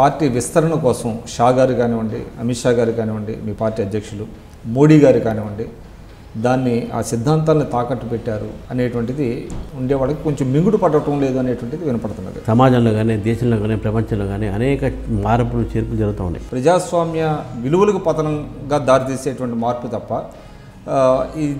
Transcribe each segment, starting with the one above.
Party విస్తరణ కోసం షా గారు కానివ్వండి అమిత్ షా గారు కానివ్వండి మీ పార్టీ అధ్యక్షులు మోడీ గారు కానివ్వండి దాన్ని ఆ సిద్ధాంతాలను తాకట్టు పెట్టారు అనేటువంటిది ఉండేవాళ్ళకి కొంచెం మింగుడు పడటం లేదు అనేటువంటిది వినపడుతున్నది. సమాజంలో కానీ దేశంలో కానీ ప్రపంచంలో కానీ అనేక మార్పులు చేర్పులు జరుగుతూ ఉన్నాయి. ప్రజాస్వామ్య విలువలకు పతనంగా దారితీసేటువంటి మార్పు తప్ప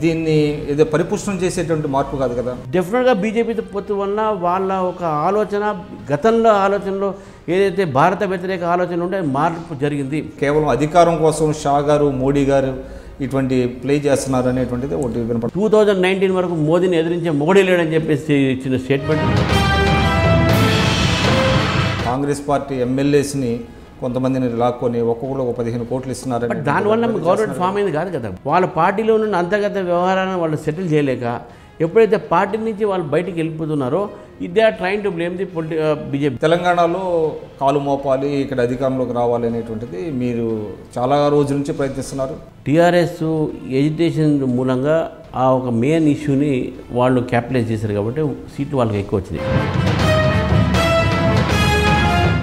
దీన్ని ఏదో పరిపుష్టం చేసేటువంటి మార్పు కాదు కదా? డెఫినెట్గా బీజేపీతో పొత్తు వలన వాళ్ళ ఒక ఆలోచన గతంలో ఆలోచనలో ఏదైతే భారత వ్యతిరేక ఆలోచన ఉంటే మార్పు జరిగింది. కేవలం అధికారం కోసం షా గారు మోడీ గారు ఇటువంటి ప్లే చేస్తున్నారు అనేటువంటిది ఒకటి వినపడుతుంది. టూ థౌజండ్ నైన్టీన్ వరకు మోదీని ఎదిరించే మోడీ లేడని చెప్పేసి ఇచ్చిన స్టేట్మెంట్ కాంగ్రెస్ పార్టీ ఎమ్మెల్యేస్ని కొంతమందిని లాక్కొని ఒక్కొక్కరు ఒక పదిహేను కోట్లు ఇస్తున్నారని బట్ దానివల్ల గవర్నమెంట్ ఫామ్ అయింది కాదు కదా. వాళ్ళ పార్టీలో ఉన్న అంతర్గత వ్యవహారాలను వాళ్ళు సెటిల్ చేయలేక ఎప్పుడైతే పార్టీ నుంచి వాళ్ళు బయటికి వెళ్ళిపోతున్నారో they are trying to blame the పొలిటి BJP తెలంగాణలో కాలు మోపాలి ఇక్కడ అధికారంలోకి రావాలి అనేటువంటిది మీరు చాలా రోజుల నుంచి ప్రయత్నిస్తున్నారు. టీఆర్ఎస్ ఎడ్యుకేషన్ మూలంగా ఆ ఒక మెయిన్ ఇష్యూని వాళ్ళు క్యాపిటలైజ్ చేశారు కాబట్టి సీట్లు వాళ్ళకి ఎక్కువ వచ్చినాయి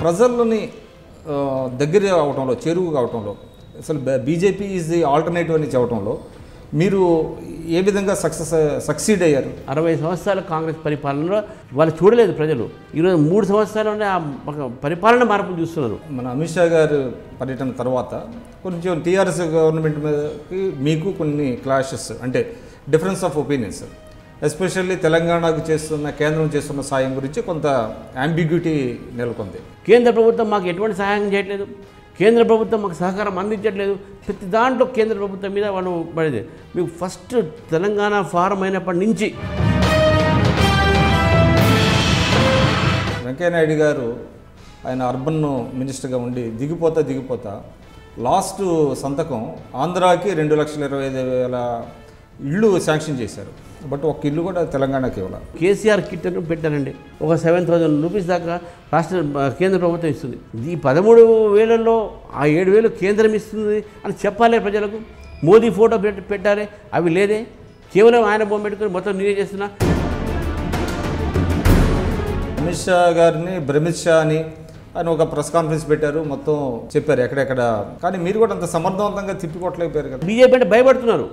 ప్రజలని దగ్గర అవటంలో చేరువు కావటంలో అసలు బీజేపీ ఈజ్ ది ఆల్టర్నేటివ్ అని చెప్పడంలో మీరు ఏ విధంగా సక్సెస్ సక్సీడ్ అయ్యారు? అరవై సంవత్సరాల కాంగ్రెస్ పరిపాలనలో వాళ్ళు చూడలేదు ప్రజలు. ఈరోజు మూడు సంవత్సరాల్లోనే ఆ ఒక పరిపాలన మార్పులు చూస్తున్నారు. మన అమిత్ షా గారు పర్యటన తర్వాత కొంచెం టీఆర్ఎస్ గవర్నమెంట్ మీదకి మీకు కొన్ని క్లాషెస్ అంటే డిఫరెన్స్ ఆఫ్ ఒపీనియన్స్ ఎస్పెషల్లీ తెలంగాణకు చేస్తున్న కేంద్రం చేస్తున్న సాయం గురించి కొంత అంబిగ్యూటీ నెలకొంది. కేంద్ర ప్రభుత్వం మాకు ఎటువంటి సహాయం చేయట్లేదు. కేంద్ర ప్రభుత్వం మాకు సహకారం అందించట్లేదు. ప్రతి దాంట్లో కేంద్ర ప్రభుత్వం మీద వాళ్ళు పడేది. మీకు ఫస్ట్ తెలంగాణ ఫారం అయినప్పటి నుంచి వెంకయ్యనాయుడు గారు ఆయన అర్బన్ మినిస్టర్గా ఉండి దిగిపోతా దిగిపోతా లాస్ట్ సంతకం ఆంధ్రాకి రెండు లక్షల ఇరవై ఐదు వేల ఇళ్ళు శాంక్షన్ చేశారు. బట్ ఒక్క ఇల్లు కూడా తెలంగాణకి ఇవ్వాలి. కేసీఆర్ కిట్ అని పెట్టారండి. ఒక సెవెన్ థౌజండ్ రూపీస్ దాకా రాష్ట్ర కేంద్ర ప్రభుత్వం ఇస్తుంది. ఈ పదమూడు వేలలో ఆ ఏడు వేలు కేంద్రం ఇస్తుంది అని చెప్పాలి ప్రజలకు. మోదీ ఫోటో పెట్టి పెట్టాలి అవి లేదే. కేవలం ఆయన బొమ్మ పెట్టుకొని మొత్తం నేనే చేస్తున్నా. అమిత్ షా గారిని భ్రమిత్ షా అని ఆయన ఒక ప్రెస్ కాన్ఫరెన్స్ పెట్టారు. మొత్తం చెప్పారు ఎక్కడెక్కడ. కానీ మీరు కూడా అంత సమర్థవంతంగా తిప్పికొట్టలేకపోయారు కదా. బీజేపీ అంటే భయపడుతున్నారు.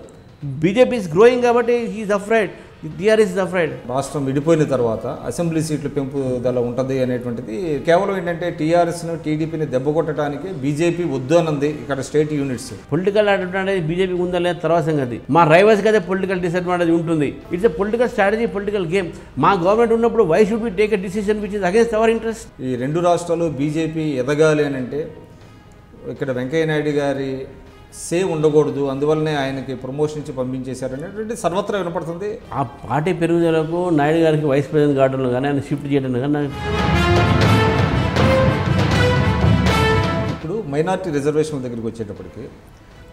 బీజేపీ ఇస్ గ్రోయింగ్ కాబట్టి he's afraid TRS is afraid రాష్ట్రం విడిపోయిన తర్వాత అసెంబ్లీ సీట్ల పెంపుదల ఉంటుంది అనేటువంటిది కేవలం ఏంటంటే టీఆర్ఎస్ను టీడీపీని దెబ్బ కొట్టడానికి బీజేపీ వద్దు అన్నది ఇక్కడ స్టేట్ యూనిట్స్. పొలిటికల్ అడ్వాంటేజ్ బీజేపీకి ఉందా లేదా తర్వాత సంగతి. మా రైవల్స్కి అయితే పొలిటికల్ డిసడ్వాంటేజ్ ఉంటుంది. It's a political strategy political game మా గవర్నమెంట్ ఉన్నప్పుడు why should be take a decision which is against our interest ఈ రెండు రాష్ట్రాలు బీజేపీ ఎదగాలి అని అంటే ఇక్కడ వెంకయ్య నాయుడు గారి సే ఉండకూడదు అందువల్లనే ఆయనకి ప్రమోషన్ ఇచ్చి పంపించేశారు అనేటువంటి సర్వత్రా వినపడుతుంది. ఆ పార్టీ పెరుగుదలకు నాయుడు గారికి వైస్ ప్రెసిడెంట్ కావడంలో కానీ ఆయన షిఫ్ట్ చేయడం కానీ ఇప్పుడు మైనార్టీ రిజర్వేషన్ల దగ్గరికి వచ్చేటప్పటికి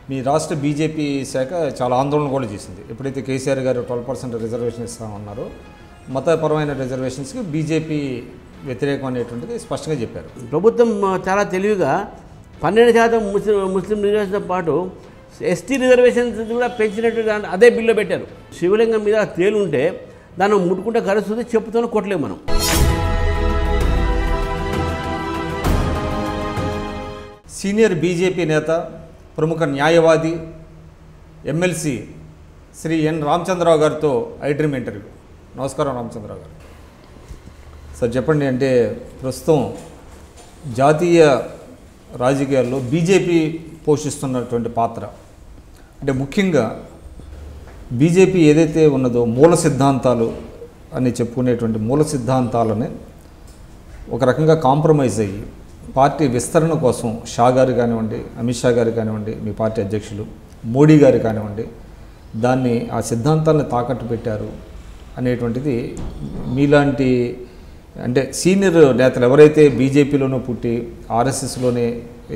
మీ రాష్ట్ర బీజేపీ శాఖ చాలా ఆందోళన కూడా చేసింది. ఎప్పుడైతే కేసీఆర్ గారు ట్వెల్వ్ పర్సెంట్ రిజర్వేషన్ ఇస్తామన్నారో మతపరమైన రిజర్వేషన్స్కి బీజేపీ వ్యతిరేకం అనేటువంటిది స్పష్టంగా చెప్పారు. ప్రభుత్వం చాలా తెలివిగా పన్నెండు శాతం ముస్లిం ముస్లిం రిజర్వేషన్తో పాటు ఎస్టీ రిజర్వేషన్స్ కూడా పెంచినట్టు దాన్ని అదే బిల్లు పెట్టారు. శివలింగం మీద తేలు ఉంటే దాన్ని ముట్టుకుంటే కరుస్తుంది చెప్పుతూనే కొట్టలేము మనం. సీనియర్ బీజేపీ నేత ప్రముఖ న్యాయవాది ఎమ్మెల్సీ శ్రీ ఎన్ రామచంద్రరావు గారితో ఐడ్రీమ్ ఇంటర్వ్యూ. నమస్కారం రామచంద్రరావు గారు. సార్ చెప్పండి అంటే ప్రస్తుతం జాతీయ రాజకీయాల్లో బీజేపీ పోషిస్తున్నటువంటి పాత్ర. అంటే ముఖ్యంగా బీజేపీ ఏదైతే ఉన్నదో మూల సిద్ధాంతాలు అని చెప్పుకునేటువంటి మూల సిద్ధాంతాలని ఒక రకంగా కాంప్రమైజ్ అయ్యి పార్టీ విస్తరణ కోసం షా గారు కానివ్వండి అమిత్ షా గారు కానివ్వండి మీ పార్టీ అధ్యక్షులు మోడీ గారు కానివ్వండి దాన్ని ఆ సిద్ధాంతాలను తాకట్టు పెట్టారు అనేటువంటిది మీలాంటి అంటే సీనియర్ నేతలు ఎవరైతే బీజేపీలోనూ పుట్టి ఆర్ఎస్ఎస్లోనే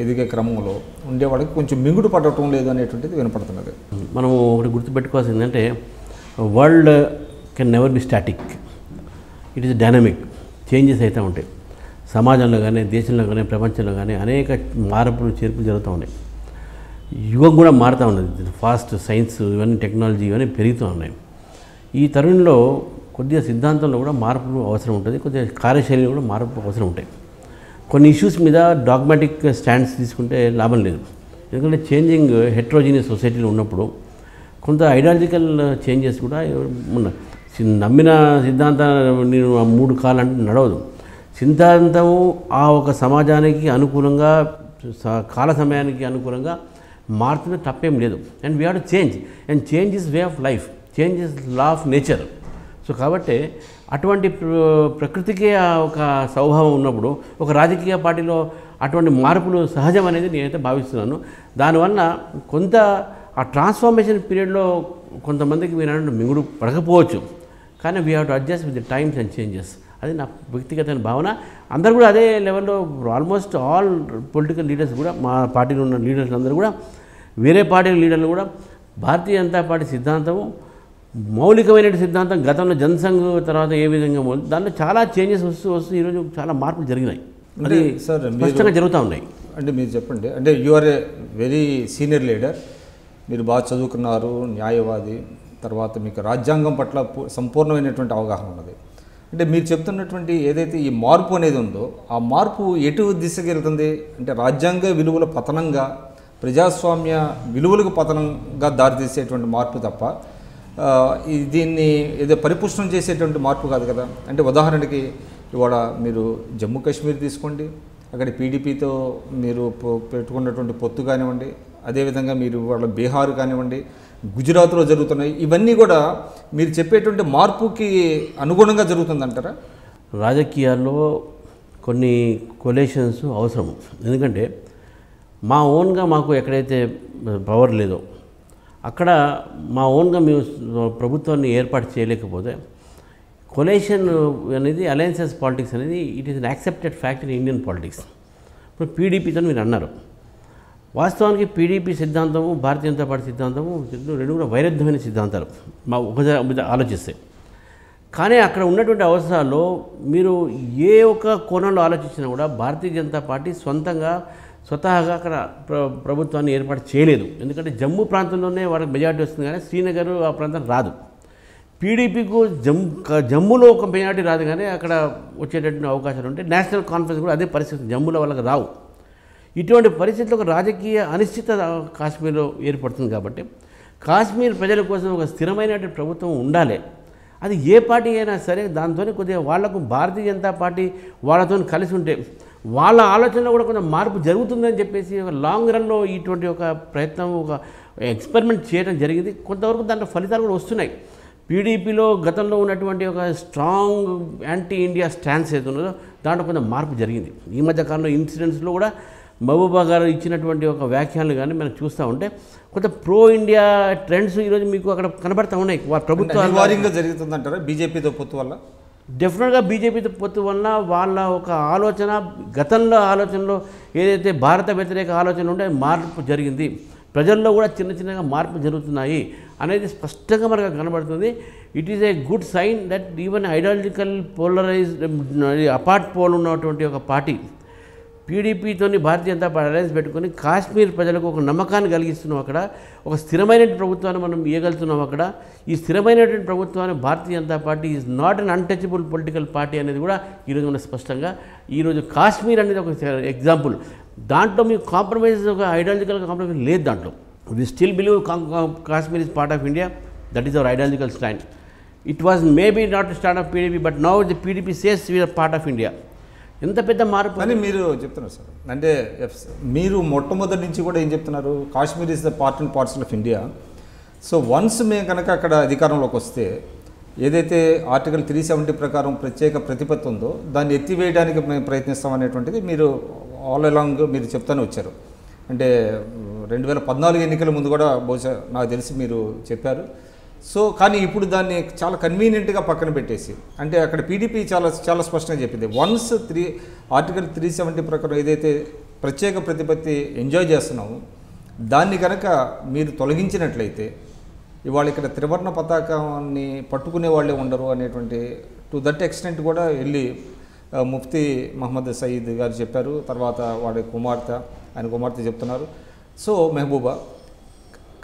ఎదిగే క్రమంలో ఉండేవాడికి కొంచెం మింగుడు పడటం లేదు అనేటువంటిది వినపడుతున్నది. మనం ఒకటి గుర్తుపెట్టుకోవాల్సింది ఏంటంటే world can never be static. It is dynamic changes అవుతూ ఉంటాయి. సమాజంలో కానీ దేశంలో కానీ ప్రపంచంలో కానీ అనేక మార్పులు చేర్పులు జరుగుతూ ఉన్నాయి. యుగం కూడా మారుతూ ఉన్నది. ఫాస్ట్ సైన్స్ ఇవన్నీ టెక్నాలజీ ఇవన్నీ పెరుగుతూ ఉన్నాయి. ఈ తరుణంలో కొద్దిగా సిద్ధాంతంలో కూడా మార్పు అవసరం ఉంటుంది కొద్దిగా కార్యశైలి కూడా మార్పు అవసరం ఉంటాయి. కొన్ని ఇష్యూస్ మీద డాగ్మాటిక్ స్టాండ్స్ తీసుకుంటే లాభం లేదు. ఎందుకంటే చేంజింగ్ హెట్రోజీనియస్ సొసైటీలో ఉన్నప్పుడు కొంత ఐడియాలజికల్ చేంజెస్ కూడా ఉన్నాయి నమ్మిన సిద్ధాంతం నేను ఆ మూడు కాలంటే నడవదు. సిద్ధాంతము ఆ ఒక సమాజానికి అనుకూలంగా స- కాల సమయానికి అనుకూలంగా మారుతున్న తప్పేం లేదు. And we have to change and change is way of life change is law of nature so కాబట్టి అటువంటి ప్ర- ప్రకృతికి ఆ ఒక స్వభావం ఉన్నప్పుడు ఒక రాజకీయ పార్టీలో అటువంటి మార్పులు సహజం అనేది నేనైతే భావిస్తున్నాను. దానివల్ల కొంత ఆ ట్రాన్స్ఫర్మేషన్ పీరియడ్లో కొంతమందికి మీరు అంటే మింగుడు పడకపోవచ్చు. కానీ we have to adjust with the times and changes అది నా వ్యక్తిగతమైన భావన. అందరూ కూడా అదే లెవెల్లో ఆల్మోస్ట్ ఆల్ పొలిటికల్ లీడర్స్ కూడా మా పార్టీలో ఉన్న లీడర్స్ అందరూ కూడా వేరే పార్టీ లీడర్లు కూడా భారతీయ జనతా పార్టీ సిద్ధాంతము మౌలికమైన సిద్ధాంతం గతంలో జనసంఘ్ తర్వాత ఏ విధంగా దాంట్లో చాలా చేంజెస్ వస్తూ వస్తూ ఈరోజు చాలా మార్పులు జరిగినాయి. అంటే అది సార్ మీరు స్పష్టంగా జరుగుతూ ఉన్నాయి. అంటే మీరు చెప్పండి అంటే you are a very senior leader మీరు బాగా చదువుకున్నారు న్యాయవాది తర్వాత మీకు రాజ్యాంగం పట్ల సంపూర్ణమైనటువంటి అవగాహన ఉన్నది. అంటే మీరు చెప్తున్నటువంటి ఏదైతే ఈ మార్పు అనేది ఉందో ఆ మార్పు ఎటు దిశకి వెళ్తుంది? అంటే రాజ్యాంగ విలువల పతనంగా ప్రజాస్వామ్య విలువలకు పతనంగా దారితీసేటువంటి మార్పు తప్ప దీన్ని ఏదో పరిపుష్టం చేసేటువంటి మార్పు కాదు కదా. అంటే ఉదాహరణకి ఇవాళ మీరు జమ్మూ కాశ్మీర్ తీసుకోండి అక్కడ పీడీపీతో మీరు పెట్టుకున్నటువంటి పొత్తు కానివ్వండి అదేవిధంగా మీరు వాళ్ళ బీహార్ కానివ్వండి గుజరాత్లో జరుగుతున్నాయి ఇవన్నీ కూడా మీరు చెప్పేటువంటి మార్పుకి అనుగుణంగా జరుగుతుందంటారా? రాజకీయాల్లో కొన్ని కొలేషన్స్ అవసరం. ఎందుకంటే మా ఓన్గా మాకు ఎక్కడైతే పవర్ లేదో అక్కడ మా ఓన్గా మేము ప్రభుత్వాన్ని ఏర్పాటు చేయలేకపోతే కొలేషన్ అనేది అలయన్సెస్ పాలిటిక్స్ అనేది it is an accepted fact in Indian politics ఇప్పుడు పీడీపీతో మీరు అన్నారు. వాస్తవానికి పీడీపీ సిద్ధాంతము భారతీయ జనతా పార్టీ సిద్ధాంతము రెండు కూడా వైరుధ్యమైన సిద్ధాంతాలు. మా ఒక ఆలోచిస్తే. కానీ అక్కడ ఉన్నటువంటి అవసరాల్లో మీరు ఏ ఒక్క కోణంలో ఆలోచించినా కూడా భారతీయ జనతా పార్టీ సొంతంగా స్వతహాగా అక్కడ ప్ర ప్రభుత్వాన్ని ఏర్పాటు చేయలేదు. ఎందుకంటే జమ్మూ ప్రాంతంలోనే వాళ్ళకి మెజార్టీ వస్తుంది కానీ శ్రీనగర్ ఆ ప్రాంతం రాదు. పీడీపీకు జమ్ జమ్మూలో ఒక మెజార్టీ రాదు కానీ అక్కడ వచ్చేటటువంటి అవకాశాలు ఉంటాయి నేషనల్ కాన్ఫరెన్స్ కూడా అదే పరిస్థితి జమ్మూలో వాళ్ళకి రావు. ఇటువంటి పరిస్థితుల్లో ఒక రాజకీయ అనిశ్చిత కాశ్మీర్లో ఏర్పడుతుంది కాబట్టి కాశ్మీర్ ప్రజల కోసం ఒక స్థిరమైనటువంటి ప్రభుత్వం ఉండాలి. అది ఏ పార్టీ అయినా సరే దాంతో కొద్దిగా వాళ్ళకు భారతీయ జనతా పార్టీ వాళ్ళతో కలిసి ఉంటే వాళ్ళ ఆలోచనలో కూడా కొంచెం మార్పు జరుగుతుందని చెప్పేసి ఒక లాంగ్ రన్లో ఇటువంటి ఒక ప్రయత్నం ఒక ఎక్స్పెరిమెంట్ చేయడం జరిగింది. కొంతవరకు దాంట్లో ఫలితాలు కూడా వస్తున్నాయి. పీడీపీలో గతంలో ఉన్నటువంటి ఒక స్ట్రాంగ్ యాంటీ ఇండియా స్టాన్స్ ఏది ఉన్నదో దాంట్లో కొంచెం మార్పు జరిగింది. ఈ మధ్య కాలంలో ఇన్సిడెంట్స్లో కూడా మహబూబా గారు ఇచ్చినటువంటి ఒక వ్యాఖ్యలు కానీ మనం చూస్తూ ఉంటే కొంత ప్రో ఇండియా ట్రెండ్స్ ఈరోజు మీకు అక్కడ కనబడతా ఉన్నాయి. అనివార్యంగా జరుగుతుందంటారా? బీజేపీతో పొత్తు వల్ల? డెఫినెట్గా బీజేపీతో పొత్తు వలన వాళ్ళ ఒక ఆలోచన గతంలో ఆలోచనలో ఏదైతే భారత వ్యతిరేక ఆలోచన ఉంటే మార్పు జరిగింది ప్రజల్లో కూడా చిన్న చిన్నగా మార్పు జరుగుతున్నాయి అనేది స్పష్టంగా మనకు కనబడుతుంది. It is a good sign that even ideological polarize apart pole ఉన్నటువంటి ఒక పార్టీ పీడీపీతోని భారతీయ జనతా పార్టీ అలయన్స్ పెట్టుకుని కాశ్మీర్ ప్రజలకు ఒక నమ్మకాన్ని కలిగిస్తున్నాం అక్కడ. ఒక స్థిరమైనటువంటి ప్రభుత్వాన్ని మనం ఇవ్వగలుగుతున్నాం అక్కడ. ఈ స్థిరమైనటువంటి ప్రభుత్వాన్ని Bharatiya Janata Party is not an untouchable political party అనేది కూడా ఈరోజు మన స్పష్టంగా ఈరోజు కాశ్మీర్ అనేది ఒక ఎగ్జాంపుల్ దాంట్లో మీకు కాంప్రమైజ్ ఒక ఐడియాలజికల్ కాంప్రమైజ్ లేదు దాంట్లో. We still believe Kashmir is part of India that is our ideological stand it was maybe not start of PDP but now the PDP says we are part of India ఎంత పెద్ద మార్పు అని మీరు చెప్తున్నారు sir. అంటే F- మీరు మొట్టమొదటి నుంచి కూడా ఏం చెప్తున్నారు? Kashmir is the part and parts of India so once మేము కనుక అక్కడ అధికారంలోకి వస్తే ఏదైతే ఆర్టికల్ త్రీ సెవెంటీ ప్రకారం ప్రత్యేక ప్రతిపత్తి ఉందో దాన్ని ఎత్తివేయడానికి మేము ప్రయత్నిస్తాం అనేటువంటిది మీరు ఆల్ అలాంగ్ మీరు చెప్తానే వచ్చారు. అంటే రెండు వేల పద్నాలుగు ఎన్నికల ముందు కూడా బహుశా నాకు తెలిసి మీరు చెప్పారు. సో కానీ ఇప్పుడు దాన్ని చాలా కన్వీనియంట్గా పక్కన పెట్టేసి అంటే అక్కడ పీడీపీ చాలా చాలా స్పష్టంగా చెప్పింది. Once three article three seventy ప్రకారం ఏదైతే ప్రత్యేక ప్రతిపత్తి ఎంజాయ్ చేస్తున్నాము దాన్ని కనుక మీరు తొలగించినట్లయితే ఇవాళ ఇక్కడ త్రివర్ణ పతాకాన్ని పట్టుకునే వాళ్ళే ఉండరు అనేటువంటి టు దట్ ఎక్స్టెంట్ కూడా వెళ్ళి ముఫ్తీ మహమ్మద్ సయీద్ గారు చెప్పారు. తర్వాత వాడి కుమార్తె ఆయన కుమార్తె చెప్తున్నారు. సో మెహబూబా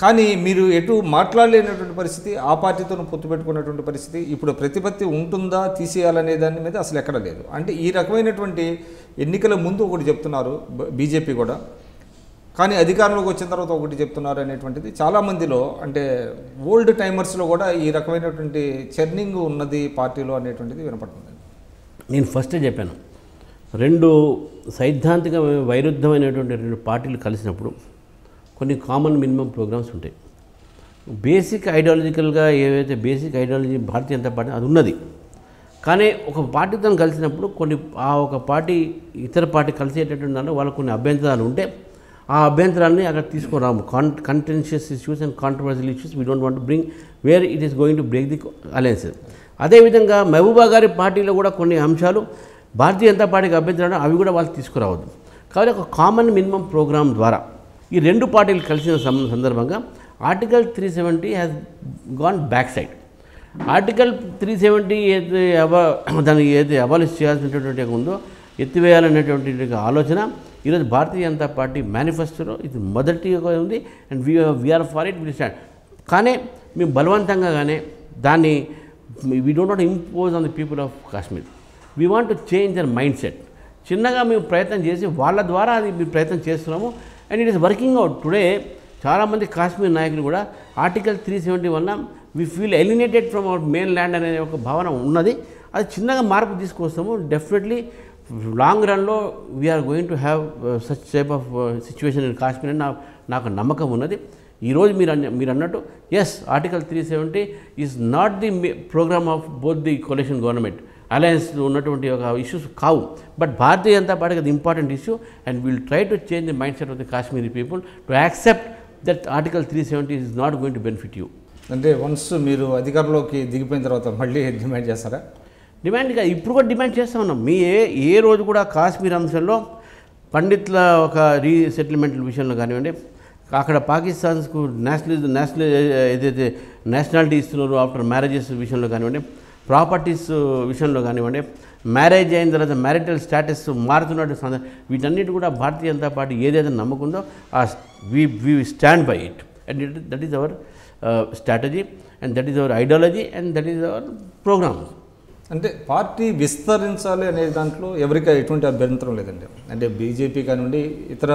కానీ మీరు ఎటు మాట్లాడలేనటువంటి పరిస్థితి ఆ పార్టీతో పొత్తు పెట్టుకున్నటువంటి పరిస్థితి ఇప్పుడు ప్రతిపత్తి ఉంటుందా తీసేయాలనే దాని మీద అసలు ఎక్కడ లేదు. అంటే ఈ రకమైనటువంటి ఎన్నికల ముందు ఒకటి చెప్తున్నారు బీజేపీ కూడా. కానీ అధికారంలోకి వచ్చిన తర్వాత ఒకటి చెప్తున్నారు అనేటువంటిది. చాలామందిలో అంటే ఓల్డ్ టైమర్స్లో కూడా ఈ రకమైనటువంటి చర్నింగ్ ఉన్నది పార్టీలో అనేటువంటిది వినపడుతుంది. నేను ఫస్టే చెప్పాను. రెండు సైద్ధాంతిక వైరుద్ధమైనటువంటి రెండు పార్టీలు కలిసినప్పుడు కొన్ని కామన్ మినిమం ప్రోగ్రామ్స్ ఉంటాయి. బేసిక్ ఐడియాలజికల్గా ఏవైతే basic ideology Bharatiya Janata Party అది ఉన్నది. కానీ ఒక పార్టీతో కలిసినప్పుడు కొన్ని ఆ ఒక పార్టీ ఇతర పార్టీ కలిసేటటువంటి దాంట్లో వాళ్ళకు కొన్ని అభ్యంతరాలు ఉంటే ఆ అభ్యంతరాలని అక్కడ తీసుకురాము. కాన్ contentious issues and controversial issues we don't want bring where it is going to break the alliance అదేవిధంగా మహబూబా గారి పార్టీలో కూడా కొన్ని అంశాలు భారతీయ జనతా పార్టీకి అభ్యంతరాలు అవి కూడా వాళ్ళు తీసుకురావద్దు. కాబట్టి ఒక కామన్ మినిమం ప్రోగ్రామ్ ద్వారా ఈ రెండు పార్టీలు కలిసిన సందర్భంగా article three seventy has gone back side article three seventy ఏది అవ దాన్ని ఏది అబాలిష్ చేయాల్సినటువంటి ఉందో ఎత్తివేయాలనేటువంటి ఆలోచన ఈరోజు భారతీయ జనతా పార్టీ మేనిఫెస్టోలో ఇది మొదటిగా ఉంది and we we are far it will stand కానీ మేము బలవంతంగా కానీ దాన్ని we don't not impose on the people of Kashmir we want to change their mind set చిన్నగా మేము ప్రయత్నం చేసి వాళ్ళ ద్వారా అది మేము ప్రయత్నం చేస్తున్నాము and it is working out today చాలామంది కాశ్మీర్ నాయకులు కూడా ఆర్టికల్ త్రీ సెవెంటీ వల్ల we feel alienated from our main land అనే ఒక భావన ఉన్నది. అది చిన్నగా మార్పు తీసుకొస్తాము. డెఫినెట్లీ లాంగ్ రన్లో we are going to have such type of situation in Kashmir అని నాకు నమ్మకం ఉన్నది. ఈరోజు మీరు అన్న మీరు అన్నట్టు yes article three seventy is not the program of both the coalition government alliance ఉన్నటువంటి ఒక ఇష్యూస్ కావు. బట్ భారతీయ జనతా పార్టీకి అది important issue and will try to change the mind set of the Kashmiri people to accept that article three seventy is not going to benefit you అంటే once మీరు అధికారంలోకి దిగిపోయిన తర్వాత మళ్ళీ డిమాండ్ చేస్తారా? డిమాండ్ ఇప్పుడు కూడా డిమాండ్ చేస్తూ ఉన్నాం. మీ ఏ ఏ రోజు కూడా కాశ్మీర్ అంశంలో పండిట్ల ఒక రీసెటిల్మెంట్ విషయంలో కానివ్వండి అక్కడ పాకిస్తాన్స్కు నేషనల్ నేషనల్ ఏదైతే నేషనాలిటీ ఇస్తున్నారో ఆఫ్టర్ మ్యారేజెస్ విషయంలో కానివ్వండి ప్రాపర్టీస్ విషయంలో కానివ్వండి మ్యారేజ్ అయిన తర్వాత మ్యారిటల్ స్టేటస్ మారుతున్నట్టు సందర్భం వీటన్నిటి కూడా భారతీయ జనతా పార్టీ ఏదైతే నమ్మకుందో ఆ we we stand by it and it that is our strategy and that is our ideology and that is our program అంటే పార్టీ విస్తరించాలి అనే దాంట్లో ఎవరికి ఎటువంటి అభ్యంతరం లేదండి. అంటే బీజేపీ కానివ్వండి ఇతర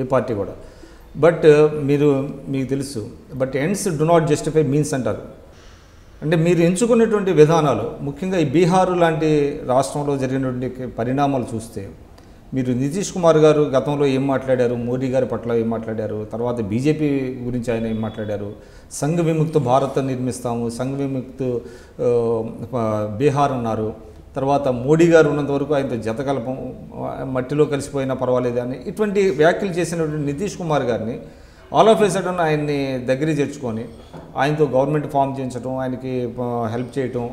ఏ పార్టీ కూడా. బట్ మీరు మీకు తెలుసు. But ends do not justify means అంటారు. అంటే మీరు ఎంచుకున్నటువంటి విధానాలు ముఖ్యంగా ఈ బీహార్ లాంటి రాష్ట్రంలో జరిగినటువంటి పరిణామాలు చూస్తే మీరు నితీష్ కుమార్ గారు గతంలో ఏం మాట్లాడారు మోడీ గారి పట్ల ఏం మాట్లాడారు తర్వాత బీజేపీ గురించి ఆయన ఏం మాట్లాడారు సంఘ విముక్త భారత్ నిర్మిస్తాము సంఘ విముక్త బీహార్ ఉన్నారు తర్వాత మోడీ గారు ఉన్నంత వరకు ఆయనతో జతకల్పం మట్టిలో కలిసిపోయినా పర్వాలేదు అని ఇటువంటి వ్యాఖ్యలు చేసినటువంటి నితీష్ కుమార్ గారిని ఆల్ ఆఫ్ ఏ సడన్ ఆయన్ని దగ్గర చేర్చుకొని ఆయనతో గవర్నమెంట్ ఫామ్ చేయించడం ఆయనకి హెల్ప్ చేయటం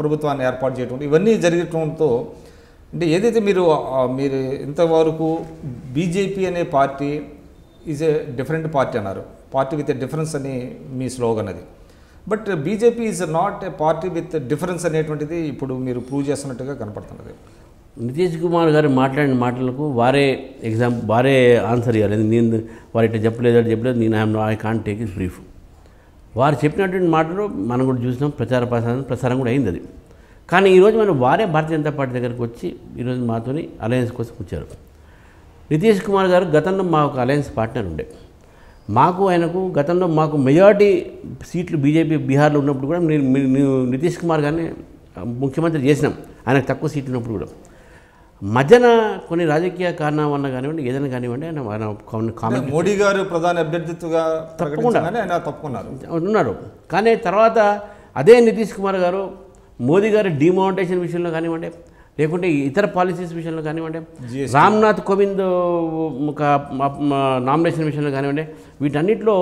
ప్రభుత్వాన్ని ఏర్పాటు చేయటం ఇవన్నీ జరగటంతో అంటే ఏదైతే మీరు మీరు ఇంతవరకు బీజేపీ అనే party is a different party అన్నారు. పార్టీ విత్ ఎ డిఫరెన్స్ అని మీ స్లోగన్ అది. But BJP is not a party with difference అనేటువంటిది ఇప్పుడు మీరు ప్రూవ్ చేస్తున్నట్టుగా కనపడుతున్నది. నితీష్ కుమార్ గారు మాట్లాడిన మాటలకు వారే ఎగ్జామ్ వారే ఆన్సర్ ఇవ్వాలి. నేను వారు ఇట్లా చెప్పలేదు అట్లా చెప్పలేదు నేను I'm I can't take his brief. వారు చెప్పినటువంటి మాటలు మనం కూడా చూసినాం ప్రచార ప్రసారం ప్రసారం కూడా అయింది అది. కానీ ఈరోజు మనం వారే భారతీయ జనతా పార్టీ దగ్గరికి వచ్చి ఈరోజు మాతోని అలయన్స్ కోసం వచ్చారు. నితీష్ కుమార్ గారు గతంలో మా ఒక అలయన్స్ పార్ట్నర్ ఉండే. మాకు ఆయనకు గతంలో మాకు మెజారిటీ సీట్లు బీజేపీ బీహార్లో ఉన్నప్పుడు కూడా నేను నేను నితీష్ కుమార్ గారిని ముఖ్యమంత్రి చేసినాం. ఆయనకు తక్కువ సీట్లు ఉన్నప్పుడు కూడా. మధ్యన కొన్ని రాజకీయ కారణం వల్ల కానివ్వండి ఏదైనా కానివ్వండి ఆయన మోడీ గారు ప్రధాన అభ్యర్థిత్వగా తప్పకుండా. ఆయన తప్పుకున్నారు ఉన్నాడు కానీ తర్వాత అదే నితీష్ కుమార్ గారు మోదీ గారి డిమానిటేషన్ విషయంలో కానివ్వండి లేకుంటే ఇతర పాలసీస్ విషయంలో కానివ్వండి. రామ్నాథ్ కోవింద్ ఒక నామినేషన్ విషయంలో కానివ్వండి వీటన్నిటిలో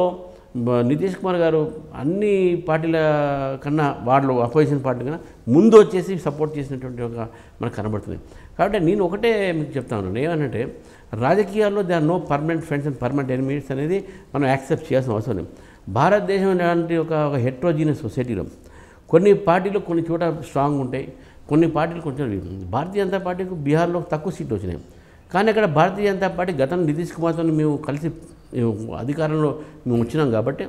నితీష్ కుమార్ గారు అన్ని పార్టీల కన్నా వాళ్ళు అపోజిషన్ పార్టీ కన్నా ముందు వచ్చేసి సపోర్ట్ చేసినటువంటి ఒక మనకు కనబడుతుంది కాబట్టి నేను ఒకటే మీకు చెప్తాను. ఏమనంటే రాజకీయాల్లో they are no permanent friends and permanent enemies అనేది మనం యాక్సెప్ట్ చేయాల్సిన అవసరం లేదు. భారతదేశం లాంటి ఒక ఒక హెట్రోజీనియస్ సొసైటీలో కొన్ని పార్టీలు కొన్ని చోట స్ట్రాంగ్ ఉంటాయి కొన్ని పార్టీలు కొంచెం భారతీయ జనతా పార్టీకి బీహార్లో తక్కువ సీట్లు వచ్చినాయి. కానీ అక్కడ భారతీయ జనతా పార్టీ గతంలో నితీష్ కుమార్తో మేము కలిసి అధికారంలో మేము వచ్చినాం కాబట్టి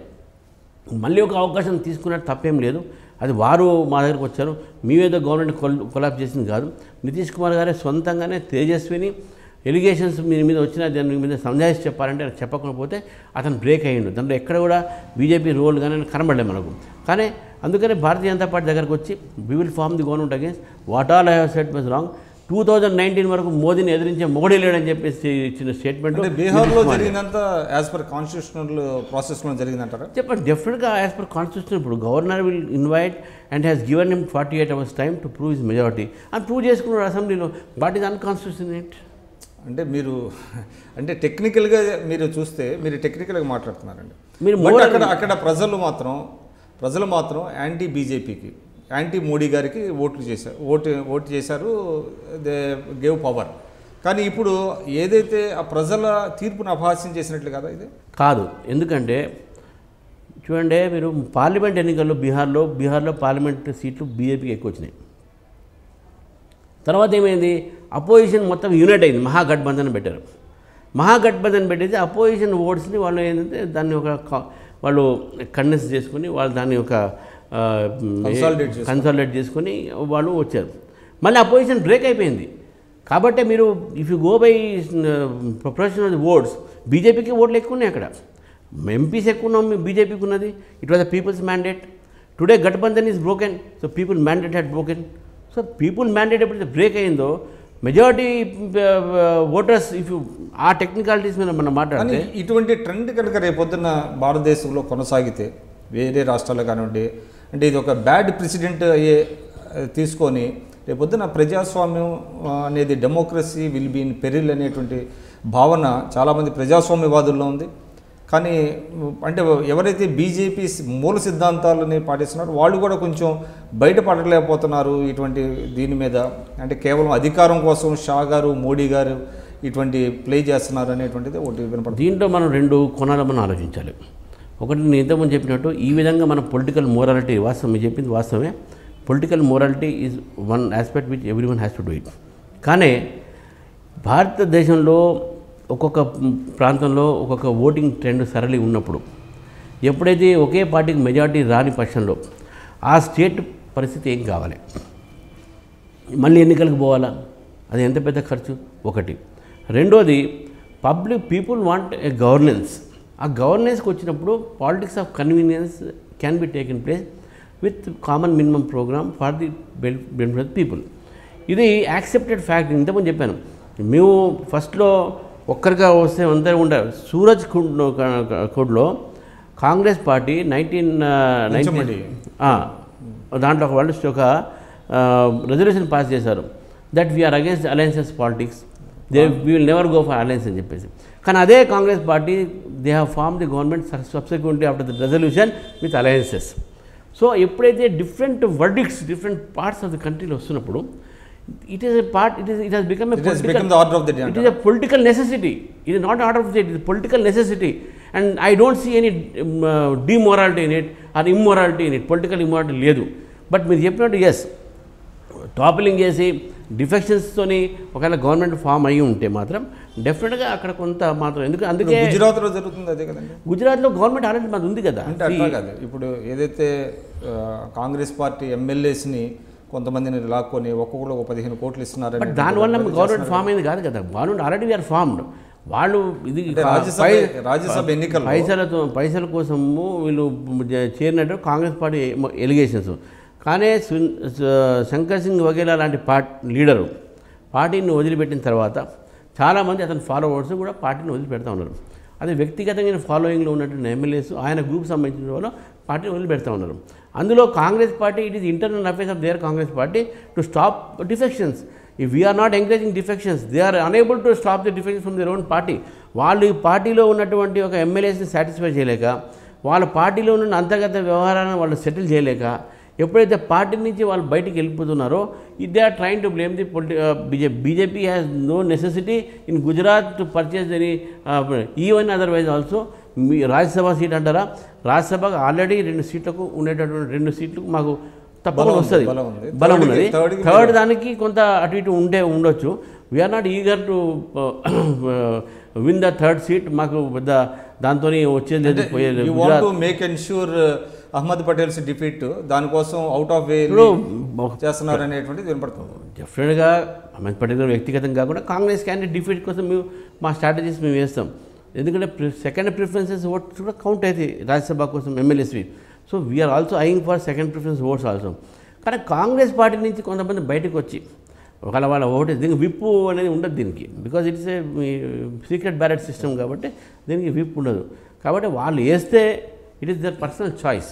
మళ్ళీ ఒక అవకాశం తీసుకున్నట్టు తప్పేం లేదు. అది వారు మా దగ్గరకు వచ్చారు. మేమేదో గవర్నమెంట్ కొల్ కొలాబ్ చేసింది కాదు. నితీష్ కుమార్ గారే సొంతంగానే తేజస్విని ఎలిగేషన్స్ మీ మీద వచ్చిన దాని మీద సంజాయిషి చెప్పాలంటే అది పోతే అతను బ్రేక్ అయ్యిండు. దాంట్లో ఎక్కడ కూడా బీజేపీ రోల్ కానీ కనబడలేదు మనకు. కానీ అందుకనే భారతీయ జనతా పార్టీ దగ్గరకు వచ్చి we will form the government against what all I have said was wrong two thousand nineteen వరకు మోదీని ఎదిరించే మొగడే లేడని చెప్పేసి ఇచ్చిన స్టేట్మెంట్ బీహార్లో జరిగినంత యాజ్ పర్ కాన్స్టిట్యూషనల్ ప్రాసెస్లో జరిగిందంటారా? చెప్పండి డెఫినెట్గా యాజ్ పర్ కాన్స్టిట్యూషన్ ఇప్పుడు governor will invite and has given him forty eight hours time to prove his majority అని ప్రూవ్ చేసుకున్నారు అసెంబ్లీలో వాట్ ఈస్ అన్కాన్స్టిట్యూషన్ ఇట్ అంటే మీరు అంటే టెక్నికల్గా మీరు చూస్తే మీరు టెక్నికల్గా మాట్లాడుతున్నారండి. మీరు బట్ అక్కడ అక్కడ ప్రజలు మాత్రం ప్రజలు మాత్రం యాంటీ బీజేపీకి యాంటీ మోడీ గారికి ఓట్లు చేశారు ఓటు ఓటు చేశారు దే గేవ్ పవర్. కానీ ఇప్పుడు ఏదైతే ఆ ప్రజల తీర్పును అపహాస్యం చేసినట్లు కదా ఇది? కాదు. ఎందుకంటే చూడండి మీరు పార్లమెంట్ ఎన్నికల్లో బీహార్లో బీహార్లో పార్లమెంట్ సీట్లు బీజేపీకి ఎక్కువ వచ్చినాయి తర్వాత ఏమైంది? అపోజిషన్ మొత్తం యూనైట్ అయింది మహాగఠబంధన్ పెట్టారు. మహాగఠబంధన్ పెట్టేసి అపోజిషన్ ఓట్స్ని వాళ్ళు ఏంటంటే దాన్ని ఒక వాళ్ళు కండెన్స్ చేసుకుని వాళ్ళు దాన్ని ఒక కన్సాలిడేట్ చేసుకొని. వాళ్ళు వచ్చారు. మళ్ళీ అపోజిషన్ బ్రేక్ అయిపోయింది. కాబట్టి మీరు if you go by profession of the votes బీజేపీకి ఓట్లు ఎక్కువ ఉన్నాయి అక్కడ. ఎంపీస్ ఎక్కువ ఉన్నాం బీజేపీకి ఉన్నది. It was the people's mandate today gathbandhan is broken so people mandate had broken so people mandate ఎప్పుడైతే బ్రేక్ అయిందో majority voters if you uh technicalities మీద మనం మాట్లాడితే ఇటువంటి ట్రెండ్ కనుక రేపొద్దున భారతదేశంలో కొనసాగితే వేరే రాష్ట్రాల్లో కానివ్వండి అంటే ఇది ఒక బ్యాడ్ ప్రెసిడెంట్ అయ్యే తీసుకొని రేపొద్దున ప్రజాస్వామ్యం అనేది democracy will be in peril అనేటువంటి భావన చాలామంది ప్రజాస్వామ్యవాదుల్లో ఉంది. కానీ అంటే ఎవరైతే బీజేపీ మూల సిద్ధాంతాలని పాటిస్తున్నారో వాళ్ళు కూడా కొంచెం బయటపడలేకపోతున్నారు ఇటువంటి దీని మీద. అంటే కేవలం అధికారం కోసం షా గారు మోడీ గారు ఇటువంటి ప్లే చేస్తున్నారు అనేటువంటిది ఒకటి వినపడుతుంది. దీంట్లో మనం రెండు కోణాలు మనం ఆలోచించాలి. ఒకటి నేను ఇంతకుముందు చెప్పినట్టు ఈ విధంగా మన పొలిటికల్ మోరాలిటీ వాస్తవం మీరు చెప్పింది వాస్తవమే. Political morality is one aspect which every one has to do it కానీ భారతదేశంలో ఒక్కొక్క ప్రాంతంలో ఒక్కొక్క ఓటింగ్ ట్రెండ్ సరళి ఉన్నప్పుడు ఎప్పుడైతే ఒకే పార్టీకి మెజారిటీ రాని పక్షంలో ఆ స్టేట్ పరిస్థితి ఏం కావాలి? మళ్ళీ ఎన్నికలకు పోవాలా? అది ఎంత పెద్ద ఖర్చు? ఒకటి. రెండోది public people want a governance ఆ గవర్నెన్స్కి వచ్చినప్పుడు politics of convenience can be taken place with common minimum programme for the benefit of people ఇది యాక్సెప్టెడ్ ఫ్యాక్ట్ ఇంతకుముందు చెప్పాను. మేము ఫస్ట్లో ఒక్కరిగా వస్తే అందరూ ఉండారు సూరజ్ కుండ్ కుడ్లో కాంగ్రెస్ పార్టీ నైన్టీన్ పంచమడి. దాంట్లో ఒక వాళ్ళు ఒక రెజల్యూషన్ పాస్ చేశారు. That we're against alliances politics they we will never go for alliance అని చెప్పేసి. కానీ అదే Congress party they have form the government subsequently after the resolution with alliances so ఎప్పుడైతే different verdicts different parts of the కంట్రీలో వస్తున్నప్పుడు it is a part it is it has become It has become the order of the day it is a political necessity ఇది not order of the it political necessity and I don't see any demorality in it or immorality in it political immorality లేదు. But మీరు చెప్పినట్టు yes టాపిలింగ్ చేసి డిఫెక్షన్స్తోని ఒకవేళ government form అయ్యి ఉంటే మాత్రం డెఫినెట్గా అక్కడ కొంత మాత్రం ఎందుకు అందుకే గుజరాత్లో జరుగుతుంది అదే కదండి. గుజరాత్లో గవర్నమెంట్ ఆల్రెడీ మాది ఉంది కదా. అంటే అట్లా కాదు. ఇప్పుడు ఏదైతే కాంగ్రెస్ పార్టీ ఎమ్మెల్యేస్ని కొంతమందిని లాక్కొని ఒక్కొక్కరు ఒక పదిహేను కోట్లు ఇస్తున్నారని బట్ దానివల్ల గవర్నమెంట్ ఫామ్ అయింది కాదు కదా. గవర్నమెంట్ ఆల్రెడీ వీఆర్ ఫార్మ్డ్ వాళ్ళు ఇది రాజ్యసభ ఎన్నికల్లో పైసలతో పైసల కోసము వీళ్ళు చేరినట్టు కాంగ్రెస్ పార్టీ ఎలిగేషన్స్. కానీ శంకర్ సింగ్ వగేలా లాంటి పార్ట్ లీడరు పార్టీని వదిలిపెట్టిన తర్వాత చాలామంది అతని ఫాలోవర్స్ కూడా పార్టీని వదిలిపెడతా ఉన్నారు. అది వ్యక్తిగతంగా ఫాలోయింగ్లో ఉన్నటువంటి ఎమ్మెల్యేస్ ఆయన గ్రూప్ సంబంధించిన వాళ్ళు పార్టీని వదిలిపెడతా ఉన్నారు. అందులో Congress party it is internal affairs of their Congress party to stop defections. ఈ we're not encouraging defections they are unable to stop the defections from their own party వాళ్ళు ఈ పార్టీలో ఉన్నటువంటి ఒక ఎమ్మెల్యేస్ని సాటిస్ఫై చేయలేక వాళ్ళ పార్టీలో ఉన్న అంతర్గత వ్యవహారాలను వాళ్ళు సెటిల్ చేయలేక ఎప్పుడైతే పార్టీ నుంచి వాళ్ళు బయటికి వెళ్ళిపోతున్నారో they are trying to blame the పొలిటి BJP BJP has no necessity in Gujarat to purchase any even otherwise also me Rajya Sabha seat అంటారా? రాజ్యసభకు ఆల్రెడీ రెండు సీట్లకు ఉండేటటువంటి రెండు సీట్లు మాకు తప్పకుండా వస్తుంది. బలం ఉన్నది. థర్డ్ దానికి కొంత అటు ఇటు ఉండే ఉండొచ్చు. We're not eager to win the third seat మాకు పెద్ద దాంతో వచ్చేది పోయేది make ensure Ahmed Patel's defeat దానికోసం అవుట్ ఆఫ్ వే చేస్తున్నారు అనేటువంటిది వినపడుతుంది. డెఫినెట్గా అహ్మద్ పటేల్ గారు వ్యక్తిగతం కాకుండా కాంగ్రెస్ క్యాండిడేట్ డిఫీట్ కోసం మేము మా స్ట్రాటజీస్ మేము వేస్తాం. ఎందుకంటే సెకండ్ ప్రిఫరెన్సెస్ ఓట్స్ కూడా కౌంట్ అవుతాయి రాజ్యసభ కోసం ఎమ్మెల్యేస్వి so we're also eyeing for second preference votes also కానీ కాంగ్రెస్ పార్టీ నుంచి కొంతమంది బయటకు వచ్చి ఒకవేళ వాళ్ళ ఓటు దీనికి విప్పు అనేది ఉండదు దీనికి. Because it's a secret ballot system కాబట్టి దీనికి విప్ ఉండదు. కాబట్టి వాళ్ళు వేస్తే it is their personal choice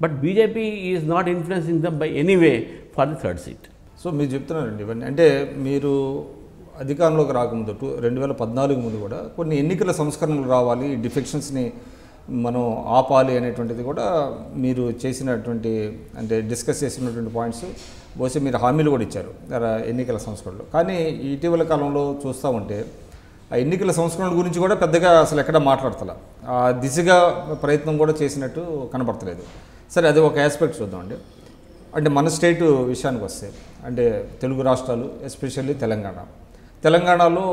but BJP is not influencing them by anyway for the third seat so మీరు చెప్తున్నారండి ఇవన్నీ అంటే మీరు అధికారంలోకి రాకముందు టూ రెండు వేల పద్నాలుగు ముందు కూడా కొన్ని ఎన్నికల సంస్కరణలు రావాలి డిఫెక్షన్స్ని మనం ఆపాలి అనేటువంటిది కూడా మీరు చేసినటువంటి అంటే డిస్కస్ చేసినటువంటి పాయింట్స్ బహుశా మీరు హామీలు కూడా ఇచ్చారు ఎన్నికల సంస్కరణలు. కానీ ఇటీవల కాలంలో చూస్తూ ఉంటే ఆ ఎన్నికల సంస్కరణల గురించి కూడా పెద్దగా అసలు ఎక్కడ మాట్లాడతల. ఆ దిశగా ప్రయత్నం కూడా చేసినట్టు కనబడతలేదు. సరే అది ఒక ఆస్పెక్ట్ చూద్దామండి అంటే మన స్టేట్ విషయానికి వస్తే అంటే తెలుగు రాష్ట్రాలు ఎస్పెషల్లీ తెలంగాణ. తెలంగాణలో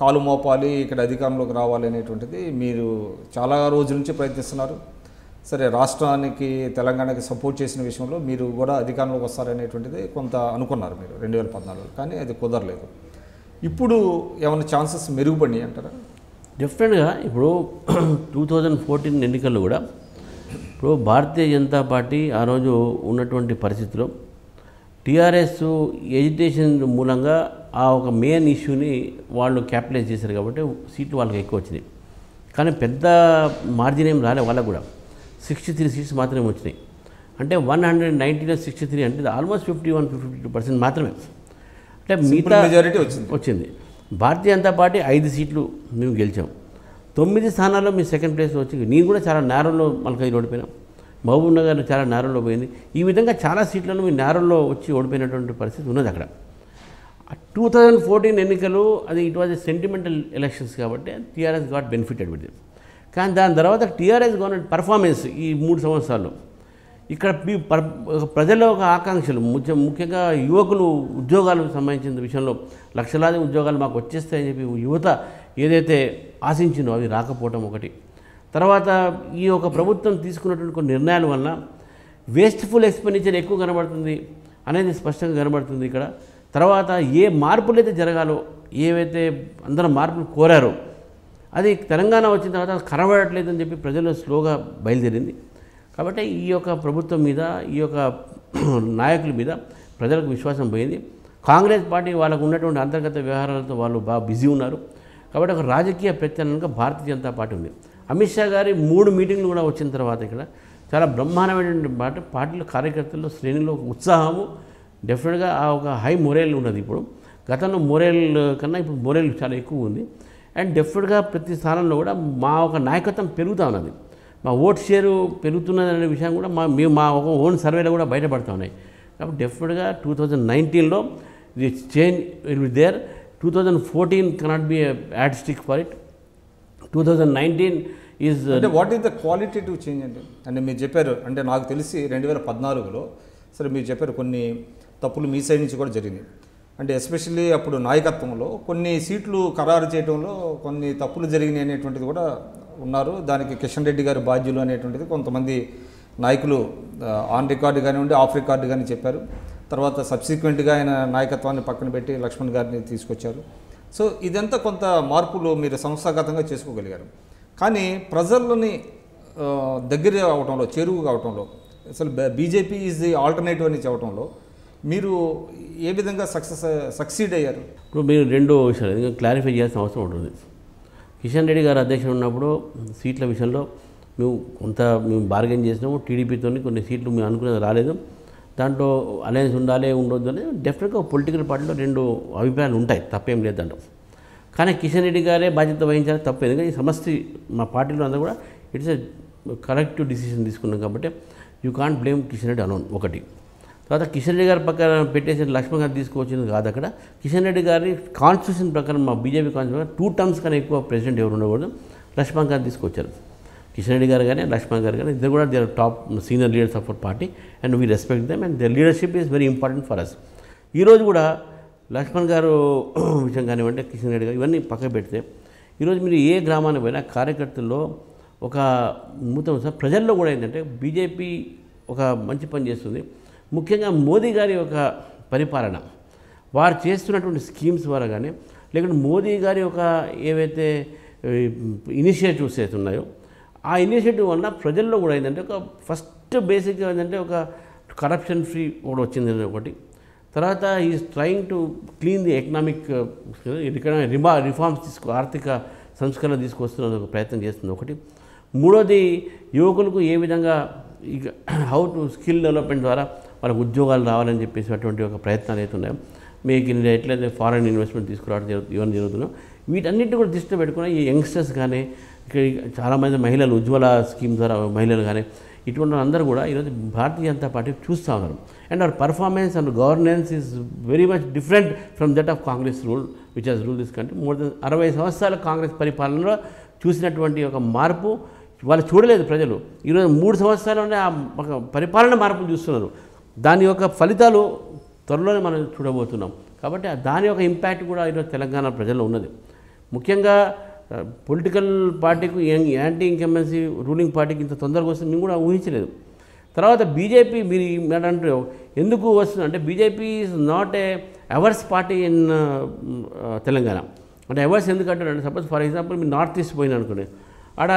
కాలు మోపాలి ఇక్కడ అధికారంలోకి రావాలి అనేటువంటిది మీరు చాలా రోజుల నుంచి ప్రయత్నిస్తున్నారు. సరే రాష్ట్రానికి తెలంగాణకి సపోర్ట్ చేసిన విషయంలో మీరు కూడా అధికారంలోకి వస్తారనేటువంటిది కొంత అనుకున్నారు మీరు రెండు వేల పద్నాలుగులో. కానీ అది కుదరలేదు. ఇప్పుడు ఏమైనా ఛాన్సెస్ మెరుగుపడినాయి అంటారా? డెఫినెట్గా ఇప్పుడు టూ థౌజండ్ ఫోర్టీన్ ఎన్నికల్లో కూడా ఇప్పుడు భారతీయ జనతా పార్టీ ఆ రోజు ఉన్నటువంటి పరిస్థితిలో టీఆర్ఎస్ ఎడ్యుకేషన్ మూలంగా ఆ ఒక మెయిన్ ఇష్యూని వాళ్ళు క్యాపిటలైజ్ చేశారు కాబట్టి సీట్లు వాళ్ళకి ఎక్కువ వచ్చినాయి. కానీ పెద్ద మార్జిన్ ఏం రాలే వాళ్ళకు కూడా. సిక్స్టీ త్రీ సీట్స్ మాత్రమే వచ్చినాయి. అంటే వన్ హండ్రెడ్ నైంటీలో సిక్స్టీ త్రీ అంటే almost fifty one fifty two percent మాత్రమే. అంటే మిగతా మెజారిటీ వచ్చింది. వచ్చింది. భారతీయ జనతా పార్టీ ఐదు సీట్లు మేము గెలిచాం. తొమ్మిది స్థానాల్లో మీ సెకండ్ ప్లేస్ వచ్చి నేను కూడా చాలా నేరంలో మలకై ఓడిపోయినాం. మహబూబ్ నగర్ చాలా నేరంలో పోయింది. ఈ విధంగా చాలా సీట్లను మీ నేరంలో వచ్చి ఓడిపోయినటువంటి పరిస్థితి ఉన్నది అక్కడ. టూ థౌజండ్ ఫోర్టీన్ ఎన్నికలు అది it was a sentimental elections కాబట్టి టీఆర్ఎస్ గాట్ బెనిఫిటెడ్ విత్ కానీ దాని తర్వాత టీఆర్ఎస్ గవర్నమెంట్ పర్ఫార్మెన్స్ ఈ మూడు సంవత్సరాల్లో ఇక్కడ ప్రజల్లో ఒక ఆకాంక్షలు. ముఖ్య ముఖ్యంగా యువకులు ఉద్యోగాలకు సంబంధించిన విషయంలో లక్షలాది ఉద్యోగాలు మాకు వచ్చేస్తాయని చెప్పి యువత ఏదైతే ఆశించినో అవి రాకపోవటం ఒకటి. తర్వాత ఈ యొక్క ప్రభుత్వం తీసుకున్నటువంటి కొన్ని నిర్ణయాల వలన వేస్ట్ఫుల్ ఎక్స్పెండిచర్ ఎక్కువ కనబడుతుంది అనేది స్పష్టంగా కనబడుతుంది ఇక్కడ. తర్వాత ఏ మార్పులు అయితే జరగాలో ఏవైతే అందరూ మార్పులు కోరారో అది తెలంగాణ వచ్చిన తర్వాత కనబడట్లేదని చెప్పి ప్రజలు స్లోగా బయలుదేరింది. కాబట్టి ఈ యొక్క ప్రభుత్వం మీద ఈ యొక్క నాయకుల మీద ప్రజలకు విశ్వాసం పోయింది. కాంగ్రెస్ పార్టీ వాళ్ళకు ఉన్నటువంటి అంతర్గత వ్యవహారాలతో వాళ్ళు బాగా బిజీ ఉన్నారు. కాబట్టి ఒక రాజకీయ ప్రత్యామ్నాయంగా భారతీయ జనతా పార్టీ ఉంది. అమిత్ షా గారి మూడు మీటింగ్లు కూడా వచ్చిన తర్వాత ఇక్కడ చాలా బ్రహ్మాండమైనటువంటి పార్టీ పార్టీలు కార్యకర్తల్లో శ్రేణిలో ఒక ఉత్సాహము డెఫినెట్గా ఆ ఒక హై మొరేల్ ఉన్నది ఇప్పుడు. గతంలో మొరేల్ కన్నా ఇప్పుడు మొరేల్ చాలా ఎక్కువ ఉంది. అండ్ డెఫినెట్గా ప్రతి స్థానంలో కూడా మా ఒక నాయకత్వం పెరుగుతూ ఉన్నది. మా ఓట్ షేరు పెరుగుతున్నది అనే విషయం కూడా మా మేము మా ఒక ఓన్ సర్వేలో కూడా బయటపడుతూ ఉన్నాయి. కాబట్టి డెఫినెట్గా టూ థౌజండ్ నైన్టీన్లో ఇది change will there. Two thousand fourteen cannot be yardstick for it two thousand nineteen is uh, అంటే what is the qualitative change అండి అంటే? మీరు చెప్పారు అంటే నాకు తెలిసి రెండు వేల పద్నాలుగులో సరే మీరు చెప్పారు కొన్ని తప్పులు మీ సైడ్ నుంచి కూడా జరిగింది అంటే ఎస్పెషల్లీ అప్పుడు నాయకత్వంలో కొన్ని సీట్లు ఖరారు చేయడంలో కొన్ని తప్పులు జరిగినాయి అనేటువంటిది కూడా ఉన్నారు. దానికి కిషన్ రెడ్డి గారు బాధ్యులు అనేటువంటిది కొంతమంది నాయకులు ఆన్ రికార్డు కానివ్వండి ఆఫ్ రికార్డు కానీ చెప్పారు. తర్వాత సబ్సిక్వెంట్గా ఆయన నాయకత్వాన్ని పక్కన పెట్టి లక్ష్మణ్ గారిని తీసుకొచ్చారు. సో ఇదంతా కొంత మార్పులు మీరు సంస్థాగతంగా చేసుకోగలిగారు. కానీ ప్రజలని దగ్గర అవటంలో చేరువు కావటంలో అసలు బీజేపీ ఈజ్ ది ఆల్టర్నేటివ్ అని చెప్పడంలో మీరు ఏ విధంగా సక్సెస్ సక్సీడ్ అయ్యారు? ఇప్పుడు మీరు రెండో విషయాలు క్లారిఫై చేయాల్సిన అవసరం ఉంటుంది. కిషన్ రెడ్డి గారు అధ్యక్షుడు ఉన్నప్పుడు సీట్ల విషయంలో మేము కొంత మేము బార్గెన్ చేసినాము. టీడీపీతో కొన్ని సీట్లు మేము అనుకునేది రాలేదు. దాంట్లో అలయన్స్ ఉండాలి ఉండొద్దు అని డెఫినెట్గా పొలిటికల్ పార్టీలో రెండు అభిప్రాయాలు ఉంటాయి. తప్పేం లేదు కానీ కిషన్ రెడ్డి గారే బాధ్యత వహించాలి తప్పు ఎందుకంటే ఈ సమస్య మా పార్టీలో అంతా కూడా ఇట్స్ ఎ కరెక్టివ్ డిసిషన్ తీసుకున్నాం కాబట్టి you can't blame Kishan Reddy alone ఒకటి. తర్వాత కిషన్ రెడ్డి గారి ప్రకారం పెట్టేసి లక్ష్మణ్ గారు తీసుకువచ్చింది కాదు అక్కడ. కిషన్ రెడ్డి గారి కాన్స్టిట్యూషన్ ప్రకారం మా బీజేపీ కాన్స్టిట్యూషన్ టూ టర్మ్స్ కన్నా ఎక్కువ ప్రెసిడెంట్ ఎవరు ఉండకూడదు. లక్ష్మణ్ గారు తీసుకొచ్చారు. కిషన్ రెడ్డి గారు కానీ లక్ష్మణ్ గారు కానీ ఇద్దరు కూడా they are top senior leaders of our party and we respect them and their leadership is very important for us ఈరోజు కూడా లక్ష్మణ్ గారు విషయం కానివ్వండి కిషన్ రెడ్డి గారు ఇవన్నీ పక్క పెడితే ఈరోజు మీరు ఏ గ్రామానికి పోయినా కార్యకర్తల్లో ఒక నూతన ప్రజల్లో కూడా ఏంటంటే బీజేపీ ఒక మంచి పని చేస్తుంది. ముఖ్యంగా మోదీ గారి యొక్క పరిపాలన. వారు చేస్తున్నటువంటి స్కీమ్స్ ద్వారా కానీ లేకుంటే మోదీ గారి యొక్క ఏవైతే ఇనిషియేటివ్స్ అయితే ఉన్నాయో ఆ ఇనిషియేటివ్ వల్ల ప్రజల్లో కూడా ఏంటంటే ఒక ఫస్ట్ బేసిక్గా ఏంటంటే ఒక కరప్షన్ ఫ్రీ కూడా వచ్చింది ఒకటి. తర్వాత is trying to clean the economic రిమా reforms తీసుకు ఆర్థిక సంస్కరణ తీసుకొస్తున్న ఒక ప్రయత్నం చేస్తుంది ఒకటి. మూడోది యువకులకు ఏ విధంగా ఇక హౌ టు స్కిల్ డెవలప్మెంట్ ద్వారా వాళ్ళకు ఉద్యోగాలు రావాలని చెప్పేసి అటువంటి ఒక ప్రయత్నాలు అయితే మీకు ఎట్లయితే ఫారెన్ ఇన్వెస్ట్మెంట్ తీసుకురావడం జరుగుతుంది ఇవన్నీ జరుగుతున్నాం వీటన్నిటిని కూడా దృష్టి పెట్టుకుని ఈ యంగ్స్టర్స్ కానీ ఇక్కడ చాలామంది మహిళలు ఉజ్వల స్కీమ్ ద్వారా మహిళలు కానీ ఇటువంటి అందరూ కూడా ఈరోజు భారతీయ జనతా పార్టీ చూస్తూ ఉన్నారు. And our performance and governance is very much different from that of Congress rule which has rule this country more then అరవై సంవత్సరాల కాంగ్రెస్ పరిపాలనలో చూసినటువంటి ఒక మార్పు వాళ్ళు చూడలేదు ప్రజలు. ఈరోజు మూడు సంవత్సరాల్లోనే ఆ ఒక పరిపాలన మార్పులు చూస్తున్నారు. దాని యొక్క ఫలితాలు త్వరలోనే మనం చూడబోతున్నాం. కాబట్టి దాని యొక్క ఇంపాక్ట్ కూడా ఈరోజు తెలంగాణ ప్రజల్లో ఉన్నది. ముఖ్యంగా పొలిటికల్ పార్టీకి యాంటీ ఇన్కంబెన్సీ రూలింగ్ పార్టీకి ఇంత తొందరగా వస్తుంది మేము కూడా ఊహించలేదు. తర్వాత బీజేపీ మీరు ఈ అంటే ఎందుకు వస్తుంది? అంటే BJP is not a ours party in Telangana. అంటే అవర్స్ ఎందుకంటారు సపోజ్ ఫర్ ఎగ్జాంపుల్ మీరు నార్త్ ఈస్ట్ పోయిన అనుకోండి ఆడ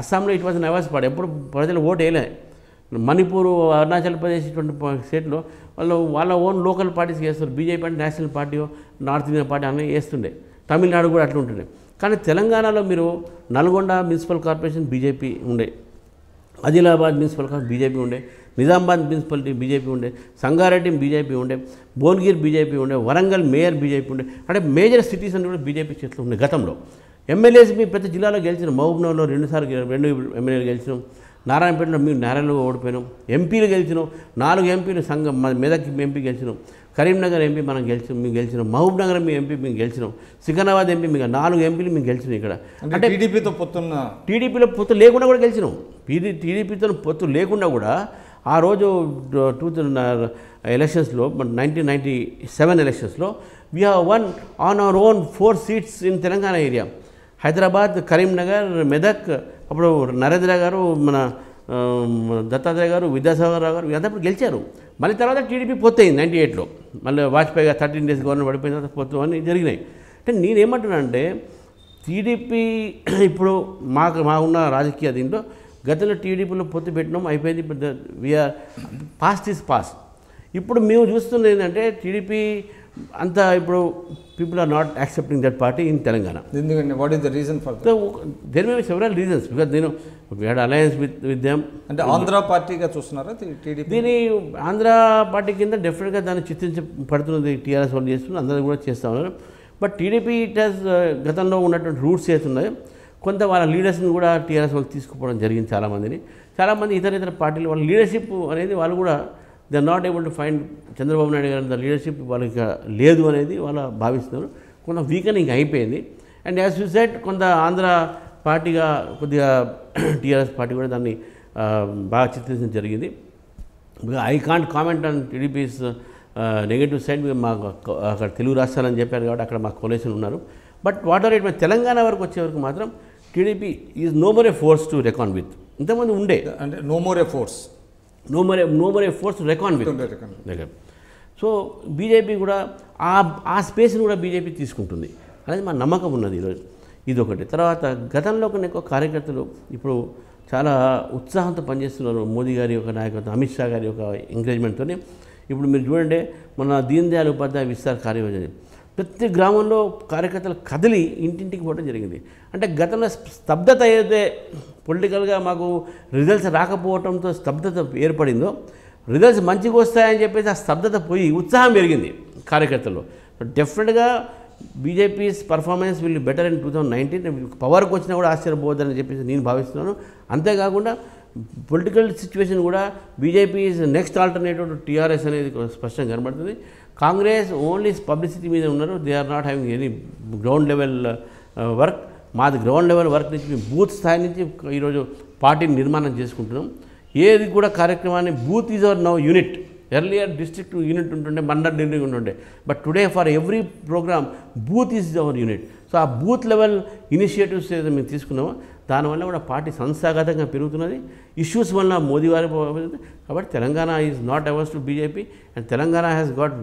అస్సాంలో ఇట్ వాజ్ అవర్స్ పార్టీ ఎప్పుడు ప్రజలు ఓటు వేయలే. మణిపూర్ అరుణాచల్ ప్రదేశ్ ఇటువంటి స్టేట్లో వాళ్ళు వాళ్ళ ఓన్ లోకల్ పార్టీస్ వేస్తారు బీజేపీ అంటే national party north Indian party అన్నీ వేస్తుండే తమిళనాడు కూడా అట్లా ఉంటుండే. కానీ తెలంగాణలో మీరు నల్గొండ మున్సిపల్ కార్పొరేషన్ బీజేపీ ఉండే. ఆదిలాబాద్ మున్సిపల్ కార్పొరేషన్ బీజేపీ ఉండే. నిజామాబాద్ మున్సిపాలిటీ బీజేపీ ఉండే. సంగారెడ్డి బీజేపీ ఉండే. భువనగిరి బీజేపీ ఉండే. వరంగల్ మేయర్ బీజేపీ ఉండే. అంటే మేజర్ సిటీస్ అన్ని కూడా బీజేపీ చేతిలో ఉండే గతంలో. ఎమ్మెల్యేస్ మీ ప్రతి జిల్లాలో గెలిచిన. మహబూబ్నగర్లో రెండుసార్లు రెండు ఎమ్మెల్యేలు గెలిచినాం. నారాయణపేటలో మేము నారాయణలో ఓడిపోయినాం. ఎంపీలు గెలిచినాం. నాలుగు ఎంపీలు సంఘం మన మెదక్ ఎంపీ గెలిచినాం. కరీంనగర్ ఎంపీ మనం గెలిచినాం మేము గెలిచినాం. మహబూబ్ నగర్ మీ ఎంపీ మేము గెలిచినాం. సికింద్రాబాద్ ఎంపీ మీకు నాలుగు ఎంపీలు మేము గెలిచినాం ఇక్కడ. అంటే టీడీపీతో పొత్తున్న టీడీపీలో పొత్తు లేకుండా కూడా గెలిచినాం. టీడీ టీడీపీతో పొత్తు లేకుండా కూడా ఆ రోజు టూ థౌజండ్ ఎలక్షన్స్లో నైన్టీన్ నైంటీ సెవెన్ ఎలక్షన్స్లో we have won on our own four seats in Telangana area Hyderabad Karimnagar Medak అప్పుడు నరేంద్ర గారు మన దత్తాత్రేయ గారు విద్యాసాగర్ రావు గారు వీళ్ళంతా అప్పుడు గెలిచారు. మళ్ళీ తర్వాత టీడీపీ పొత్తు నైంటీ ఎయిట్లో. మళ్ళీ వాజ్పేయి గారు థర్టీన్ డేస్ గవర్నమెంట్ పడిపోయిన తర్వాత పొత్తు అని జరిగినాయి. అంటే నేనేమంటున్నానంటే టీడీపీ ఇప్పుడు మాకు మా ఉన్న రాజకీయ దీంట్లో గతంలో టీడీపీలో పొత్తు పెట్టినాం అయిపోయింది వీఆర్ పాస్ట్ ఈస్ పాస్ ఇప్పుడు మేము చూస్తున్నది ఏంటంటే టీడీపీ అంతా ఇప్పుడు people are not accepting that party in Telangana ఎందుకంటే what is the reason for there may several reasons because నేను we're alliance with with them అంటే ఆంధ్ర పార్టీగా చూస్తున్నారా టీడీపీ? దీని ఆంధ్ర పార్టీ కింద డెఫినెట్గా దాన్ని చిత్రించబడుతున్నది టీఆర్ఎస్ వాళ్ళు చేస్తున్నారు అందరూ కూడా చేస్తూ ఉన్నారు. బట్ టీడీపీ ఇట్ హాస్ గతంలో ఉన్నటువంటి రూట్స్ ఏతున్నాయి కొంత వాళ్ళ లీడర్స్ని కూడా టీఆర్ఎస్ వాళ్ళు తీసుకుపోవడం జరిగింది చాలామందిని. చాలామంది ఇతర ఇతర పార్టీలు వాళ్ళ లీడర్షిప్ అనేది వాళ్ళు కూడా they are not able to find Chandrababu Naidu గారి లీడర్షిప్ వాళ్ళకి లేదు అనేది వాళ్ళు భావిస్తున్నారు. కొంత వీకనింగ్ అయిపోయింది. అండ్ యాజ్ యూ సెట్ కొంత ఆంధ్ర పార్టీగా కొద్దిగా టీఆర్ఎస్ పార్టీ కూడా దాన్ని బాగా చిత్రించడం జరిగింది. I can't comment on TDP's negative side మాకు అక్కడ తెలుగు రాష్ట్రాలని చెప్పారు కాబట్టి అక్కడ మాకు కొలేషన్ ఉన్నారు. But what are it Telangana వరకు వచ్చే వరకు మాత్రం TDP is no more a force to reckon with ఇంతమంది ఉండే. అంటే no more a force no more no more force reckon with so BJP కూడా ఆ ఆ స్పేస్ని కూడా బీజేపీ తీసుకుంటుంది. అనేది మా నమ్మకం ఉన్నది ఈరోజు. ఇది ఒకటి తర్వాత గతంలో కొన్ని ఎక్కువ కార్యకర్తలు ఇప్పుడు చాలా ఉత్సాహంతో పనిచేస్తున్నారు. మోదీ గారి యొక్క నాయకత్వం అమిత్ షా గారి యొక్క ఎంకరేజ్మెంట్తో ఇప్పుడు మీరు చూడండి మన దీన్ దయాళ్ ఉపాధ్యాయ విస్తార కార్యయోజన. ప్రతి గ్రామంలో కార్యకర్తలు కదిలి ఇంటింటికి పోవడం జరిగింది. అంటే గతంలో స్తబ్దత ఏదైతే పొలిటికల్గా మాకు రిజల్ట్స్ రాకపోవడంతో స్తబ్దత ఏర్పడిందో రిజల్ట్స్ మంచిగా వస్తాయని చెప్పేసి ఆ స్తబ్దత పోయి ఉత్సాహం పెరిగింది కార్యకర్తల్లో. డెఫినెట్గా BJP's performance will better in two thousand nineteen పవర్కి వచ్చినా కూడా ఆశ్చర్యపోవద్దని చెప్పేసి నేను భావిస్తున్నాను. అంతేకాకుండా పొలిటికల్ సిచ్యువేషన్ కూడా BJP is next alternative to TRS అనేది స్పష్టంగా కనబడుతుంది. కాంగ్రెస్ ఓన్లీ పబ్లిసిటీ మీద ఉన్నారు. They are not having any ground level work మాది గ్రౌండ్ లెవెల్ వర్క్ నుంచి మేము బూత్ స్థాయి నుంచి ఈరోజు పార్టీని నిర్మాణం చేసుకుంటున్నాం. ఏది కూడా కార్యక్రమాన్ని booth is our now unit earlier district unit ఉంటుండే మండల్ నిర్ణయం ఉంటుండే. But today for every programme booth is our unit so ఆ బూత్ లెవెల్ ఇనిషియేటివ్స్ ఏదైతే మేము తీసుకున్నామో దానివల్ల కూడా పార్టీ సంస్థాగతంగా పెరుగుతున్నది. ఇష్యూస్ వల్ల మోదీ వారి కాబట్టి Telangana is not ours to BJP and Telangana has got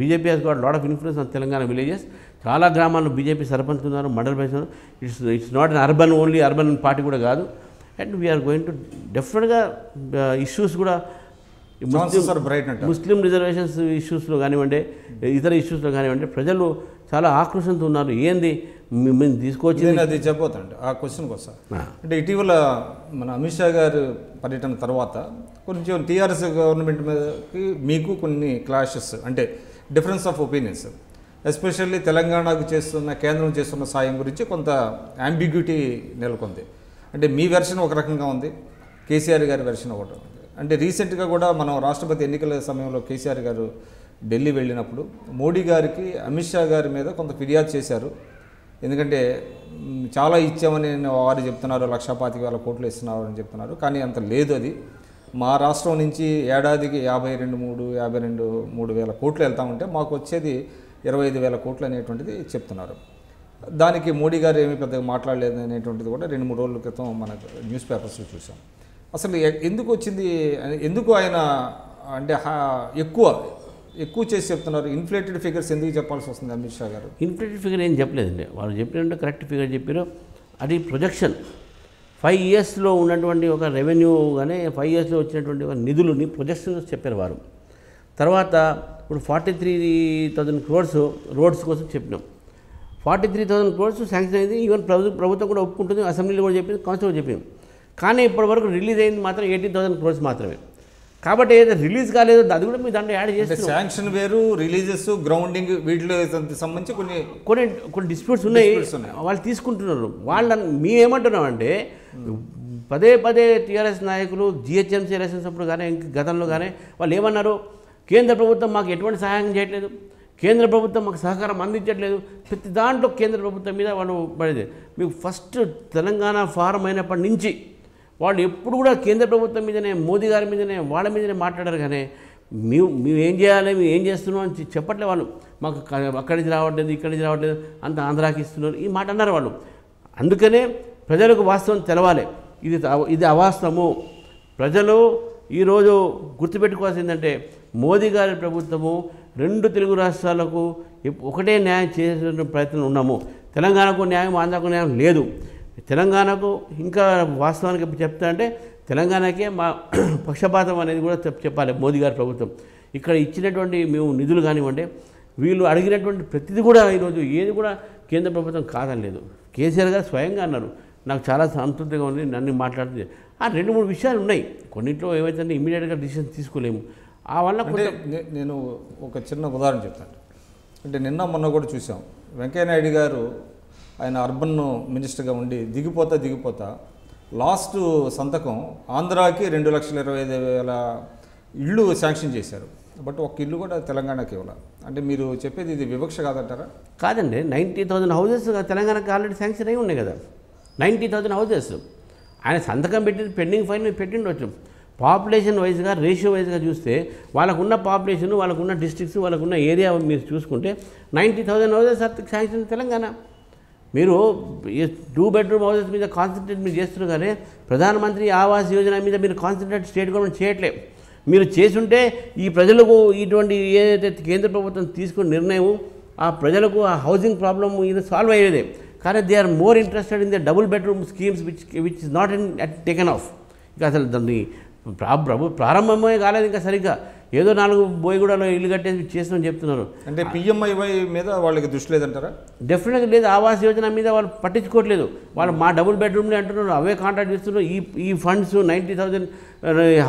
BJP has got lot of influence on Telangana villages చాలా గ్రామాల్లో బీజేపీ సర్పంచ్ ఉన్నారు మండల president it's it's not an urban only urban party కూడా కాదు. అండ్ వీఆర్ గోయింగ్ టు డెఫినెట్గా issues కూడా Muslim reservations ఇష్యూస్లో కానివ్వండి ఇతర ఇష్యూస్లో కానివ్వండి ప్రజలు చాలా ఆక్రోషంతో ఉన్నారు. ఏంది? మేము తీసుకొచ్చి నేను అది చెప్పబోతాండి ఆ క్వశ్చన్కి వస్తా. అంటే ఇటీవల మన అమిత్ షా గారు పర్యటన తర్వాత కొంచెం టీఆర్ఎస్ గవర్నమెంట్ మీదకి మీకు కొన్ని క్లాషెస్ అంటే డిఫరెన్స్ ఆఫ్ ఒపీనియన్స్. ఎస్పెషల్లీ తెలంగాణకు చేస్తున్న కేంద్రం చేస్తున్న సాయం గురించి కొంత అంబిగ్యూటీ నెలకొంది. అంటే మీ వెర్షన్ ఒక రకంగా ఉంది కేసీఆర్ గారి వెర్షన్ ఒకటి ఉంది. అంటే రీసెంట్గా కూడా మనం రాష్ట్రపతి ఎన్నికల సమయంలో కేసీఆర్ గారు ఢిల్లీ వెళ్ళినప్పుడు మోడీ గారికి అమిత్ షా గారి మీద కొంత ఫిర్యాదు చేశారు. ఎందుకంటే చాలా ఇచ్చామని వారు చెప్తున్నారు లక్ష పాతిక వేల కోట్లు ఇస్తున్నారు అని చెప్తున్నారు కానీ అంత లేదు అది. మా రాష్ట్రం నుంచి ఏడాదికి యాభై రెండు మూడు యాభై రెండు మూడు వేల కోట్లు వెళ్తా ఉంటే మాకు వచ్చేది ఇరవై ఐదు వేల కోట్లు అనేటువంటిది చెప్తున్నారు. దానికి మోడీ గారు ఏమీ పెద్దగా మాట్లాడలేదు అనేటువంటిది కూడా రెండు మూడు రోజుల క్రితం మనకు న్యూస్ పేపర్స్లో చూసాం. అసలు ఎ- ఎందుకు వచ్చింది ఎందుకు ఆయన అంటే ఎక్కువ ఎక్కువ చేసి చెప్తున్నారు. ఇన్ఫ్లేటెడ్ ఫిగర్స్ ఎందుకు చెప్పాల్సి వస్తుంది అమిత్ షా గారు? ఇన్ఫ్లేటెడ్ ఫిగర్ ఏం చెప్పలేదండి. వాళ్ళు చెప్పినట్టు కరెక్ట్ ఫిగర్ చెప్పారు. అది ప్రొజెక్షన్ ఫైవ్ ఇయర్స్లో ఉన్నటువంటి ఒక రెవెన్యూ కానీ ఫైవ్ ఇయర్స్లో వచ్చినటువంటి ఒక నిధులని ప్రొజెక్షన్ చెప్పారు వారు. తర్వాత ఇప్పుడు forty three thousand crores roads కోసం చెప్పినాం. Forty three thousand crores sanction అయింది. ఈవెన్ ప్రభుత్వం ప్రభుత్వం కూడా ఒప్పుకుంటుంది. అసెంబ్లీలో కూడా చెప్పింది. కౌన్సిల్ కూడా చెప్పింది. కానీ ఇప్పటివరకు రిలీజ్ అయింది మాత్రం ఎయిటీన్ థౌసండ్ క్రోడ్స్ మాత్రమే. కాబట్టి ఏదైతే రిలీజ్ కాలేదో అది కూడా మీ దాంట్లో యాడ్ చేస్తున్నాం శాంక్షన్ వేరు రిలీజెస్ గ్రౌండింగ్ వీటిలో సంబంధించి కొన్ని కొన్ని కొన్ని డిస్ప్యూట్స్ ఉన్నాయి. వాళ్ళు తీసుకుంటున్నారు. వాళ్ళని మేమేమంటున్నామంటే పదే పదే టీఆర్ఎస్ నాయకులు జిహెచ్ఎంసీ ఎలక్షన్స్ అప్పుడు కానీ ఇంక గతంలో కానీ వాళ్ళు ఏమన్నారు? కేంద్ర ప్రభుత్వం మాకు ఎటువంటి సహాయం చేయట్లేదు. కేంద్ర ప్రభుత్వం మాకు సహకారం అందించట్లేదు. ప్రతి దాంట్లో కేంద్ర ప్రభుత్వం మీద వాళ్ళు పడేది. మీకు ఫస్ట్ తెలంగాణ ఫారం అయినప్పటి నుంచి వాళ్ళు ఎప్పుడు కూడా కేంద్ర ప్రభుత్వం మీదనే మోదీ గారి మీదనే వాళ్ళ మీదనే మాట్లాడారు కానీ మేము మేము ఏం చేయాలి మేము ఏం చేస్తున్నాం అని చెప్పట్లే వాళ్ళు. మాకు అక్కడి నుంచి రావట్లేదు ఇక్కడి నుంచి రావట్లేదు అంత ఆంధ్రాకి ఇస్తున్నారు. ఈ మాట అన్నారు వాళ్ళు. అందుకనే ప్రజలకు వాస్తవం తెలవాలి. ఇది ఇది అవాస్తవము. ప్రజలు ఈరోజు గుర్తుపెట్టుకోవాల్సింది ఏంటంటే మోదీ గారి ప్రభుత్వము రెండు తెలుగు రాష్ట్రాలకు ఒకటే న్యాయం చేసే ప్రయత్నం ఉన్నాము. తెలంగాణకు న్యాయం ఆంధ్రాకు న్యాయం లేదు. తెలంగాణకు ఇంకా వాస్తవానికి చెప్తా అంటే తెలంగాణకే మా పక్షపాతం అనేది కూడా చెప్- చెప్పాలి మోదీ గారి ప్రభుత్వం. ఇక్కడ ఇచ్చినటువంటి మేము నిధులు కానివ్వండి వీళ్ళు అడిగినటువంటి ప్రతిదీ కూడా ఈరోజు ఏది కూడా కేంద్ర ప్రభుత్వం కాదని లేదు కేసీఆర్ గారు స్వయంగా అన్నారు నాకు చాలా సంతృప్తిగా ఉంది నన్ను మాట్లాడుతుంది. ఆ రెండు మూడు విషయాలు ఉన్నాయి. కొన్నింటిలో ఏవైతే ఇమీడియట్గా డిసిషన్ తీసుకోలేము. ఆ వల్ల నేను ఒక చిన్న ఉదాహరణ చెప్తాను. అంటే నిన్న మొన్న కూడా చూసాం. వెంకయ్యనాయుడు గారు ఆయన అర్బన్ మినిస్టర్గా ఉండి దిగిపోతా దిగిపోతా. లాస్ట్ సంతకం ఆంధ్రాకి రెండు లక్షల ఇరవై ఐదు వేల ఇళ్ళు శాంక్షన్ చేశారు. బట్ ఒక ఇల్లు కూడా తెలంగాణకి ఇవ్వాలి. అంటే మీరు చెప్పేది ఇది వివక్ష కాదంటారా? కాదండి. నైంటీ థౌజండ్ హౌజెస్ తెలంగాణకి ఆల్రెడీ శాంక్షన్ అయి ఉన్నాయి కదా. నైంటీ థౌజండ్ హౌజెస్ ఆయన సంతకం పెట్టి పెండింగ్ ఫైన్ పెట్టిండొచ్చు. పాపులేషన్ వైజ్గా రేషియో వైజ్గా చూస్తే వాళ్ళకున్న పాపులేషన్ వాళ్ళకున్న డిస్ట్రిక్ట్స్ వాళ్ళకున్న ఏరియా మీరు చూసుకుంటే ninety thousand houses sanction Telangana. మీరు టూ బెడ్రూమ్ హౌసెస్ మీద కాన్సన్ట్రేట్ మీరు చేస్తున్నారు కానీ ప్రధానమంత్రి ఆవాస్ యోజన మీద మీరు కాన్సన్ట్రేట్ స్టేట్ గవర్నమెంట్ చేయట్లే. మీరు చేసుంటే ఈ ప్రజలకు ఇటువంటి ఏదైతే కేంద్ర ప్రభుత్వం తీసుకున్న నిర్ణయం ఆ ప్రజలకు ఆ హౌసింగ్ ప్రాబ్లమ్ ఇది సాల్వ్ అయ్యేదే. కానీ they are more interested in the double bedroom schemes which which is not in taken of ఇక అసలు దాన్ని ప్రా- ప్రారంభమే కాలేదు ఇంకా సరిగ్గా. ఏదో నాలుగు బోయగూడలో ఇల్లు కట్టేసి చేస్తామని చెప్తున్నారు. అంటే పిఎంఐవై మీద వాళ్ళకి దృష్టి లేదంటారా? డెఫినెట్గా లేదు. ఆవాస్ యోజన మీద వాళ్ళు పట్టించుకోవట్లేదు. వాళ్ళు మా డబుల్ బెడ్రూమ్లే అంటున్నారు. అవే కాంట్రాక్ట్ చేస్తున్నారు. ఈ ఈ ఫండ్స్ నైంటీ థౌజండ్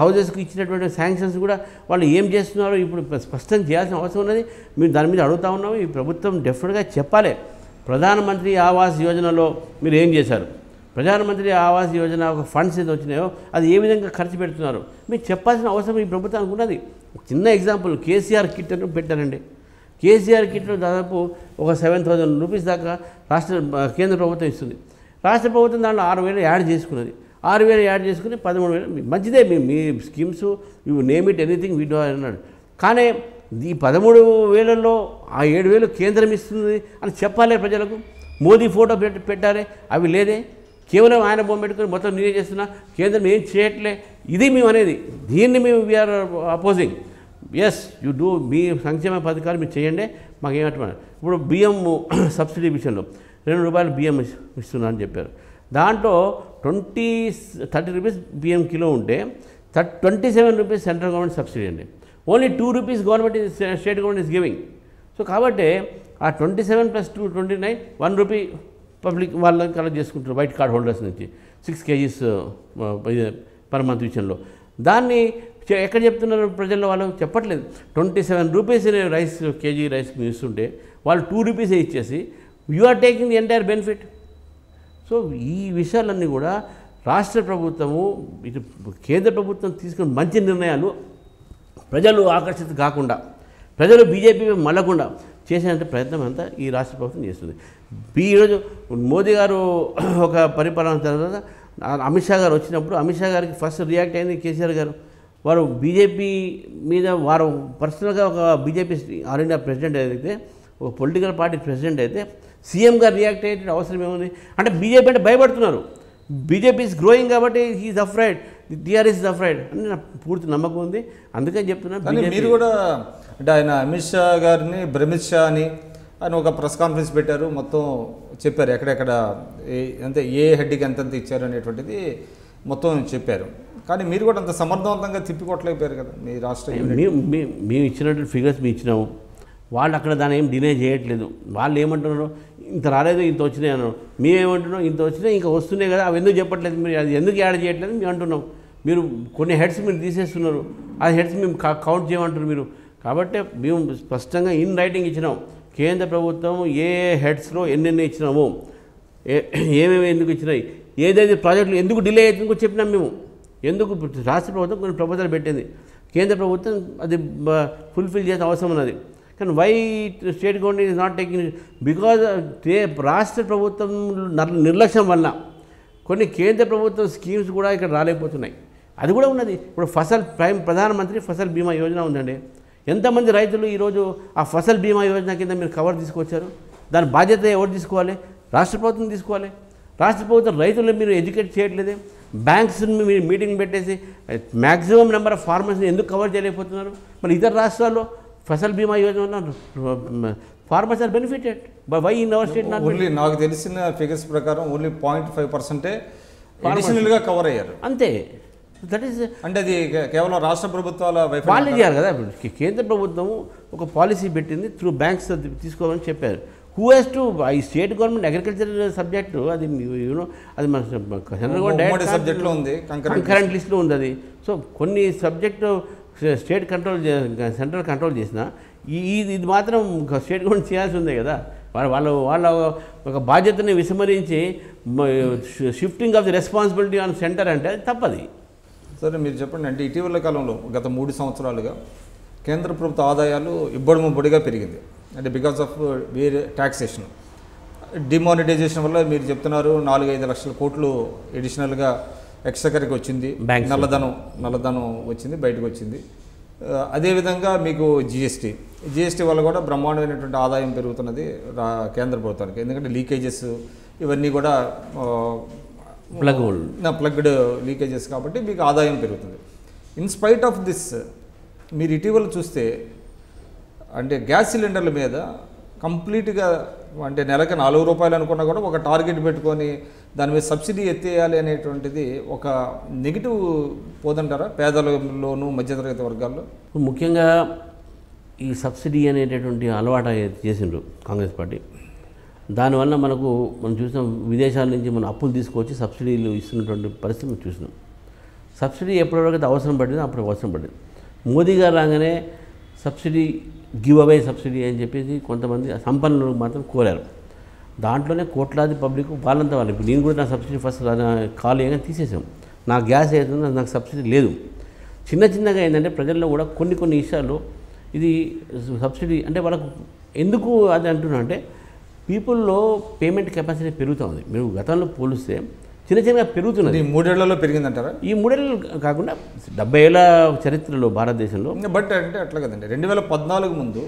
హౌజెస్కి ఇచ్చినటువంటి శాంక్షన్స్ కూడా వాళ్ళు ఏం చేస్తున్నారో ఇప్పుడు స్పష్టం చేయాల్సిన అవసరం ఉన్నది. మీరు దాని మీద అడుగుతా ఉన్నాము. ఈ ప్రభుత్వం డెఫినెట్గా చెప్పాలి. ప్రధానమంత్రి ఆవాస్ యోజనలో మీరు ఏం చేశారు? ప్రధానమంత్రి ఆవాస్ యోజన ఒక ఫండ్స్ ఏదో వచ్చినాయో అది ఏ విధంగా ఖర్చు పెడుతున్నారు? మీరు చెప్పాల్సిన అవసరం ఈ ప్రభుత్వానికి ఉన్నది. చిన్న ఎగ్జాంపుల్ కేసీఆర్ కిట్ అని పెట్టారండి. కేసీఆర్ కిట్లో దాదాపు ఒక సెవెన్ థౌజండ్ రూపీస్ దాకా రాష్ట్ర కేంద్ర ప్రభుత్వం ఇస్తుంది. రాష్ట్ర ప్రభుత్వం దాంట్లో ఆరు వేలు యాడ్ చేసుకున్నది. ఆరు వేలు యాడ్ చేసుకుని పదమూడు వేలు మంచిదే మీ మీ schemes you name it anything we do అన్నాడు. కానీ ఈ పదమూడు వేలలో ఆ ఏడు వేలు కేంద్రం ఇస్తుంది అని చెప్పాలి ప్రజలకు. మోదీ ఫోటో పెట్టి పెట్టారే అవి లేదే. కేవలం ఆయన బొమ్మ పెట్టుకుని మొత్తం నేనే చేస్తున్నా కేంద్రం ఏం చేయట్లే? ఇది మేము అనేది దీన్ని మేము we're opposing as you do మీ సంక్షేమ పథకాలు మీరు చేయండి మాకు ఏమంటున్నారు ఇప్పుడు బియ్యం సబ్సిడీ విషయంలో రెండు రూపాయలు బియ్యం ఇస్- ఇస్తున్నా అని చెప్పారు. దాంట్లో ట్వంటీ థర్టీ రూపీస్ బియ్యం కిలో ఉంటే థర్ twenty seven rupees central government subsidy అండి. Only two rupees government is state government is giving so కాబట్టి ఆ twenty seven plus two twenty nine one rupee public వాళ్ళని కలెక్ట్ చేసుకుంటారు వైట్ కార్డ్ హోల్డర్స్ నుంచి. Six kgs per month విషయంలో. దాన్ని ఎక్కడ చెప్తున్నారు ప్రజల్లో వాళ్ళు? చెప్పట్లేదు. Twenty seven rupees rice KG rice ఇస్తుంటే వాళ్ళు టూ రూపీస్ ఇచ్చేసి you are taking the entire benefit so ఈ విషయాలన్నీ కూడా రాష్ట్ర ప్రభుత్వము ఇటు కేంద్ర ప్రభుత్వం తీసుకున్న మంచి నిర్ణయాలు ప్రజలు ఆకర్షిత కాకుండా ప్రజలు బీజేపీ మళ్ళకుండా చేసేంత ప్రయత్నం అంతా ఈ రాష్ట్ర ప్రభుత్వం చేస్తుంది. ఈరోజు మోదీ గారు ఒక పరిపాలన తర్వాత అమిత్ షా గారు వచ్చినప్పుడు అమిత్ షా గారికి ఫస్ట్ రియాక్ట్ అయింది కేసీఆర్ గారు. వారు బీజేపీ మీద వారు పర్సనల్గా ఒక బీజేపీ ఆల్ ఇండియా ప్రెసిడెంట్ ఏదైతే ఒక పొలిటికల్ పార్టీ ప్రెసిడెంట్ అయితే సీఎం గారు రియాక్ట్ అయ్యే అవసరం ఏముంది? అంటే బీజేపీ అంటే భయపడుతున్నారు. బీజేపీ ఈజ్ గ్రోయింగ్ కాబట్టి he is afraid. TRS is afraid అని నాకు పూర్తి నమ్మకం ఉంది. అందుకని చెప్తున్నా కానీ BJP మీరు కూడా అంటే ఆయన అమిత్ షా గారిని భ్రమిత్ షా అని ఆయన ఒక ప్రెస్ కాన్ఫరెన్స్ పెట్టారు. మొత్తం చెప్పారు. ఎక్కడెక్కడ ఏ- అంటే ఏ హెడ్కి ఎంతెంత ఇచ్చారు అనేటువంటిది మొత్తం చెప్పారు. కానీ మీరు కూడా అంత సమర్థవంతంగా తిప్పికొట్టలేకపోయారు కదా మీ రాష్ట్ర మేము ఇచ్చినటువంటి ఫిగర్స్ మేము ఇచ్చినాము. వాళ్ళు అక్కడ దాన్ని ఏం డినే చేయట్లేదు. వాళ్ళు ఏమంటున్నారు ఇంత రాలేదు ఇంత వచ్చినాయి అన్నారు. మేమేమంటున్నాం ఇంత వచ్చినాయి ఇంకా వస్తున్నాయి కదా అవి ఎందుకు చెప్పట్లేదు? మీరు అది ఎందుకు యాడ్ చేయట్లేదు? మేము అంటున్నాం. మీరు కొన్ని హెడ్స్ మీరు తీసేస్తున్నారు. ఆ హెడ్స్ మేము కౌంట్ చేయమంటున్నారు మీరు. కాబట్టి మేము స్పష్టంగా ఇన్ రైటింగ్ ఇచ్చినాం. కేంద్ర ప్రభుత్వం ఏ హెడ్స్లో ఎన్నెన్ని ఇచ్చినాము ఏ- ఏమేమి ఎందుకు ఇచ్చినాయి ఏదైతే ప్రాజెక్టులు ఎందుకు డిలే అవుతుందో కూడా చెప్పినాం మేము. ఎందుకు రాష్ట్ర ప్రభుత్వం కొన్ని ప్రపోజల్ పెట్టింది. కేంద్ర ప్రభుత్వం అది ఫుల్ఫిల్ చేసే అవసరం ఉన్నది. కానీ why state government is not taking because రాష్ట్ర ప్రభుత్వం నిర్లక్ష్యం వల్ల కొన్ని కేంద్ర ప్రభుత్వ స్కీమ్స్ కూడా ఇక్కడ రాలేకపోతున్నాయి. అది కూడా ఉన్నది. ఇప్పుడు ఫసల్ ప్రైమ్ ప్రధానమంత్రి ఫసల్ బీమా యోజన ఉందండి. ఎంతమంది రైతులు ఈరోజు ఆ ఫసల్ బీమా యోజన కింద మీరు కవర్ తీసుకొచ్చారు? దాని బాధ్యత ఎవరు తీసుకోవాలి? రాష్ట్ర ప్రభుత్వం తీసుకోవాలి. రాష్ట్ర ప్రభుత్వం రైతులను మీరు ఎడ్యుకేట్ చేయట్లేదే? బ్యాంక్స్ మీరు మీటింగ్ పెట్టేసి మ్యాక్సిమం నెంబర్ ఆఫ్ ఫార్మర్స్ని ఎందుకు కవర్ చేయలేకపోతున్నారు? మరి ఇతర రాష్ట్రాల్లో Fasal Bima Yojana farmers are benefited. Why in our state only నాకు తెలిసిన ఫిగర్స్ ప్రకారం ఓన్లీ పాయింట్ ఫైవ్ పర్సెంటే అడిషనల్గా కవర్ అయ్యారు. అంతే. దట్ ఈస్ అంటే అది కేవలం రాష్ట్ర ప్రభుత్వాల వాళ్ళే వైఫల్యం చేయాలి కదా కేంద్ర ప్రభుత్వం ఒక పాలసీ పెట్టింది త్రూ బ్యాంక్స్ తీసుకోమని చెప్పారు. హూ హెస్ టు ఈ స్టేట్ గవర్నమెంట్ అగ్రికల్చర్ సబ్జెక్టు అది యూనో అది మన సెంట్రల్ ఉమ్మడి సబ్జెక్ట్లో ఉంది కంకరెంట్ కరెంట్ లిస్ట్లో ఉంది అది. సో కొన్ని subject state control central control చేసిన ఈ ఇది ఇది మాత్రం స్టేట్ గవర్నమెంట్ చేయాల్సి ఉంది కదా. వాళ్ళ వాళ్ళ వాళ్ళ ఒక బాధ్యతని విస్మరించి shifting of the responsibility on centre అంటే అది తప్పది. సరే మీరు చెప్పండి. అంటే ఇటీవల కాలంలో గత మూడు సంవత్సరాలుగా కేంద్ర ప్రభుత్వ ఆదాయాలు ఇబ్బడి ముబ్బడిగా పెరిగింది. అంటే బికాస్ ఆఫ్ వేరే ట్యాక్సేషన్ డిమానిటైజేషన్ వల్ల మీరు చెప్తున్నారు నాలుగు ఐదు లక్షల కోట్లు ఎడిషనల్గా ఎక్స్ట్రాకరికి వచ్చింది. నల్లధనం నల్లధనం వచ్చింది బయటకు వచ్చింది అదేవిధంగా మీకు జిఎస్టీ జిఎస్టీ వల్ల కూడా బ్రహ్మాండమైనటువంటి ఆదాయం పెరుగుతున్నది రా కేంద్ర ప్రభుత్వానికి ఎందుకంటే లీకేజెస్ ఇవన్నీ కూడా hole. నా ప్లగ్డ్ లీకేజెస్ కాబట్టి మీకు ఆదాయం పెరుగుతుంది ఇన్ స్పైట్ ఆఫ్ దిస్ మీరు ఇటీవల చూస్తే అంటే గ్యాస్ సిలిండర్ల మీద కంప్లీట్గా అంటే నెలకి నాలుగు రూపాయలు అనుకున్నా కూడా ఒక టార్గెట్ పెట్టుకొని దాని మీద సబ్సిడీ ఎత్తేయాలి అనేటువంటిది ఒక నెగిటివ్ పోదంటారా? పేదలలోను మధ్యతరగతి వర్గాల్లో? ముఖ్యంగా ఈ సబ్సిడీ అనేటటువంటి అలవాటు చేసిండ్రు కాంగ్రెస్ పార్టీ. దానివల్ల మనకు మనం చూసినాం విదేశాల నుంచి మనం అప్పులు తీసుకొచ్చి సబ్సిడీలు ఇస్తున్నటువంటి పరిస్థితి మనం చూసినాం. సబ్సిడీ ఎప్పటివరకు అవసరం పడిందో అప్పుడు అవసరం పడింది. మోదీ గారు రాగానే సబ్సిడీ గివ్ అవే సబ్సిడీ అని చెప్పేసి కొంతమంది సంపన్నులు మాత్రం కోరారు. దాంట్లోనే కోట్లాది పబ్లిక్ వాళ్ళంతా వాళ్ళు. ఇప్పుడు నేను కూడా నా సబ్సిడీ ఫస్ట్ కాల్ చేయగానే తీసేసాం నా గ్యాస్ ఏదైతుందో నాకు సబ్సిడీ లేదు. చిన్న చిన్నగా ఏంటంటే ప్రజల్లో కూడా కొన్ని కొన్ని విషయాల్లో ఇది సబ్సిడీ అంటే వాళ్ళకు ఎందుకు అది అంటున్నా అంటే పీపుల్లో పేమెంట్ కెపాసిటీ పెరుగుతూ ఉంది మీరు గతంలో పోలిస్తే చిన్న చిన్నగా పెరుగుతున్నది. ఇది మూడేళ్ళలో పెరిగిందంటారా? ఈ మూడేళ్ళు కాకుండా డెబ్బై ఏళ్ళ చరిత్రలో భారతదేశంలో బట్ అంటే అట్లా కదండి. రెండు వేల పద్నాలుగు ముందు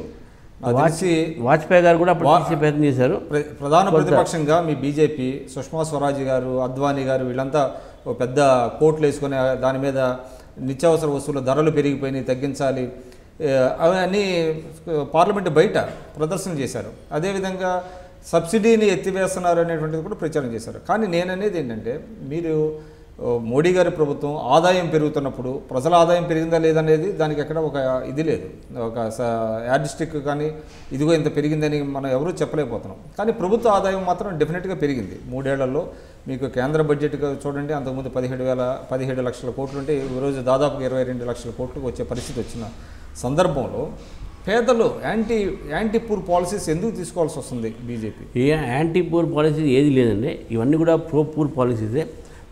వాజ్పేయి గారు కూడా ప్రయత్నం చేశారు. ప్ర- ప్రధాన ప్రతిపక్షంగా మీ బీజేపీ సుష్మా స్వరాజ్ గారు అద్వానీ గారు వీళ్ళంతా పెద్ద కోట్లు వేసుకొని దాని మీద నిత్యావసర వస్తువుల ధరలు పెరిగిపోయినాయి తగ్గించాలి. అవన్నీ పార్లమెంట్ బయట ప్రదర్శన చేశారు. అదేవిధంగా సబ్సిడీని ఎత్తివేస్తున్నారు అనేటువంటిది కూడా ప్రచారం చేశారు. కానీ నేననేది ఏంటంటే మీరు మోడీ గారి ప్రభుత్వం ఆదాయం పెరుగుతున్నప్పుడు ప్రజల ఆదాయం పెరిగిందా లేదనేది దానికి ఎక్కడ ఒక ఇది లేదు. ఒక యాడిస్టిక్ కానీ ఇదిగో ఇంత పెరిగిందని మనం ఎవరూ చెప్పలేకపోతున్నాం. కానీ ప్రభుత్వ ఆదాయం మాత్రం డెఫినెట్గా పెరిగింది. మూడేళ్ళలో మీకు కేంద్ర బడ్జెట్ చూడండి అంతకుముందు పదిహేడు వేల పదిహేడు లక్షల కోట్లు ఉంటే ఈరోజు దాదాపు ఇరవై రెండు లక్షల కోట్లకు వచ్చే పరిస్థితి వచ్చిన సందర్భంలో పేదలు యాంటీ యాంటీ పూర్ పాలసీస్ ఎందుకు తీసుకోవాల్సి వస్తుంది బీజేపీ? ఏ యాంటీ పూర్ పాలసీ ఏది లేదండి. ఇవన్నీ కూడా ప్రో పూర్ పాలసీసే.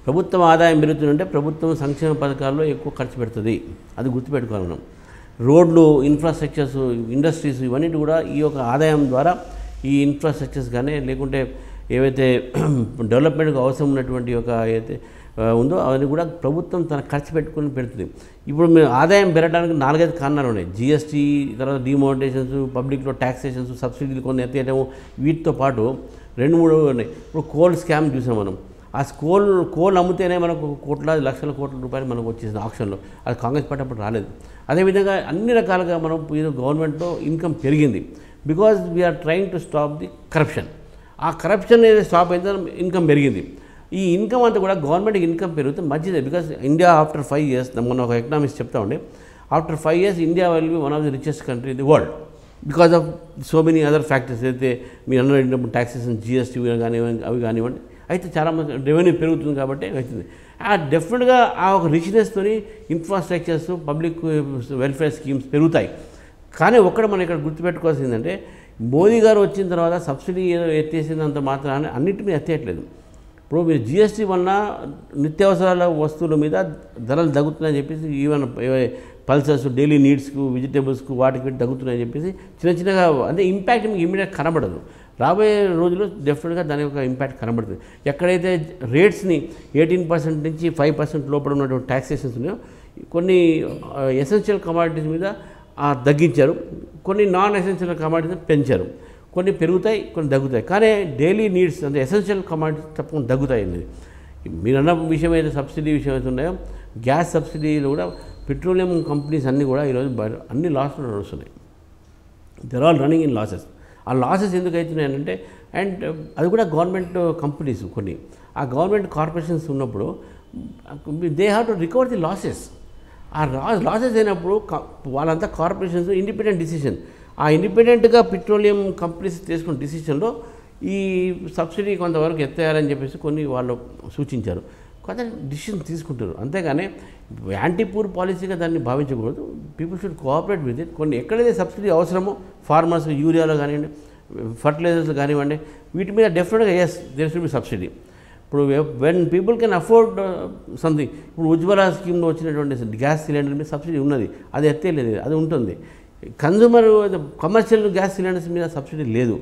ప్రభుత్వం ఆదాయం పెరుగుతుందంటే ప్రభుత్వం సంక్షేమ పథకాల్లో ఎక్కువ ఖర్చు పెడుతుంది. అది గుర్తుపెట్టుకోవాలి మనం. రోడ్లు ఇన్ఫ్రాస్ట్రక్చర్స్ ఇండస్ట్రీస్ ఇవన్నీ కూడా ఈ యొక్క ఆదాయం ద్వారా ఈ ఇన్ఫ్రాస్ట్రక్చర్స్ కానీ లేకుంటే ఏవైతే డెవలప్మెంట్కి అవసరం ఉన్నటువంటి ఒక ఏదైతే ఉందో అవన్నీ కూడా ప్రభుత్వం తన ఖర్చు పెట్టుకుని పెడుతుంది. ఇప్పుడు మేము ఆదాయం పెరగడానికి నాలుగైదు కారణాలు ఉన్నాయి. జిఎస్టీ తర్వాత డిమోనిటేషన్స్ పబ్లిక్లో ట్యాక్సేషన్స్ సబ్సిడీలు కొన్ని ఎత్తేయడం వీటితో పాటు రెండు మూడు ఉన్నాయి. ఇప్పుడు కోల్డ్ స్కామ్ చూసాం మనం. ఆ కోల్ కోల్ అమ్మితేనే మనకు కోట్లాది లక్షల కోట్ల రూపాయలు మనకు వచ్చేసింది ఆప్షన్లో అది కాంగ్రెస్ పార్టీ అప్పుడు రాలేదు. అదేవిధంగా అన్ని రకాలుగా మనం గవర్నమెంట్లో ఇన్కమ్ పెరిగింది. Because we are trying to stop the corruption. ఆ కరప్షన్ ఏదైతే స్టాప్ అయితే ఇన్కమ్ పెరిగింది. ఈ ఇన్కమ్ అంతా కూడా గవర్నమెంట్ ఇన్కమ్ పెరిగితే మంచిదే. Because India after five years మొన్న ఒక ఎకనామిక్స్ చెప్తా ఉండే after five years India will be one of the richest country in the world because of so many other factors అయితే మీరు అన్న ట్యాక్సేషన్ జిఎస్టీ కానివ్వండి అవి కానివ్వండి అయితే చాలామంది రెవెన్యూ పెరుగుతుంది కాబట్టి అవుతుంది ఆ డెఫినెట్గా ఆ ఒక రిచ్నెస్తో ఇన్ఫ్రాస్ట్రక్చర్స్ పబ్లిక్ వెల్ఫేర్ స్కీమ్స్ పెరుగుతాయి. కానీ ఒక్కడ మనం ఇక్కడ గుర్తుపెట్టుకోవాల్సింది ఏంటంటే మోదీ గారు వచ్చిన తర్వాత సబ్సిడీ ఏదో ఎత్తేసినంత మాత్రాన్ని అన్నింటినీ ఎత్తేయట్లేదు. ఇప్పుడు మీరు జిఎస్టీ వలన నిత్యావసరాల వస్తువుల మీద ధరలు తగ్గుతున్నాయని చెప్పేసి ఈవెన్ పల్సర్స్ డైలీ నీడ్స్కు వెజిటేబుల్స్కు వాటికి తగ్గుతున్నాయని చెప్పేసి చిన్న చిన్నగా అంటే ఇంపాక్ట్ మీకు ఇమీడియట్ కనబడదు. రాబోయే రోజుల్లో డెఫినెట్గా దాని యొక్క ఇంపాక్ట్ కనబడుతుంది. ఎక్కడైతే రేట్స్ని ఎయిటీన్ పర్సెంట్ నుంచి ఫైవ్ పర్సెంట్ లోపల ఉన్నటువంటి ట్యాక్సేషన్స్ ఉన్నాయో కొన్ని ఎసెన్షియల్ కమాడిటీస్ మీద తగ్గించారు. కొన్ని నాన్ ఎసెన్షియల్ కమాడిటీస్ పెంచారు. కొన్ని పెరుగుతాయి కొన్ని తగ్గుతాయి. కానీ డైలీ నీడ్స్ అంటే ఎసెన్షియల్ కమాడిటీస్ తప్పకుండా తగ్గుతాయి అనేది. మీరు అన్న విషయం అయితే సబ్సిడీ విషయం అయితే ఉన్నాయో గ్యాస్ సబ్సిడీలు కూడా పెట్రోలియం కంపెనీస్ అన్నీ కూడా ఈరోజు అన్ని లాస్లో నడుస్తున్నాయి. They're all running in losses ఆ లాసెస్ ఎందుకు అవుతున్నాయనంటే అండ్ um, అది కూడా గవర్నమెంట్ కంపెనీస్ uh, కొన్ని. ఆ గవర్నమెంట్ కార్పొరేషన్స్ ఉన్నప్పుడు they have to recover the losses ఆ లాసెస్ అయినప్పుడు వాళ్ళంతా కార్పొరేషన్స్ ఇండిపెండెంట్ డిసిషన్ ఆ ఇండిపెండెంట్గా పెట్రోలియం కంపెనీస్ తీసుకున్న డిసిషన్లో ఈ సబ్సిడీ కొంతవరకు ఎత్తేయాలని చెప్పేసి కొన్ని వాళ్ళు సూచించారు. కొంత డిసిషన్ తీసుకుంటారు. అంతేగాని యాంటీ పూర్ పాలసీగా దాన్ని భావించకూడదు. People should cooperate with it కొన్ని ఎక్కడైతే సబ్సిడీ అవసరమో ఫార్మర్స్ యూరియాలో కానివ్వండి ఫర్టిలైజర్స్ కానివ్వండి వీటి మీద డెఫినెట్గా yes there should be subsidy ఇప్పుడు when people can afford something ఇప్పుడు ఉజ్వల స్కీమ్లో వచ్చినటువంటి గ్యాస్ సిలిండర్ మీద సబ్సిడీ ఉన్నది. అది ఎత్తేలేదు. అది ఉంటుంది. కన్జ్యూమర్ కమర్షియల్ గ్యాస్ సిలిండర్స్ మీద సబ్సిడీ లేదు.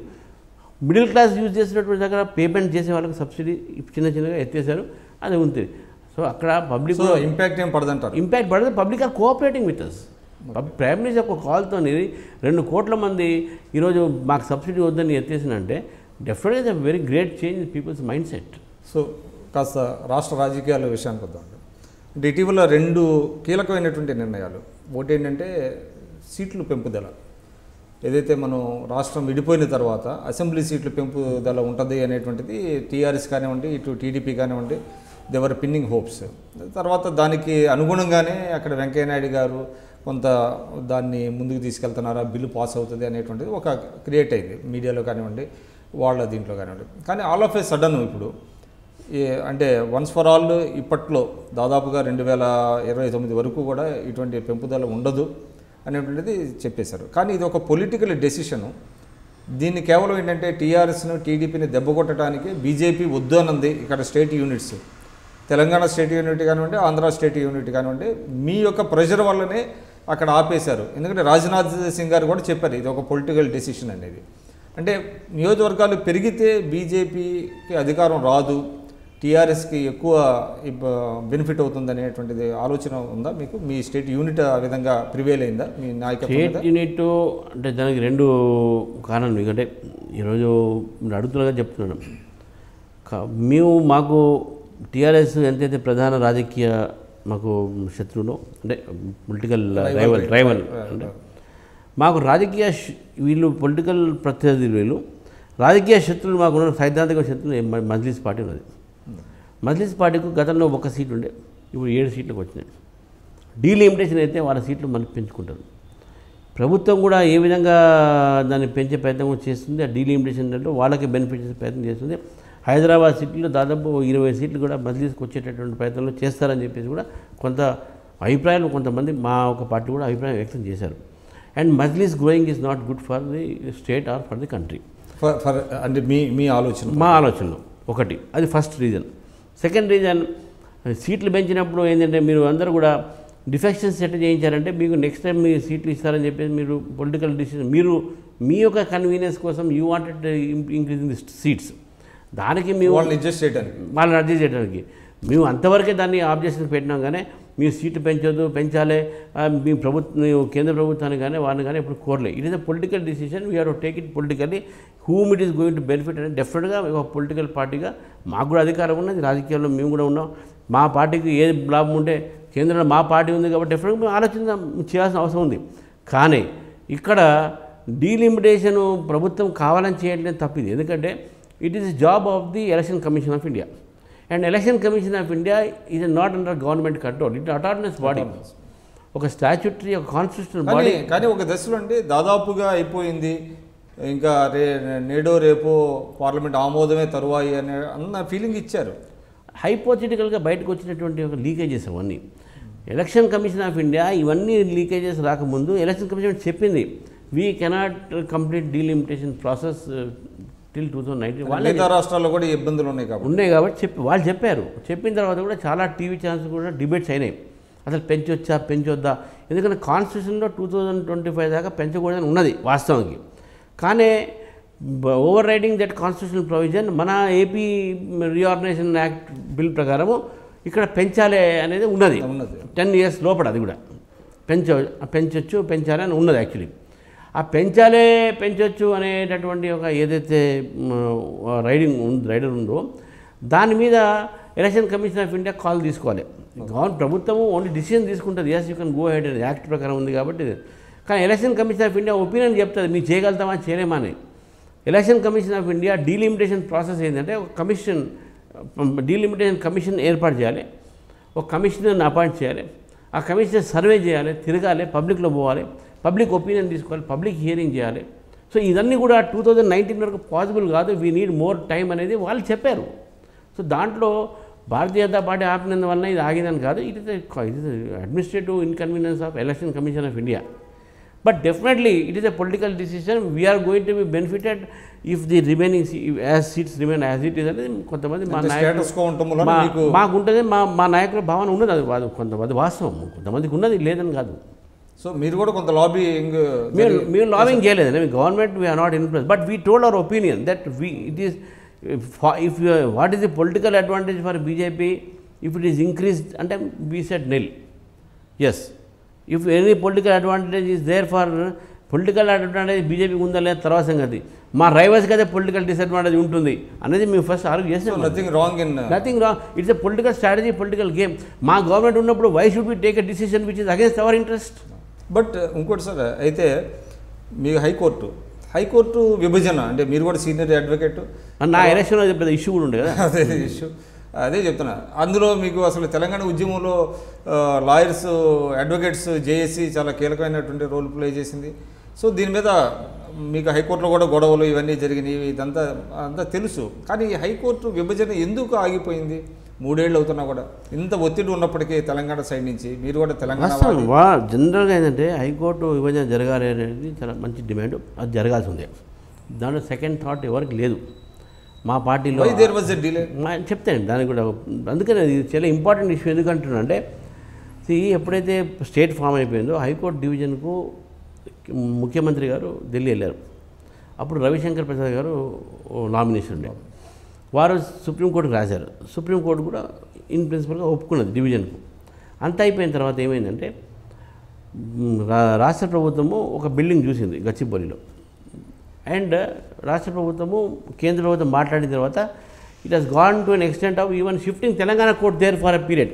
మిడిల్ క్లాస్ యూజ్ చేసినటువంటి దగ్గర పేమెంట్ చేసే వాళ్ళకి సబ్సిడీ చిన్న చిన్నగా ఎత్తేసారు అది ఉంది. సో అక్కడ పబ్లిక్ ఇంపాక్ట్ ఏం పడదంటారు? ఇంపాక్ట్ పడదు. Public are cooperating with us prime minister ఒక కాల్తో రెండు కోట్ల మంది ఈరోజు మాకు సబ్సిడీ వద్దని ఎత్తేసినంటే డెఫినెట్గా is a very great change in people's mind set so కాస్త రాష్ట్ర రాజకీయాల విషయానికి వద్దాం. అంటే ఇటీవల రెండు కీలకమైనటువంటి నిర్ణయాలు. ఒకటి ఏంటంటే సీట్లు పెంపుదల. ఏదైతే మనం రాష్ట్రం విడిపోయిన తర్వాత అసెంబ్లీ సీట్ల పెంపుదల ఉంటుంది అనేటువంటిది టీఆర్ఎస్ కానివ్వండి ఇటు టీడీపీ కానివ్వండి దేవర్ పిన్నింగ్ హోప్స్ తర్వాత దానికి అనుగుణంగానే అక్కడ వెంకయ్యనాయుడు గారు కొంత దాన్ని ముందుకు తీసుకెళ్తున్నారా బిల్లు పాస్ అవుతుంది అనేటువంటిది ఒక క్రియేట్ అయింది. మీడియాలో కానివ్వండి వాళ్ళ దీంట్లో కానివ్వండి. కానీ ఆల్ ఆఫ్ ఏ సడన్ ఇప్పుడు ఈ అంటే వన్స్ ఫర్ ఆల్ ఇప్పట్లో దాదాపుగా రెండు వేల ఇరవై తొమ్మిది వరకు కూడా ఇటువంటి పెంపుదల ఉండదు అనేటువంటిది చెప్పేశారు. కానీ ఇది ఒక పొలిటికల్ డెసిషను దీన్ని కేవలం ఏంటంటే టీఆర్ఎస్ను టీడీపీని దెబ్బకొట్టడానికి బీజేపీ వద్దు అన్నది ఇక్కడ state units Telangana state unit కానివ్వండి ఆంధ్ర స్టేట్ యూనిట్ కానివ్వండి మీ యొక్క ప్రెషర్ వల్లనే అక్కడ ఆపేశారు. ఎందుకంటే రాజ్నాథ్ సింగ్ గారు కూడా చెప్పారు ఇది ఒక పొలిటికల్ డెసిషన్ అనేది. అంటే నియోజకవర్గాలు పెరిగితే బీజేపీకి అధికారం రాదు టీఆర్ఎస్కి ఎక్కువ బెనిఫిట్ అవుతుంది అనేటువంటిది ఆలోచన ఉందా మీకు? మీ స్టేట్ యూనిట్ ఆ విధంగా ప్రివేల్ అయిందా? మీ నాయకత్వం స్టేట్ యూనిట్ అంటే దానికి రెండు కారణాలు. ఎందుకంటే ఈరోజు మీరు అడుగుతున్నగా చెప్తున్నాను మేము మాకు టీఆర్ఎస్ ఎంతైతే ప్రధాన రాజకీయ మాకు శత్రువులో అంటే పొలిటికల్ రైవల్ రైవల్ అంటే మాకు రాజకీయ వీళ్ళు పొలిటికల్ ప్రత్యర్థులు వీళ్ళు. రాజకీయ శత్రువులు మాకు ఉన్న సైద్ధాంతిక శత్రువులు మజ్లిస్ పార్టీ ఉన్నది. మజ్లిస్ పార్టీకి గతంలో ఒక సీట్ ఉండే ఇప్పుడు ఏడు సీట్లకు వచ్చినాయి. డీలిమిటేషన్ అయితే వాళ్ళ సీట్లు మళ్ళీ పెంచుకుంటారు. ప్రభుత్వం కూడా ఏ విధంగా దాన్ని పెంచే ప్రయత్నం కూడా చేస్తుంది ఆ డీలిమిటేషన్ అంటే వాళ్ళకి బెనిఫిట్ చేసే ప్రయత్నం చేస్తుంది. హైదరాబాద్ సీట్లో దాదాపు ఇరవై సీట్లు కూడా బదిలీకి వచ్చేటటువంటి ప్రయత్నంలో చేస్తారని చెప్పేసి కూడా కొంత అభిప్రాయాలు కొంతమంది మా ఒక పార్టీ కూడా అభిప్రాయం వ్యక్తం చేశారు. And Majlis growing is not good for the state or for the country. For for అంటే మీ మీ ఆలోచన మా ఆలోచనలో ఒకటి. అది ఫస్ట్ రీజన్. సెకండ్ రీజన్ సీట్లు పెంచినప్పుడు ఏంటంటే మీరు అందరూ కూడా డిఫెక్షన్స్ సెట్ చేయించారంటే మీకు నెక్స్ట్ టైం మీరు సీట్లు ఇస్తారని చెప్పేసి మీరు పొలిటికల్ డిసిషన్ మీరు మీ యొక్క కన్వీనియన్స్ కోసం you wanted increasing the seats దానికి మేము వాళ్ళని అడ్జస్ట్ చేయడానికి. వాళ్ళని అడ్జస్ట్ చేయడానికి. మేము అంతవరకే దాన్ని ఆబ్జెక్షన్ పెట్టినాం కానీ మీరు సీట్లు పెంచొద్దు పెంచాలి. మీ ప్రభుత్వం మీ కేంద్ర ప్రభుత్వాన్ని కానీ వారిని కానీ ఇప్పుడు కోరలే. It is a political decision we are take it politically whom it is going to benefit అనేది డెఫినెట్గా ఒక పొలిటికల్ పార్టీగా మాకు కూడా అధికారం ఉన్నది. రాజకీయాల్లో మేము కూడా ఉన్నాం. మా పార్టీకి ఏ లాభం ఉంటే కేంద్రంలో మా పార్టీ ఉంది కాబట్టి డెఫినెట్గా మేము ఆలోచన చేయాల్సిన అవసరం ఉంది. కానీ ఇక్కడ డీలిమిటేషన్ ప్రభుత్వం కావాలని చేయట్లేదు తప్పింది. ఎందుకంటే it is job of the election commission of India and election commission of India is not under government control it autonomous body ఒక స్టాచ్యూటరీ ఒక కాన్స్టిట్యూషనల్ కానీ బాడీ కానీ ఒక దశలో అండి దాదాపుగా అయిపోయింది. ఇంకా రే నేడో రేపో పార్లమెంట్ ఆమోదమే తరువాయి అనే అన్న ఫీలింగ్ ఇచ్చారు. హైపోథెటికల్గా బయటకు వచ్చినటువంటి ఒక లీకేజెస్ అవన్నీ. ఎలక్షన్ కమిషన్ ఆఫ్ ఇండియా ఇవన్నీ లీకేజెస్ రాకముందు ఎలక్షన్ కమిషన్ చెప్పింది. We cannot complete delimitation process till two thousand nineteen వాళ్ళే మిగతా రాష్ట్రాల్లో కూడా ఇబ్బందులు ఉన్నాయి కాబట్టి. ఉన్నాయి కాబట్టి చెప్పి వాళ్ళు చెప్పారు. చెప్పిన తర్వాత కూడా చాలా టీవీ ఛానల్స్ కూడా డిబేట్స్ అయినాయి. అసలు పెంచొచ్చా పెంచొద్దా? ఎందుకంటే కాన్స్టిట్యూషన్లో టూ థౌజండ్ ట్వంటీ ఫైవ్ దాకా పెంచకూడదని ఉన్నది వాస్తవానికి. కానీ overriding that constitutional provision మన ఏపీ రీఆర్గనైజేషన్ యాక్ట్ బిల్ ప్రకారము ఇక్కడ పెంచాలి అనేది ఉన్నది. ఉన్నది. టెన్ ఇయర్స్ లోపల అది కూడా. పెంచ పెంచొచ్చు పెంచాలి అని ఉన్నది యాక్చువల్లీ ఆ పెంచాలే పెంచవచ్చు అనేటటువంటి ఒక ఏదైతే రైడింగ్ రైడర్ ఉందో దాని మీద election commission of India call తీసుకోవాలి. గవర్నమెంట్ ప్రభుత్వం ఓన్లీ డిసిషన్ తీసుకుంటుంది. Yes you can go ahead act ప్రకారం ఉంది కాబట్టి కానీ election commission of India opinion చెప్తుంది మీరు చేయగలుగుతామా చేయలేమా అని. Election commission of India delimitation process ఏంటంటే ఒక కమిషన్ డీలిమిటేషన్ కమిషన్ ఏర్పాటు చేయాలి. ఒక కమిషనర్ని అపాయింట్ చేయాలి. ఆ కమిషనర్ సర్వే చేయాలి తిరగాలి పబ్లిక్లో పోవాలి. పబ్లిక్ ఒపీనియన్ తీసుకోవాలి పబ్లిక్ హియరింగ్ చేయాలి. సో ఇవన్నీ కూడా టూ థౌజండ్ నైన్టీన్ వరకు పాసిబుల్ కాదు. వీ నీడ్ మోర్ టైం అనేది వాళ్ళు చెప్పారు. సో దాంట్లో భారతీయ జనతా పార్టీ ఆపినందువల్ల ఇది ఆగిందని కాదు. It is it is administrative inconvenience of election commission of India but definitely it is a political decision we are going to be benefited if the remaining as seats remain as it is అనేది కొంతమంది మా నాయకులు మీకు ఉంటుంది మా మా నాయకుల భావన ఉన్నది. అది అది కొంతమంది వాస్తవం. కొంతమందికి ఉన్నది లేదని కాదు. సో మీరు కూడా కొంత లాబింగ్ మీరు మీరు లాబింగ్ చేయలేదు. మేము government we are not influence but we told our opinion that we it is if what is the political advantage for BJP if it is increased అంటే బీ సెట్ నెల్ yes if any political advantage is there for political advantage బీజేపీకి ఉందా లేదా తర్వాత సంగతి. మా రైవల్స్కి అయితే పొలిటికల్ డిసడ్వాంటేజ్ ఉంటుంది. అనేది మేము ఫస్ట్ ఆర్గ్యూ చేసాం nothing wrong in nothing wrong it's a political strategy political game మా గవర్నమెంట్ ఉన్నప్పుడు why should be take a decision which is against our interest but ఇంకోటి సార్ అయితే మీకు హైకోర్టు హైకోర్టు విభజన అంటే మీరు కూడా సీనియర్ అడ్వకేట్ నా ఎలక్షన్లో పెద్ద ఇష్యూ కూడా ఉండే కదా. అదే ఇష్యూ అదే చెప్తున్నా. అందులో మీకు అసలు తెలంగాణ ఉద్యమంలో లాయర్స్ అడ్వకేట్స్ జేఏసీ చాలా కీలకమైనటువంటి రోల్ ప్లే చేసింది. సో దీని మీద మీకు హైకోర్టులో కూడా గొడవలు ఇవన్నీ జరిగినాయి ఇదంతా అంతా తెలుసు. కానీ హైకోర్టు విభజన ఎందుకు ఆగిపోయింది? మూడేళ్ళు అవుతున్నా కూడా. ఇంత ఒత్తిడి ఉన్నప్పటికీ తెలంగాణ సైడ్ నుంచి మీరు కూడా తెలంగాణ జనరల్గా ఏంటంటే హైకోర్టు విభజన జరగాలి అనేది చాలా మంచి డిమాండ్. అది జరగాల్సి ఉంది. దాంట్లో సెకండ్ థాట్ ఎవరికి లేదు. మా పార్టీలో చెప్తాను దానికి కూడా. అందుకనే ఇది చాలా ఇంపార్టెంట్ ఇష్యూ. ఎందుకంటున్నా అంటే ఎప్పుడైతే స్టేట్ ఫామ్ అయిపోయిందో హైకోర్టు డివిజన్కు ముఖ్యమంత్రి గారు ఢిల్లీ వెళ్ళారు. అప్పుడు రవిశంకర్ ప్రసాద్ గారు నామినేషన్ ఉండే. వారు సుప్రీంకోర్టుకు రాశారు. సుప్రీంకోర్టు కూడా ఇన్ ప్రిన్సిపల్గా ఒప్పుకున్నది డివిజన్కు. అంత అయిపోయిన తర్వాత ఏమైందంటే రా- రాష్ట్ర ప్రభుత్వము ఒక బిల్డింగ్ చూసింది గచ్చిబౌలిలో. అండ్ రాష్ట్ర ప్రభుత్వము కేంద్ర ప్రభుత్వం మాట్లాడిన తర్వాత it has gone to an extent of even shifting Telangana court there for a period.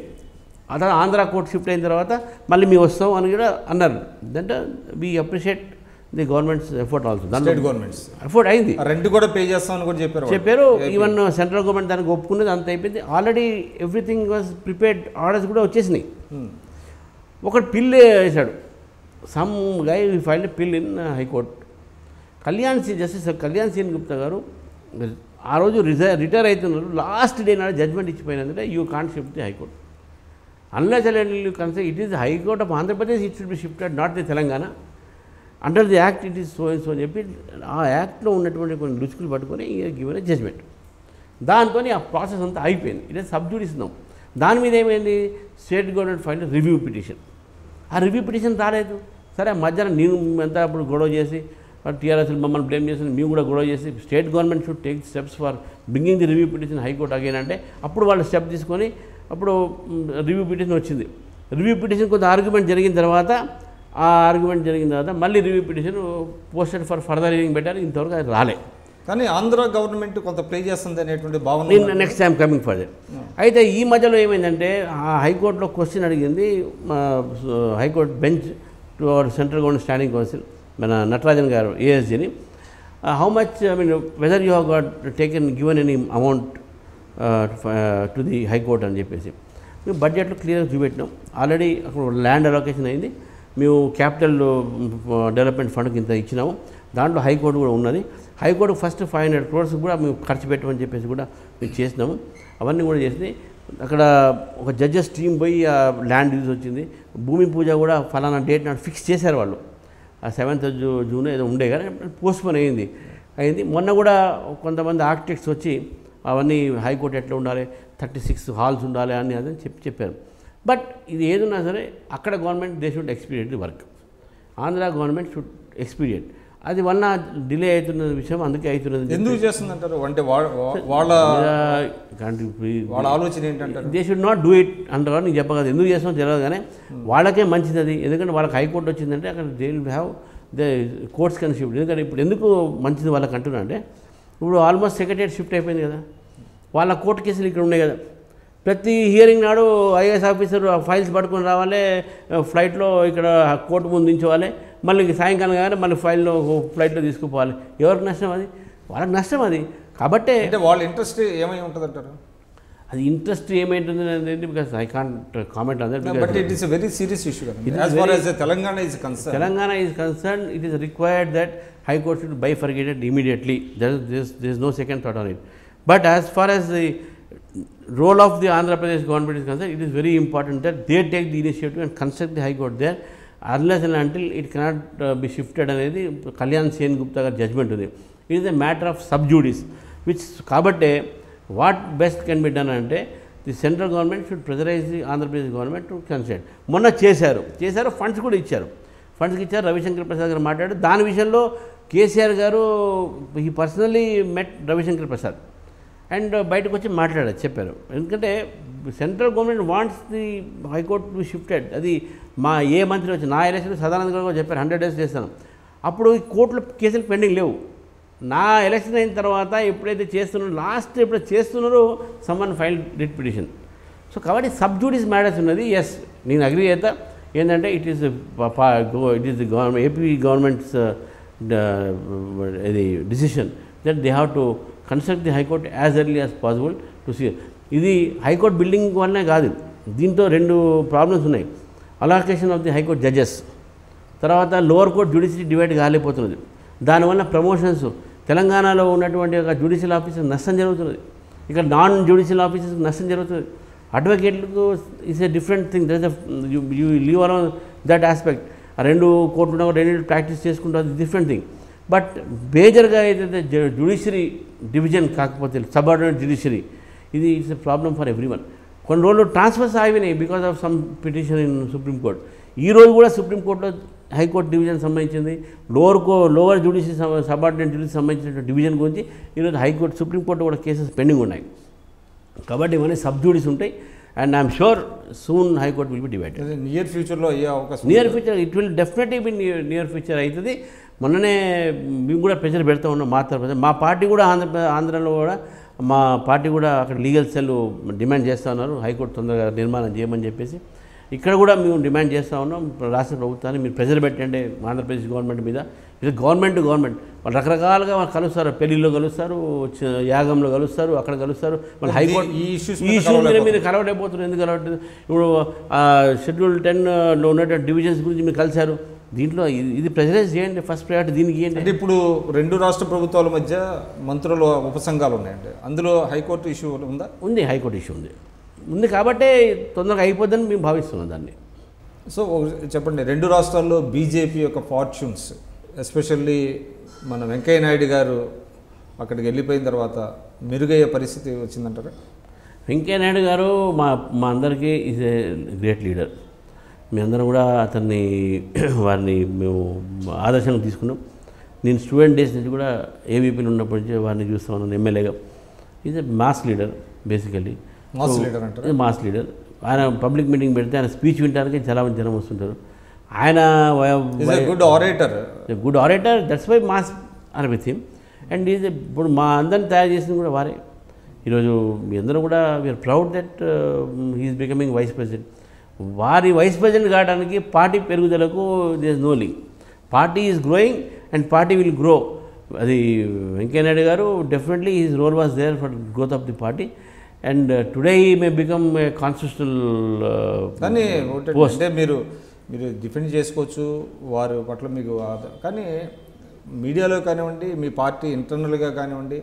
అతను ఆంధ్ర కోర్ట్ షిఫ్ట్ అయిన తర్వాత మళ్ళీ మీ వస్తాం అని కూడా అన్నారు. దంటే we appreciate the government's effort also. State government's. Effort అయింది. రెంట్ కూడా పే చేస్తామని కూడా చెప్పారు. చెప్పారు. ఈవెన్ సెంట్రల్ గవర్నమెంట్ దానికి ఒప్పుకున్నది అంత అయిపోయింది. Already everything was prepared orders కూడా వచ్చేసినాయి. Hmm. ఒకటి పిల్ వేశాడు some guy file PIL in high court Kalyan C justice Kalyan Sen Gupta గారు ఆ రోజు రిజైర్ రిటైర్ అవుతున్నారు. లాస్ట్ డే నాడు judgement ఇచ్చిపోయినందుకే you can't shift the high court unless you concede it is high court of Andhra Pradesh it should be shifted not the Telangana. Under the act it is so so అని చెప్పి ఆ యాక్ట్లో ఉన్నటువంటి కొన్ని రుచుకులు పట్టుకొని given a judgement దాంతో ఆ process అంతా అయిపోయింది. ఇదే సబ్జూడిస్తున్నాం దాని మీద ఏమైంది? State government file review petition ఆ రివ్యూ పిటిషన్ రాలేదు. సరే మధ్యాహ్నం నేను ఎంత అప్పుడు గొడవ చేసి టీఆర్ఎస్ మమ్మల్ని బ్లేమ్ చేసి మేము కూడా గొడవ చేసి state government should take steps for bringing the review petition high court again అంటే అప్పుడు వాళ్ళు స్టెప్ తీసుకొని అప్పుడు రివ్యూ పిటిషన్ వచ్చింది. రివ్యూ పిటిషన్ కొంత ఆర్గ్యుమెంట్ జరిగిన తర్వాత ఆ ఆర్గ్యుమెంట్ జరిగిన తర్వాత మళ్ళీ review petition posted for further hearing పెట్టారు. ఇంతవరకు అది రాలే. కానీ ఆంధ్ర గవర్నమెంట్ కొంత ప్లే చేస్తుంది అనేటువంటి భావన నెక్స్ట్ టైం కమింగ్ ఫర్దర్ అయితే ఈ మధ్యలో ఏమైందంటే ఆ హైకోర్టులో క్వశ్చన్ అడిగింది మా high court bench to our central government standing counsel మన నటరాజన్ గారు ఏఎస్జీని how much I mean whether you have got taken given any amount to the high court అని చెప్పేసి. మేము బడ్జెట్లో క్లియర్గా చూపెట్టినాం. ఆల్రెడీ అక్కడ ల్యాండ్ అలొకేషన్ అయింది. మేము క్యాపిటల్ డెవలప్మెంట్ ఫండ్కి ఇంత ఇచ్చినాము. దాంట్లో హైకోర్టు కూడా ఉన్నది. High court first five hundred crores కూడా మేము ఖర్చు పెట్టమని చెప్పేసి కూడా మేము చేసినాము. అవన్నీ కూడా చేసింది అక్కడ ఒక జడ్జెస్ టీం పోయి ఆ ల్యాండ్ యూజ్ వచ్చింది. భూమి పూజ కూడా ఫలానా డేట్ నాడు ఫిక్స్ చేశారు వాళ్ళు. ఆ సెవెంత్ జూ జూన్ ఏదో ఉండే కానీ పోస్ట్పోన్ అయింది. అయింది. మొన్న కూడా కొంతమంది ఆర్కిటెక్ట్స్ వచ్చి అవన్నీ హైకోర్టు ఎట్లా ఉండాలి థర్టీ సిక్స్ హాల్స్ ఉండాలి అని అదని చెప్పి చెప్పారు. బట్ ఇది ఏదున్నా సరే అక్కడ government they should expedite the work. Andhra government should expedite. అది వల్ల డిలే అవుతున్న విషయం అందుకే అవుతున్నది. ఎందుకు చేస్తుందంటారు? అంటే వాళ్ళ వాళ్ళ ఆలోచన ఏంటంటారు? They should not do it అంటారు నీకు చెప్పగలదు ఎందుకు చేస్తామో తెలియదు కానీ వాళ్ళకే మంచిది అది ఎందుకంటే వాళ్ళకి హైకోర్టు వచ్చిందంటే అక్కడ they will have the courts can shift. ఎందుకంటే ఇప్పుడు ఎందుకు మంచిది వాళ్ళకి అంటున్నా అంటే ఇప్పుడు ఆల్మోస్ట్ సెక్రటరీ షిఫ్ట్ అయిపోయింది కదా. వాళ్ళ కోర్టు కేసులు ఇక్కడ ఉన్నాయి కదా. ప్రతి హియరింగ్ నాడు ఐఏఎస్ ఆఫీసర్ ఫైల్స్ పట్టుకొని రావాలి ఫ్లైట్లో ఇక్కడ కోర్టు ముందు దించవాలి మళ్ళీ సాయంకాలం కానీ మళ్ళీ ఫైల్లో ఫ్లైట్లో తీసుకుపోవాలి. ఎవరికి నష్టం అది? వాళ్ళకి నష్టం అది. కాబట్టే అంటే వాళ్ళ ఇంట్రెస్ట్ ఏమై ఉంటుంది అంటారు అది ఇంట్రెస్ట్ ఏమైంటుంది అనేది because I can't comment on that but it is very serious issue Telangana is concern Telangana is concern it is required that high court should bifurcated immediately there this no second thought on it but as far as the role of the Andhra Pradesh government is concern it is very important that they take the initiative and construct the high court there unless and until it cannot be shifted అనేది కళ్యాణ్ సేన్ గుప్తా గారి judgement ఉంది. It is a matter of sub judice which కాబట్టి what best can be done అంటే the central government should pressurise the Andhra Pradesh government to consult మొన్న చేశారు. చేశారు funds కూడా ఇచ్చారు. ఫండ్స్కి ఇచ్చారు రవిశంకర్ ప్రసాద్ గారు మాట్లాడారు. దాని విషయంలో కేసీఆర్ గారు ఈ personally met Ravishankar Prasad. And బయటకు వచ్చి మాట్లాడారు చెప్పారు. ఎందుకంటే central government wants the high court to shifted అది మా ఏ మంత్రి వచ్చి నా ఎలక్షన్ సదానంద గారు చెప్పారు హండ్రెడ్ డేస్ చేస్తాను. అప్పుడు ఈ కోర్టులో కేసులు పెండింగ్ లేవు. నా ఎలక్షన్ అయిన తర్వాత ఎప్పుడైతే చేస్తున్నారో లాస్ట్ ఎప్పుడైతే చేస్తున్నారో someone file writ petition so కాబట్టి సబ్జూడిస్ మ్యాటర్స్ ఉన్నది ఎస్ నేను అగ్రి చేస్తా. ఏంటంటే it is it is government AP government's ఇది decision that they have to construct the high court as early as possible to see. ఇది high court building వల్లనే కాదు. దీంతో రెండు ప్రాబ్లమ్స్ ఉన్నాయి. Allocation of the high court judges. తర్వాత lower court judiciary divide కాలేకపోతున్నది దానివల్ల ప్రమోషన్స్. తెలంగాణలో ఉన్నటువంటి ఒక జ్యుడిషియల్ ఆఫీసర్ నష్టం జరుగుతున్నది. ఇక్కడ నాన్ జ్యుడిషియల్ ఆఫీసర్స్ నష్టం జరుగుతుంది అడ్వకేట్లకు is a different thing. That you leave around that aspect. ఆ రెండు కోర్టులో రెండు ప్రాక్టీస్ చేసుకుంటూ అది డిఫరెంట్ థింగ్. బట్ మేజర్గా ఏదైతే జ్యుడిషియరీ డివిజన్ కాకపోతే సబార్డినేట్ జ్యుడిషియరీ. ఇది it's a problem for everyone కొన్ని రోజులు transfers ఆగినాయి because of some petition in supreme court. ఈ రోజు కూడా సుప్రీం కోర్టులో హైకోర్టు డివిజన్ సంబంధించింది. లోవర్ కో లోవర్ జ్యుడిషియరీ సబార్డినేట్ జ్యుడిషియరీ సంబంధించిన డివిజన్ గురించి ఈరోజు హైకోర్టు సుప్రీంకోర్టు కూడా కేసెస్ పెండింగ్ ఉన్నాయి. కాబట్టి ఇవన్నీ సబ్ జ్యుడిస్ ఉంటాయి. And I'm sure soon high court will be divided. Near ఫ్యూచర్లో అయ్యే అవకాశం near future it will definitely be near near future అవుతుంది. మొన్ననే మేము కూడా ప్రెషర్ పెడతా ఉన్నాం మా తరఫున మా పార్టీ కూడా ఆంధ్ర ఆంధ్రలో కూడా మా పార్టీ కూడా అక్కడ లీగల్ సెల్ డిమాండ్ చేస్తూ ఉన్నారు. హైకోర్టు తొందరగా నిర్మాణం చేయమని చెప్పేసి. ఇక్కడ కూడా మేము డిమాండ్ చేస్తూ ఉన్నాం. రాష్ట్ర ప్రభుత్వాన్ని మీరు ప్రెషర్ పెట్టండి ఆంధ్రప్రదేశ్ గవర్నమెంట్ మీద. ఇది గవర్నమెంట్ గవర్నమెంట్. వాళ్ళు రకరకాలుగా వాళ్ళు కలుస్తారు. పెళ్ళిలో కలుస్తారు యాగంలో కలుస్తారు అక్కడ కలుస్తారు. వాళ్ళు హైకోర్టు ఈ issues ఈ మీద ఇష్యూ మీద మీరు కలవలేకపోతున్నారు. ఎందుకు కలవట్లేదు? ఇప్పుడు షెడ్యూల్ టెన్లో ఉన్నటువంటి డివిజన్స్ గురించి మీరు కలిశారు. దీంట్లో ఇది- ప్రెజరైజ్ చేయండి ఫస్ట్ ప్రయారిటీ దీనికి ఇవ్వండి. అంటే ఇప్పుడు రెండు రాష్ట్ర ప్రభుత్వాల మధ్య మంత్రుల ఉపసంఘాలు ఉన్నాయండి. అందులో హైకోర్టు ఇష్యూ ఉందా? ఉంది హైకోర్టు ఇష్యూ ఉంది. ఉంది కాబట్టే తొందరగా అయిపోద్దని మేము భావిస్తున్నాం దాన్ని. సో చెప్పండి రెండు రాష్ట్రాల్లో బీజేపీ యొక్క ఫార్చ్యూన్స్ ఎస్పెషల్లీ మన వెంకయ్య నాయుడు గారు అక్కడికి వెళ్ళిపోయిన తర్వాత మెరుగయ్యే పరిస్థితి వచ్చిందంటారా? వెంకయ్య నాయుడు గారు మా మా అందరికీ ఈజ్ ఏ గ్రేట్ లీడర్ మీ అందరం కూడా అతన్ని వారిని మేము ఆదర్శంగా తీసుకున్నాం. నేను స్టూడెంట్ డేస్ నుంచి కూడా ఏవీపీలో ఉన్నప్పటి నుంచి వారిని చూస్తూ ఉన్నాను ఎమ్మెల్యేగా is a mass leader basically mass leader అంటారా? మాస్ లీడర్ ఆయన పబ్లిక్ మీటింగ్ పెడితే ఆయన స్పీచ్ వినడానికి చాలా మంది జనం వస్తుంటారు. ఆయన a good orator good orator that's why mass him and is ఇప్పుడు మా అందరిని తయారు చేసింది కూడా వారే. ఈరోజు మీ అందరూ కూడా we are proud that he is becoming vice president వారి వైస్ ప్రెసిడెంట్ కావడానికి పార్టీ పెరుగుదలకు this no link. Party is growing and party will grow. అది వెంకయ్యనాయుడు గారు definitely his role was there for growth of the party. And today may become a constitutional కానీ ఒకటి అంటే మీరు మీరు డిఫెండ్ చేసుకోవచ్చు వారి పట్ల మీకు కానీ మీడియాలో కానివ్వండి మీ పార్టీ ఇంటర్నల్గా కానివ్వండి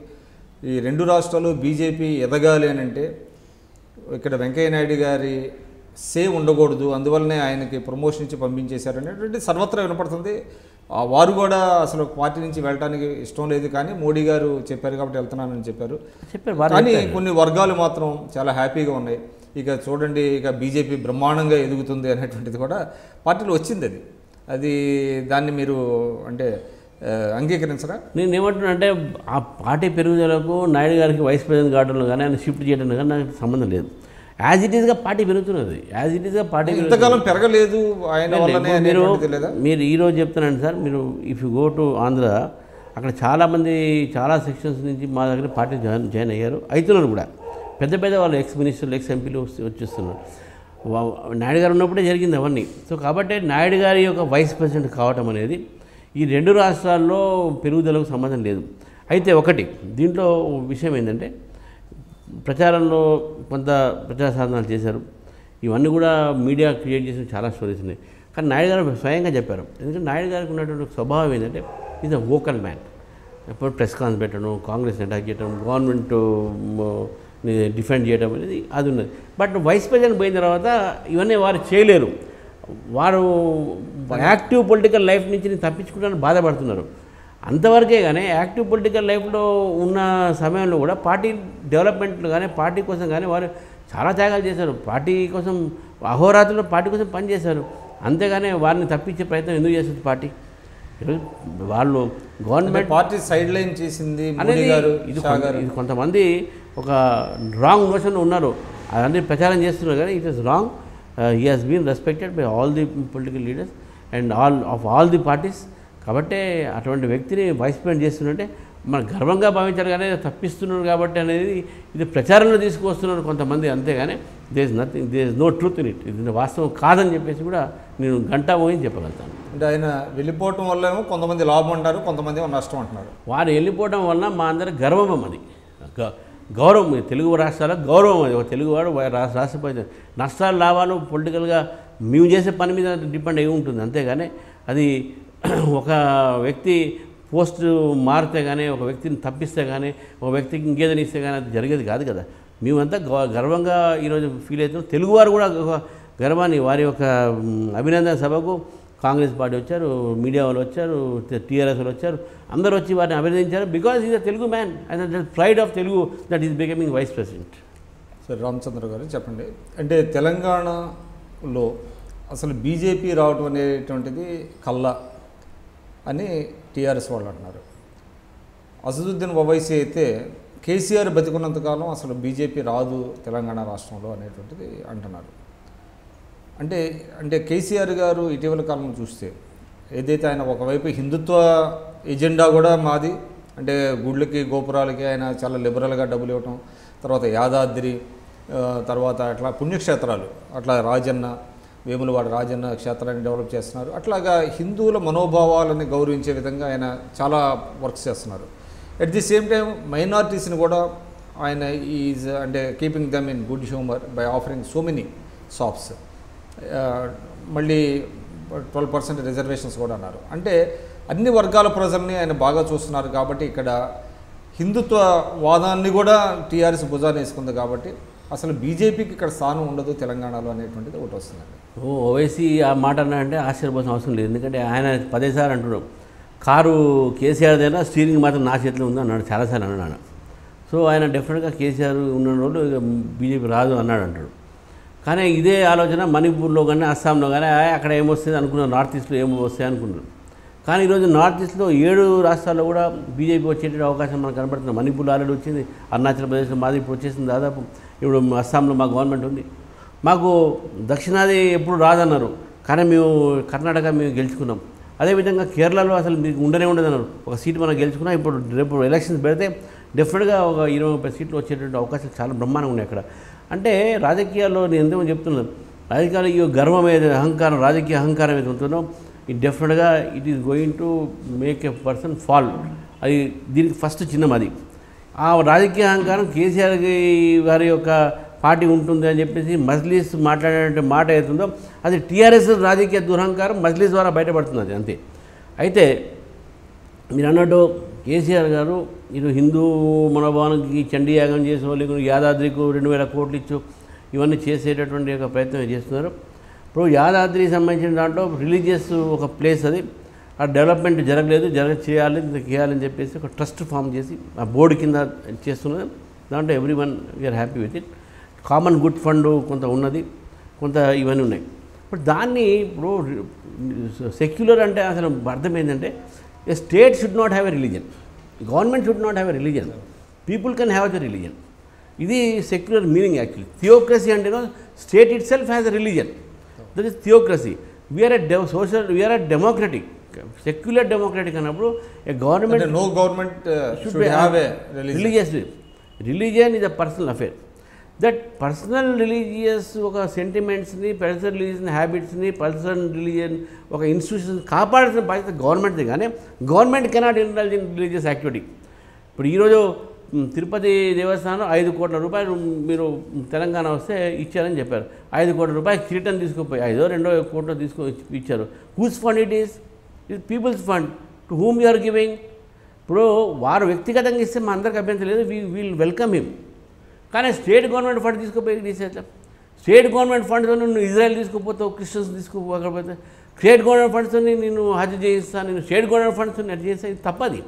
ఈ రెండు రాష్ట్రాలు బీజేపీ ఎదగాలి అని అంటే ఇక్కడ వెంకయ్య నాయుడు గారి సే ఉండకూడదు అందువల్లనే ఆయనకి ప్రమోషన్ ఇచ్చి పంపించేశారు అనేటువంటి సర్వత్రా వినపడుతుంది. ఆ వారు కూడా అసలు పార్టీ నుంచి వెళ్ళడానికి ఇష్టం లేదు కానీ మోడీ గారు చెప్పారు కాబట్టి వెళ్తున్నానని చెప్పారు. కానీ కొన్ని వర్గాలు మాత్రం చాలా హ్యాపీగా ఉన్నాయి. ఇక చూడండి ఇక బీజేపీ బ్రహ్మాండంగా ఎదుగుతుంది అనేటువంటిది కూడా పార్టీలో వచ్చింది అది. అది దాన్ని మీరు అంటే అంగీకరించరా? నేను ఏమంటున్నా అంటే ఆ పార్టీ పెరుగుదలకు నాయుడు గారికి వైస్ ప్రెసిడెంట్ కావడంలో కానీ ఆయన షిఫ్ట్ చేయడం కానీ నాకు సంబంధం లేదు. యాజ్ ఇట్ ఈస్గా పార్టీ పెరుగుతున్నది. యాజ్ ఇట్ ఈస్గా పార్టీ. ఇంతకాలం పెరగలేదు ఆయన మీరు మీరు ఈరోజు చెప్తున్నాను సార్ మీరు if you go to Andhra అక్కడ చాలామంది చాలా సెక్షన్స్ నుంచి మా దగ్గర పార్టీ జాయిన్ జాయిన్ అయ్యారు. అవుతున్నారు కూడా. పెద్ద పెద్ద వాళ్ళు ఎక్స్ మినిస్టర్లు ఎక్స్ ఎంపీలు వచ్చి- వచ్చేస్తున్నారు. నాయుడు గారు ఉన్నప్పుడే జరిగింది అవన్నీ. సో కాబట్టి నాయుడు గారి యొక్క వైస్ ప్రెసిడెంట్ కావటం అనేది ఈ రెండు రాష్ట్రాల్లో పెరుగుదలకు సంబంధం లేదు. అయితే ఒకటి దీంట్లో విషయం ఏంటంటే ప్రచారంలో కొంత ప్రచార సాధనాలు చేశారు. ఇవన్నీ కూడా మీడియా క్రియేట్ చేసిన చాలా స్టోరీస్ ఉన్నాయి. కానీ నాయుడు గారు స్వయంగా చెప్పారు. ఎందుకంటే నాయుడు గారికి ఉన్నటువంటి స్వభావం ఏంటంటే ఈజ్ అ వోకల్ మ్యాన్ ఎప్పుడు ప్రెస్ కాన్స్ పెట్టడం కాంగ్రెస్ అటాక్ చేయడం గవర్నమెంట్ డిఫెండ్ చేయడం అనేది అది ఉన్నది. బట్ వైస్ ప్రెసిడెంట్ పోయిన తర్వాత ఇవన్నీ వారు చేయలేరు. వారు యాక్టివ్ పొలిటికల్ లైఫ్ నుంచి తప్పించుకుంటానికి బాధపడుతున్నారు. అంతవరకే కానీ యాక్టివ్ పొలిటికల్ లైఫ్లో ఉన్న సమయంలో కూడా పార్టీ డెవలప్మెంట్లు కానీ పార్టీ కోసం కానీ వారు చాలా త్యాగాలు చేశారు. పార్టీ కోసం అహోరాత్రులు పార్టీ కోసం పనిచేశారు అంతేగాని వారిని తప్పించే ప్రయత్నం ఎందుకు చేస్తుంది పార్టీ? వాళ్ళు గవర్నమెంట్ పార్టీ సైడ్ లైన్ చేసింది అనేది ఇది కొంతమంది ఒక రాంగ్ నోషన్ ఉన్నారు. అవన్నీ ప్రచారం చేస్తున్నారు కానీ it is wrong. He has been respected by all the political leaders and all of all the parties కాబట్టే అటువంటి వ్యక్తిని వైస్ ప్రెసిడెంట్ చేస్తుంటే మన గర్వంగా భావించారు కానీ తప్పిస్తున్నారు కాబట్టి అనేది ఇది ప్రచారంలో తీసుకువస్తున్నారు కొంతమంది అంతేగాని there is nothing there is no truth in it ఇది వాస్తవం కాదని చెప్పేసి కూడా నేను గంటా పోయి చెప్పగలుగుతాను. అంటే ఆయన వెళ్ళిపోవటం వల్ల ఏమో కొంతమంది లాభం అంటారు కొంతమంది నష్టం అంటున్నారు. వారు వెళ్ళిపోవడం వలన మా అందరి గర్వం అది. గౌరవం తెలుగు రాష్ట్రాల గౌరవం అది. ఒక తెలుగువాడు రాష్ట్రపతి నష్టాలు లాభాలు పొలిటికల్గా మేము చేసే పని మీద డిపెండ్ అయి ఉంటుంది. అంతేగాని అది ఒక వ్యక్తి పోస్ట్ మారితే కానీ ఒక వ్యక్తిని తప్పిస్తే కానీ ఒక వ్యక్తికి ఇంకేదని ఇస్తే కానీ అది జరిగేది కాదు కదా. మేమంతా గ- గర్వంగా ఈరోజు ఫీల్ అవుతున్నాం. తెలుగువారు కూడా ఒక గర్వాన్ని వారి యొక్క అభినందన సభకు కాంగ్రెస్ పార్టీ వచ్చారు మీడియా వాళ్ళు వచ్చారు టీఆర్ఎస్ వాళ్ళు వచ్చారు. అందరూ వచ్చి వారిని అభినందించారు because is a Telugu man and pride of Telugu that is becoming vice president సరే రామచంద్ర గారు చెప్పండి. అంటే తెలంగాణలో అసలు బీజేపీ రావటం అనేటువంటిది కళ్ళ. అని టీఆర్ఎస్ వాళ్ళు అంటున్నారు. అసదుద్దీన్ ఓవైసీ అయితే కేసీఆర్ బతికున్నంతకాలం అసలు బీజేపీ రాదు తెలంగాణ రాష్ట్రంలో అనేటువంటిది అంటున్నారు. అంటే అంటే కేసీఆర్ గారు ఇటీవల కాలం చూస్తే ఏదైతే ఆయన ఒకవైపు హిందుత్వ ఎజెండా కూడా మాది అంటే గుళ్ళకి గోపురాలకి ఆయన చాలా లిబరల్గా డబ్బులు ఇవ్వటం తర్వాత యాదాద్రి తర్వాత అట్లా పుణ్యక్షేత్రాలు అట్లా రాజన్న వేములవాడ రాజన్న క్షేత్రాన్ని డెవలప్ చేస్తున్నారు. అట్లాగా హిందువుల మనోభావాలని గౌరవించే విధంగా ఆయన చాలా వర్క్స్ చేస్తున్నారు. ఎట్ ది సేమ్ టైం మైనారిటీస్ని కూడా ఆయన ఈజ్ అంటే keeping them in good humour by offering so many shops మళ్ళీ ట్వెల్వ్ పర్సెంట్ రిజర్వేషన్స్ కూడా అన్నారు. అంటే అన్ని వర్గాల ప్రజల్ని ఆయన బాగా చూస్తున్నారు కాబట్టి ఇక్కడ హిందుత్వ వాదాన్ని కూడా టీఆర్ఎస్ భుజాన్ని వేసుకుంది కాబట్టి అసలు బీజేపీకి ఇక్కడ స్థానం ఉండదు తెలంగాణలో అనేటువంటిది ఒకటి వస్తుందండి. ఓ ఓవైసీ ఆ మాట అన్నాడంటే ఆశ్చర్యపోవాల్సిన అవసరం లేదు. ఎందుకంటే ఆయన పదేసార్లు అంటున్నాడు కారు కేసీఆర్దైనా స్టీరింగ్ మాత్రం నా చేతిలో ఉంది అన్నాడు చాలాసార్లు అన్నాడు సో ఆయన డెఫినెట్గా కేసీఆర్ ఉన్న రోజులు బీజేపీ రాదు అన్నాడు అంటాడు కానీ ఇదే ఆలోచన మణిపూర్లో కానీ అస్సాంలో కానీ అక్కడ ఏమొస్తుంది అనుకున్నారు నార్త్ ఈస్ట్లో ఏమో వస్తాయి అనుకున్నారు. కానీ ఈరోజు నార్త్ ఈస్ట్లో ఏడు రాష్ట్రాల్లో కూడా బీజేపీ వచ్చేటువంటి అవకాశం మనకు కనబడుతుంది మణిపూర్లో ఆల్రెడీ వచ్చింది అరుణాచల్ ప్రదేశ్లో మాది ఇప్పుడు వచ్చేసింది దాదాపు ఇప్పుడు అస్సాంలో మా గవర్నమెంట్ ఉంది. మాకు దక్షిణాది ఎప్పుడు రాదన్నారు. కానీ మేము కర్ణాటక మేము గెలుచుకున్నాం. అదేవిధంగా కేరళలో అసలు మీకు ఉండనే ఉండదన్నారు. ఒక సీటు మనం గెలుచుకున్నాం ఇప్పుడు రేపు ఎలక్షన్స్ పెడితే డెఫినెట్గా ఒక ఇరవై ముప్పై సీట్లు వచ్చేటువంటి అవకాశాలు చాలా బ్రహ్మాండంగా ఉన్నాయి అక్కడ. అంటే రాజకీయాల్లో నేను ఎంతో చెప్తున్నాను రాజకీయాలు ఈ గర్వం ఏది అహంకారం రాజకీయ అహంకారం ఏది ఉంటుందో ఇది డెఫినెట్గా it is going to make a person fall అది దీనికి ఫస్ట్ చిన్నం అది. ఆ రాజకీయ అహంకారం కేసీఆర్ వారి యొక్క పార్టీ ఉంటుంది అని చెప్పేసి మజ్లీస్ మాట్లాడే మాట అవుతుందో అది టీఆర్ఎస్ రాజకీయ దురహంకారం మజ్లీస్ ద్వారా బయటపడుతుంది అది అంతే. అయితే మీరు అన్నట్టు కేసీఆర్ గారు ఇటు హిందూ మనోభావానికి చండీ యాగం చేసో లేకుంటే యాదాద్రికు రెండు వేల కోట్లు ఇచ్చు ఇవన్నీ చేసేటటువంటి ఒక ప్రయత్నం చేస్తున్నారు. ఇప్పుడు యాదాద్రికి సంబంధించిన దాంట్లో రిలీజియస్ ఒక ప్లేస్ అది. ఆ డెవలప్మెంట్ జరగలేదు జరగ చేయాలి చేయాలని చెప్పేసి ఒక ట్రస్ట్ ఫామ్ చేసి ఆ బోర్డు కింద చేస్తున్నది దాంట్లో everyone we are happy with it. Common good fund కొంత ఉన్నది కొంత ఇవన్నీ ఉన్నాయి. ఇప్పుడు దాన్ని ఇప్పుడు సెక్యులర్ అంటే అసలు అర్థం ఏంటంటే a state should not have a religion. Government should not have a religion. People can have the religion. ఇది secular meaning actually. Theocracy అంటేనో state itself has a religion. That is theocracy. We are a డె social we are a democratic. Secular democratic అన్నప్పుడు a government no government a religion is a personal affair that personal religious ఒక సెంటిమెంట్స్ని personal religion హ్యాబిట్స్ని personal religion ఒక institution కాపాడాల్సిన బాధ్యత గవర్నమెంట్ది కానీ government cannot indulge in religious activity ఇప్పుడు ఈరోజు తిరుపతి దేవస్థానం ఐదు కోట్ల రూపాయలు మీరు తెలంగాణ వస్తే ఇచ్చారని చెప్పారు. ఐదు కోట్ల రూపాయలు కిరీటం తీసుకుపోయి ఐదో రెండో కోట్లో తీసుకు ఇచ్చారు. హూస్ ఫండ్ ఇట్ ఈస్ ఇది people's fund to whom you are giving ఇప్పుడు వారు వ్యక్తిగతంగా ఇస్తే మా అందరికి అభ్యంతరం లేదు. వీ వీల్ వెల్కమ్ హిమ్ కానీ స్టేట్ గవర్నమెంట్ ఫండ్ తీసుకుపోయి తీసేట్లా స్టేట్ గవర్నమెంట్ ఫండ్తో నువ్వు ఇజ్రాయెల్ తీసుకుపోతావు క్రిస్టియన్స్ తీసుకుపోకపోతే స్టేట్ గవర్నమెంట్ ఫండ్స్తో నేను హజ్ చేయిస్తాను నేను స్టేట్ గవర్నమెంట్ ఫండ్స్తో నెట్ చేస్తే ఇది తప్పది.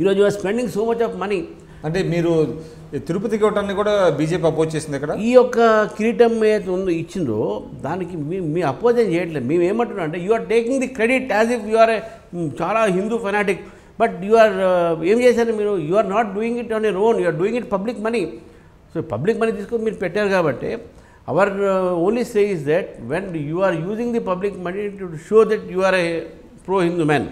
ఈరోజు you are spending so much of money. అంటే మీరు తిరుపతి ఇవ్వటాన్ని కూడా బీజేపీ అపోజ్ చేసింది ఇక్కడ ఈ యొక్క కిరీటం ఏదైతే ఉందో ఇచ్చిందో దానికి మీ మీ అపోజం చేయట్లేదు. మేము ఏమంటున్నాం అంటే you are taking the credit as if you are చాలా Hindu fanatic but you are ఏం చేశారు మీరు? You are not doing it on your own you are doing it public money so public money తీసుకొని మీరు పెట్టారు కాబట్టి our only say is that when you are using the public money to show that you are a pro Hindu man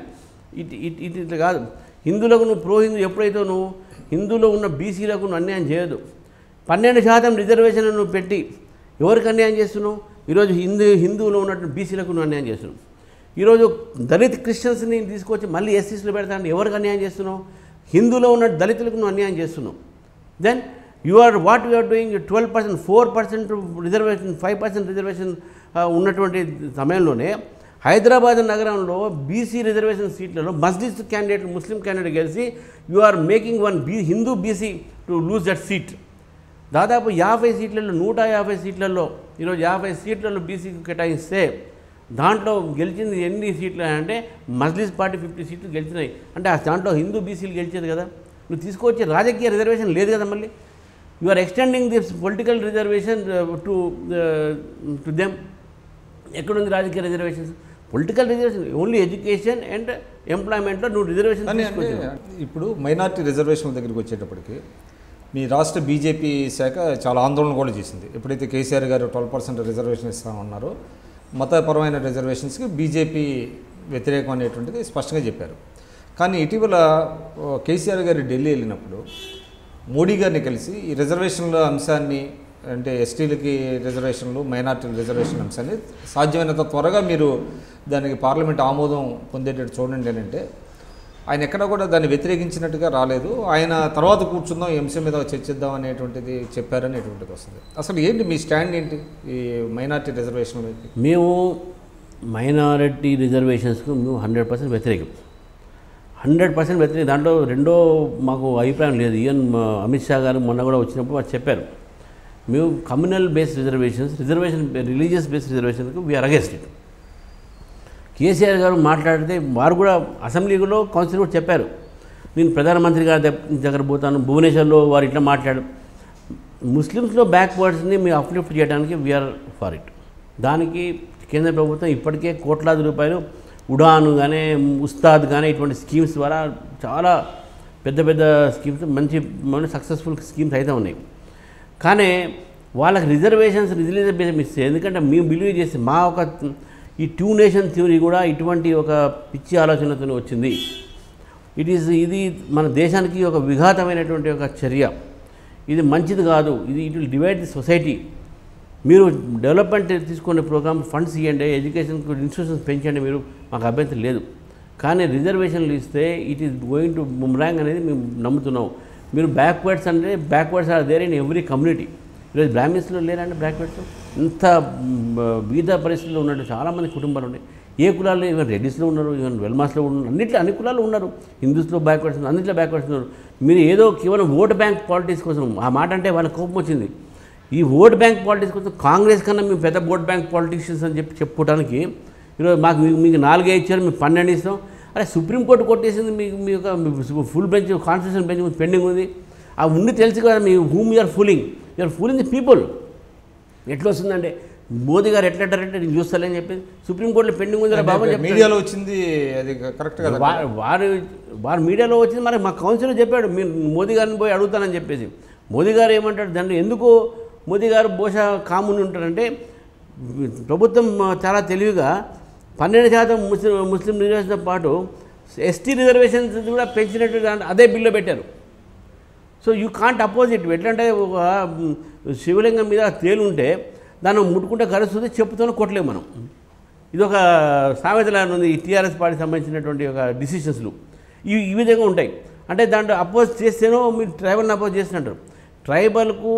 it it it ఇట్లా కాదు. హిందువులకు నువ్వు pro Hindu ఎప్పుడైతే నువ్వు హిందువులో ఉన్న బీసీలకు నువ్వు అన్యాయం చేయదు పన్నెండు శాతం రిజర్వేషన్ నువ్వు పెట్టి ఎవరికి అన్యాయం చేస్తున్నావు? ఈరోజు హిందూ హిందువులో ఉన్నట్టు బీసీలకు నువ్వు అన్యాయం చేస్తున్నావు. ఈరోజు దళిత్ క్రిస్టియన్స్ని తీసుకొచ్చి మళ్ళీ ఎస్సీస్లో పెడతాను ఎవరికి అన్యాయం చేస్తున్నావు? హిందువులో ఉన్న దళితులకు నువ్వు అన్యాయం చేస్తున్నావు. Then you are what you are doing twelve percent four percent reservation five percent reservation ఉన్నటువంటి సమయంలోనే హైదరాబాద్ నగరంలో బీసీ రిజర్వేషన్ సీట్లలో మస్జిద్ క్యాండిడేట్ ముస్లిం క్యాండిడేట్ గెలిచి you are making one B Hindu BC to lose that seat దాదాపు యాభై సీట్లలో నూట యాభై సీట్లలో ఈరోజు యాభై సీట్లలో బీసీకి కేటాయిస్తే దాంట్లో గెలిచింది ఎన్ని సీట్లు అంటే మజ్లిస్ పార్టీ ఫిఫ్టీ సీట్లు గెలిచినాయి. అంటే ఆ దాంట్లో హిందూ బీసీలు గెలిచేది కదా. నువ్వు తీసుకొచ్చి రాజకీయ రిజర్వేషన్ లేదు కదా మళ్ళీ. You are extending this political reservation to to them ఎక్కడుంది రాజకీయ reservations political reservation only education and ఎంప్లాయ్మెంట్లో నువ్వు రిజర్వేషన్ ఇప్పుడు మైనార్టీ రిజర్వేషన్ దగ్గరికి వచ్చేటప్పటికి మీ రాష్ట్ర బీజేపీ శాఖ చాలా ఆందోళన కూడా చేసింది. ఎప్పుడైతే కేసీఆర్ గారు ట్వెల్వ్ పర్సెంట్ రిజర్వేషన్ ఇస్తామన్నారో మతపరమైన రిజర్వేషన్స్కి బీజేపీ వ్యతిరేకం అనేటువంటిది స్పష్టంగా చెప్పారు. కానీ ఇటీవల కేసీఆర్ గారు ఢిల్లీ వెళ్ళినప్పుడు మోడీ గారిని కలిసి ఈ రిజర్వేషన్ల అంశాన్ని అంటే ఎస్టీలకి రిజర్వేషన్లు మైనార్టీల రిజర్వేషన్ అని సాధ్యమైనంత త్వరగా మీరు దానికి పార్లమెంట్ ఆమోదం పొందేటట్టు చూడండి అని అంటే ఆయన ఎక్కడ కూడా దాన్ని వ్యతిరేకించినట్టుగా రాలేదు. ఆయన తర్వాత కూర్చుందాం ఎంసీ మీద చర్చిద్దాం అనేటువంటిది చెప్పారనేటువంటిది వస్తుంది. అసలు ఏంటి మీ స్టాండ్ ఏంటి ఈ మైనార్టీ రిజర్వేషన్లో మేము మైనారిటీ రిజర్వేషన్స్కు మేము హండ్రెడ్ పర్సెంట్ వ్యతిరేకం. హండ్రెడ్ పర్సెంట్ వ్యతిరేకం. దాంట్లో రెండో మాకు అభిప్రాయం లేదు. ఈవెన్ అమిత్ షా గారు మొన్న కూడా వచ్చినప్పుడు వారు చెప్పారు. మేము communal based reservations reservation religious based రిజర్వేషన్కు we are against it KCR garu మాట్లాడితే వారు కూడా అసెంబ్లీలో కౌన్సిల్ కూడా చెప్పారు. నేను ప్రధానమంత్రి గారి దగ్గ- దగ్గర పోతాను భువనేశ్వర్లో వారు ఇట్లా మాట్లాడు ముస్లిమ్స్లో బ్యాక్వర్డ్స్ని మేము అప్లిఫ్ట్ చేయడానికి వీఆర్ ఫర్ ఇట్ దానికి కేంద్ర ప్రభుత్వం ఇప్పటికే కోట్లాది రూపాయలు ఉడాన్ కానీ ఉస్తాద్ కానీ ఇటువంటి స్కీమ్స్ ద్వారా చాలా పెద్ద పెద్ద స్కీమ్స్ మంచి సక్సెస్ఫుల్ స్కీమ్స్ అయితే ఉన్నాయి. కానీ వాళ్ళకి రిజర్వేషన్స్ రిజర్వేషన్ ఇస్తే ఎందుకంటే మేము బిలీవ్ చేసి మా ఒక ఈ టూ నేషన్ థియరీ కూడా ఇటువంటి ఒక పిచ్చి ఆలోచనతో వచ్చింది. ఇట్ ఈస్ ఇది మన దేశానికి ఒక విఘాతమైనటువంటి ఒక చర్య. ఇది మంచిది కాదు. ఇది it will divide the society మీరు డెవలప్మెంట్ తీసుకునే ప్రోగ్రామ్ ఫండ్స్ ఇవ్వండి ఎడ్యుకేషన్ ఇన్స్టిట్యూషన్స్ పెంచండి మీరు మాకు అభ్యంతరం లేదు. కానీ రిజర్వేషన్లు ఇస్తే it is going to boomerang అనేది మేము నమ్ముతున్నాం. మీరు బ్యాక్వర్డ్స్ అంటే backwards are there in every community ఈరోజు బ్రాహ్మిన్స్లో లేరండి బ్యాక్వర్డ్స్ ఇంత బీద పరిస్థితుల్లో ఉన్నట్టు చాలామంది కుటుంబాలు ఉన్నాయి ఏ కులాల్లో? ఈవెన్ రెడ్డిస్లో ఉన్నారు ఈవెన్ వెల్మాస్లో ఉన్నారు అన్నిట్లో అన్ని కులాలు ఉన్నారు. హిందూస్లో బ్యాక్వర్డ్స్ ఉన్నారు అన్నింటిలో బ్యాక్వర్డ్స్ ఉన్నారు. మీరు ఏదో కేవలం ఓట్ బ్యాంక్ పాలిటిక్స్ కోసం ఆ మాట అంటే వాళ్ళ కోపం వచ్చింది. ఈ ఓట్ బ్యాంక్ పాలిటిక్స్ కోసం కాంగ్రెస్ కన్నా మేము పెద్ద ఓట్ బ్యాంక్ పాలిటిషియన్స్ అని చెప్పి చెప్పుకోవడానికి ఈరోజు మాకు మీకు- మీకు నాలుగే ఇచ్చారు మీకు పన్నెండు ఇస్తాం. అరే సుప్రీంకోర్టు కొట్టేసింది మీకు మీ యొక్క full bench constitution bench pending ఉంది. ఆ ఉండి తెలుసు కదా మీ whom you are fooling you are fooling the people ఎట్లా వస్తుందంటే మోదీ గారు ఎట్లా అంటారంటే నేను చూస్తానని చెప్పి సుప్రీంకోర్టులో పెండింగ్ ఉంది బాబు. మీడియాలో వచ్చింది అది కరెక్ట్ కదా? వారు వారు మీడియాలో వచ్చింది మరి మా కౌన్సిలర్ చెప్పాడు మీరు మోదీ గారిని పోయి అడుగుతానని చెప్పేసి. మోదీ గారు ఏమంటాడు దాంట్లో ఎందుకు మోదీ గారు బహుశా కాముని ఉంటారంటే ప్రభుత్వం చాలా తెలివిగా పన్నెండు శాతం ముస్లిం ముస్లిం రిజర్వేషన్తో పాటు ఎస్టీ రిజర్వేషన్స్ కూడా పెంచినట్టు దాంట్లో అదే బిల్లు పెట్టారు. సో యూ కాంట్ అపోజిట్ ఎట్లంటే ఒక శివలింగం మీద తేలు ఉంటే దాన్ని ముట్టుకుంటే కరుస్తుంది చెప్పుతోనే కొట్టలేము మనం. ఇది ఒక సామెతలా ఉంది ఈ టీఆర్ఎస్ పార్టీ సంబంధించినటువంటి ఒక డిసిషన్స్లు. ఇవి ఈ విధంగా ఉంటాయి. అంటే దాంట్లో అపోజ్ చేస్తేనో మీరు ట్రైబల్ని అపోజ్ చేసినట్టారు ట్రైబల్కు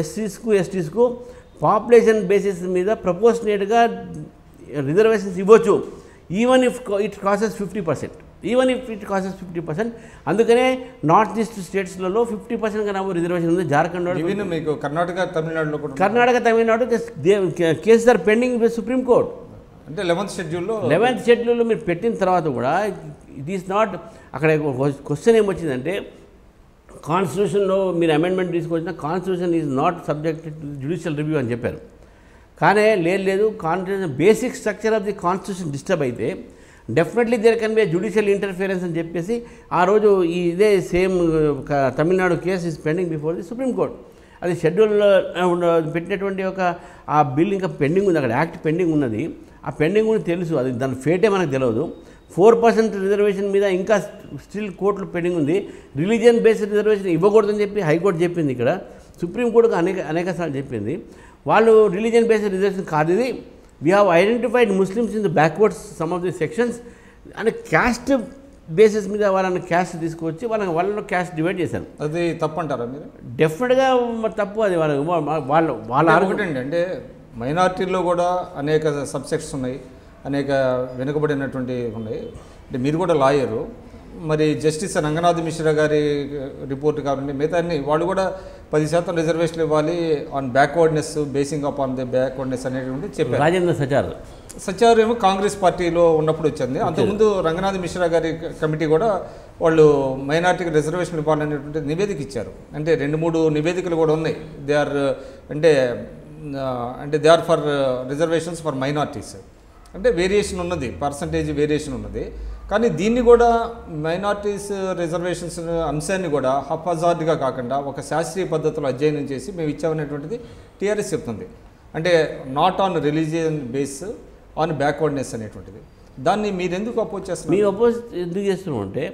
ఎస్సీస్కు ఎస్టీస్కు పాపులేషన్ బేసిస్ మీద ప్రపోర్షనేట్గా రిజర్వేషన్స్ ఇవ్వచ్చు. Even if it causes fifty percent even if it causes fifty percent అందుకనే నార్త్ ఈస్ట్ స్టేట్స్లలో ఫిఫ్టీ పర్సెంట్ కన్నా రిజర్వేషన్ ఉంది. జార్ఖండ్ మీకు కర్ణాటక తమిళనాడులో. Karnataka Tamil Nadu cases are pending with supreme court. అంటే లెవెన్త్ షెడ్యూల్లో లెవెన్త్ షెడ్యూల్లో మీరు పెట్టిన తర్వాత కూడా ఇట్ ఈస్ నాట్ అక్కడ క్వశ్చన్ ఏమొచ్చిందంటే కాన్స్టిట్యూషన్లో మీరు అమెండ్మెంట్ తీసుకొచ్చిన constitution is not subject to judicial review అని చెప్పారు. కానీ లేదు లేదు constitution basic structure of the constitution disturb అయితే definitely there can be judicial interference అని చెప్పేసి ఆ రోజు ఇదే same Tamil Nadu case is pending before the Supreme Court అది షెడ్యూల్లో పెట్టినటువంటి ఒక ఆ బిల్ ఇంకా పెండింగ్ ఉంది అక్కడ యాక్ట్ పెండింగ్ ఉన్నది. ఆ పెండింగ్ కూడా తెలుసు అది దాని ఫేటే మనకు తెలియదు ఫోర్ పర్సెంట్ రిజర్వేషన్ మీద ఇంకా స్టిల్ కోర్టులు పెండింగ్ ఉంది. రిలీజియన్ బేస్డ్ రిజర్వేషన్ ఇవ్వకూడదని చెప్పి హైకోర్టు చెప్పింది ఇక్కడ. సుప్రీంకోర్టుకు అనేక అనేక సార్లు చెప్పింది. వాళ్ళు రిలీజియన్ బేస్డ్ రిజర్వేషన్ కాదు ఇది. We have identified Muslims in the backwards some of the sections and caste basis మీద వాళ్ళని క్యాస్ట్ తీసుకొచ్చి వాళ్ళని వాళ్ళలో క్యాస్ట్ డివైడ్ చేశారు. అది తప్పంటారా మీరు? డెఫినెట్గా తప్పు అది. వాళ్ళ వాళ్ళ వాళ్ళ అంటే ఆరోగ్యం ఒకటండి అంటే మైనార్టీల్లో కూడా అనేక సబ్సెక్ట్స్ ఉన్నాయి అనేక వెనుకబడినటువంటి ఉన్నాయి. అంటే మీరు కూడా లాయరు మరి జస్టిస్ రంగనాథ్ మిశ్రా గారి రిపోర్ట్ కావాలండి మిగతా అన్ని వాళ్ళు కూడా పది శాతం రిజర్వేషన్ ఇవ్వాలి on backwardness basing up on the backwardness అనేటువంటి చెప్పారు. రాజేంద్ర సచార్. సత్యారు ఏమో కాంగ్రెస్ పార్టీలో ఉన్నప్పుడు వచ్చింది. అంతకుముందు రంగనాథ్ మిశ్రా గారి కమిటీ కూడా వాళ్ళు మైనార్టీకి రిజర్వేషన్ ఇవ్వాలనేటువంటి నివేదిక ఇచ్చారు. అంటే రెండు మూడు నివేదికలు కూడా ఉన్నాయి. దే ఆర్ అంటే అంటే they are for reservations for minorities అంటే వేరియేషన్ ఉన్నది పర్సంటేజ్ వేరియేషన్ ఉన్నది. కానీ దీన్ని కూడా మైనార్టీస్ రిజర్వేషన్స్ అంశాన్ని కూడా హఫాజార్డ్గా కాకుండా ఒక శాస్త్రీయ పద్ధతిలో అధ్యయనం చేసి మేము ఇచ్చామనేటువంటిది టీఆర్ఎస్ చెప్తుంది. అంటే not on religion base on backwardness అనేటువంటిది. దాన్ని మీరు ఎందుకు అపోజ్ మీ మీరు అపోజ్ ఎందుకు చేస్తున్నాం అంటే